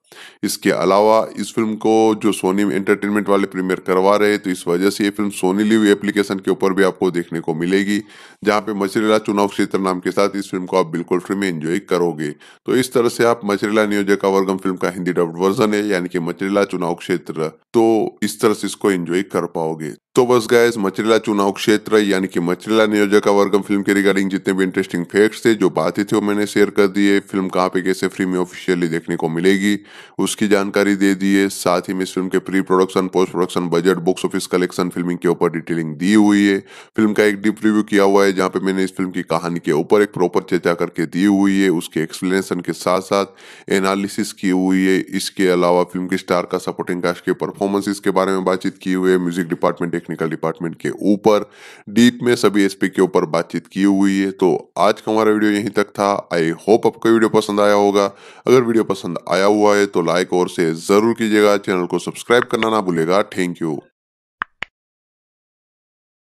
इसके अलावा, इस फ़िल्म को जो सोनी एंटरटेनमेंट वाले प्रीमियर करवा रहे तो इस वजह से ये फ़िल्म सोनी लिव एप्लीकेशन के ऊपर भी आपको देखने को मिलेगी, जहाँ पे मचरेला चुनाव क्षेत्र नाम के साथ इस फ़िल्म को आप बिल्कुल फ्री में एंजॉय करोगे। तो इस तरह से आप मचरेला नियोजक वर्गम फ़िल्म का हिंदी डब्ड वर्जन है, यानी कि मचरेला चुनाव क्षेत्र। तो इस तरह से इसको एंजॉय कर पाओगे। तो बस गैस मचरेला चुनाव क्षेत्र, यानी कि मचरेला नियोजक वर्गम फ़िल्म के रिगार्डिंग जितने भी इंटरेस्टिंग फैक्ट्स थे, जो बातें थी वो मैंने शेयर कर दिए फ़िल्म कहाँ पे कैसे फ्री में ऑफिशियली देखने को मिलेगी, उसकी जानकारी दे दी है। साथ ही में इस फ़िल्म के pre production post production budget box office collection filming के ऊपर डिटेलिंग दी हुई है। फ़िल्म का एक डीप रिव्यू किया हुआ है, जहाँ पे मैंने इस फ़िल्म की कहानी के ऊपर एक प्रॉपर चर्चा करके दी हुई है। उसके एक्सप्लेनेशन के साथ साथ एनालिसिस की हुई है। इसके अलावा फ़िल्म के स्टार का सपोर्टिंग कास्ट के परफॉर्मेंस के बारे में बातचीत की हुई है। म्यूज़िक डिपार्टमेंट टेक्निकल डिपार्टमेंट के ऊपर डीप में सभी एसपी के ऊपर बातचीत की हुई है। तो आज का हमारा वीडियो यहीं तक था। आई होप आपको वीडियो पसंद आया होगा। अगर वीडियो पसंद आया हुआ है तो लाइक और शेयर ज़रूर कीजिएगा। चैनल को सब्सक्राइब करना ना भूलेगा थैंक यू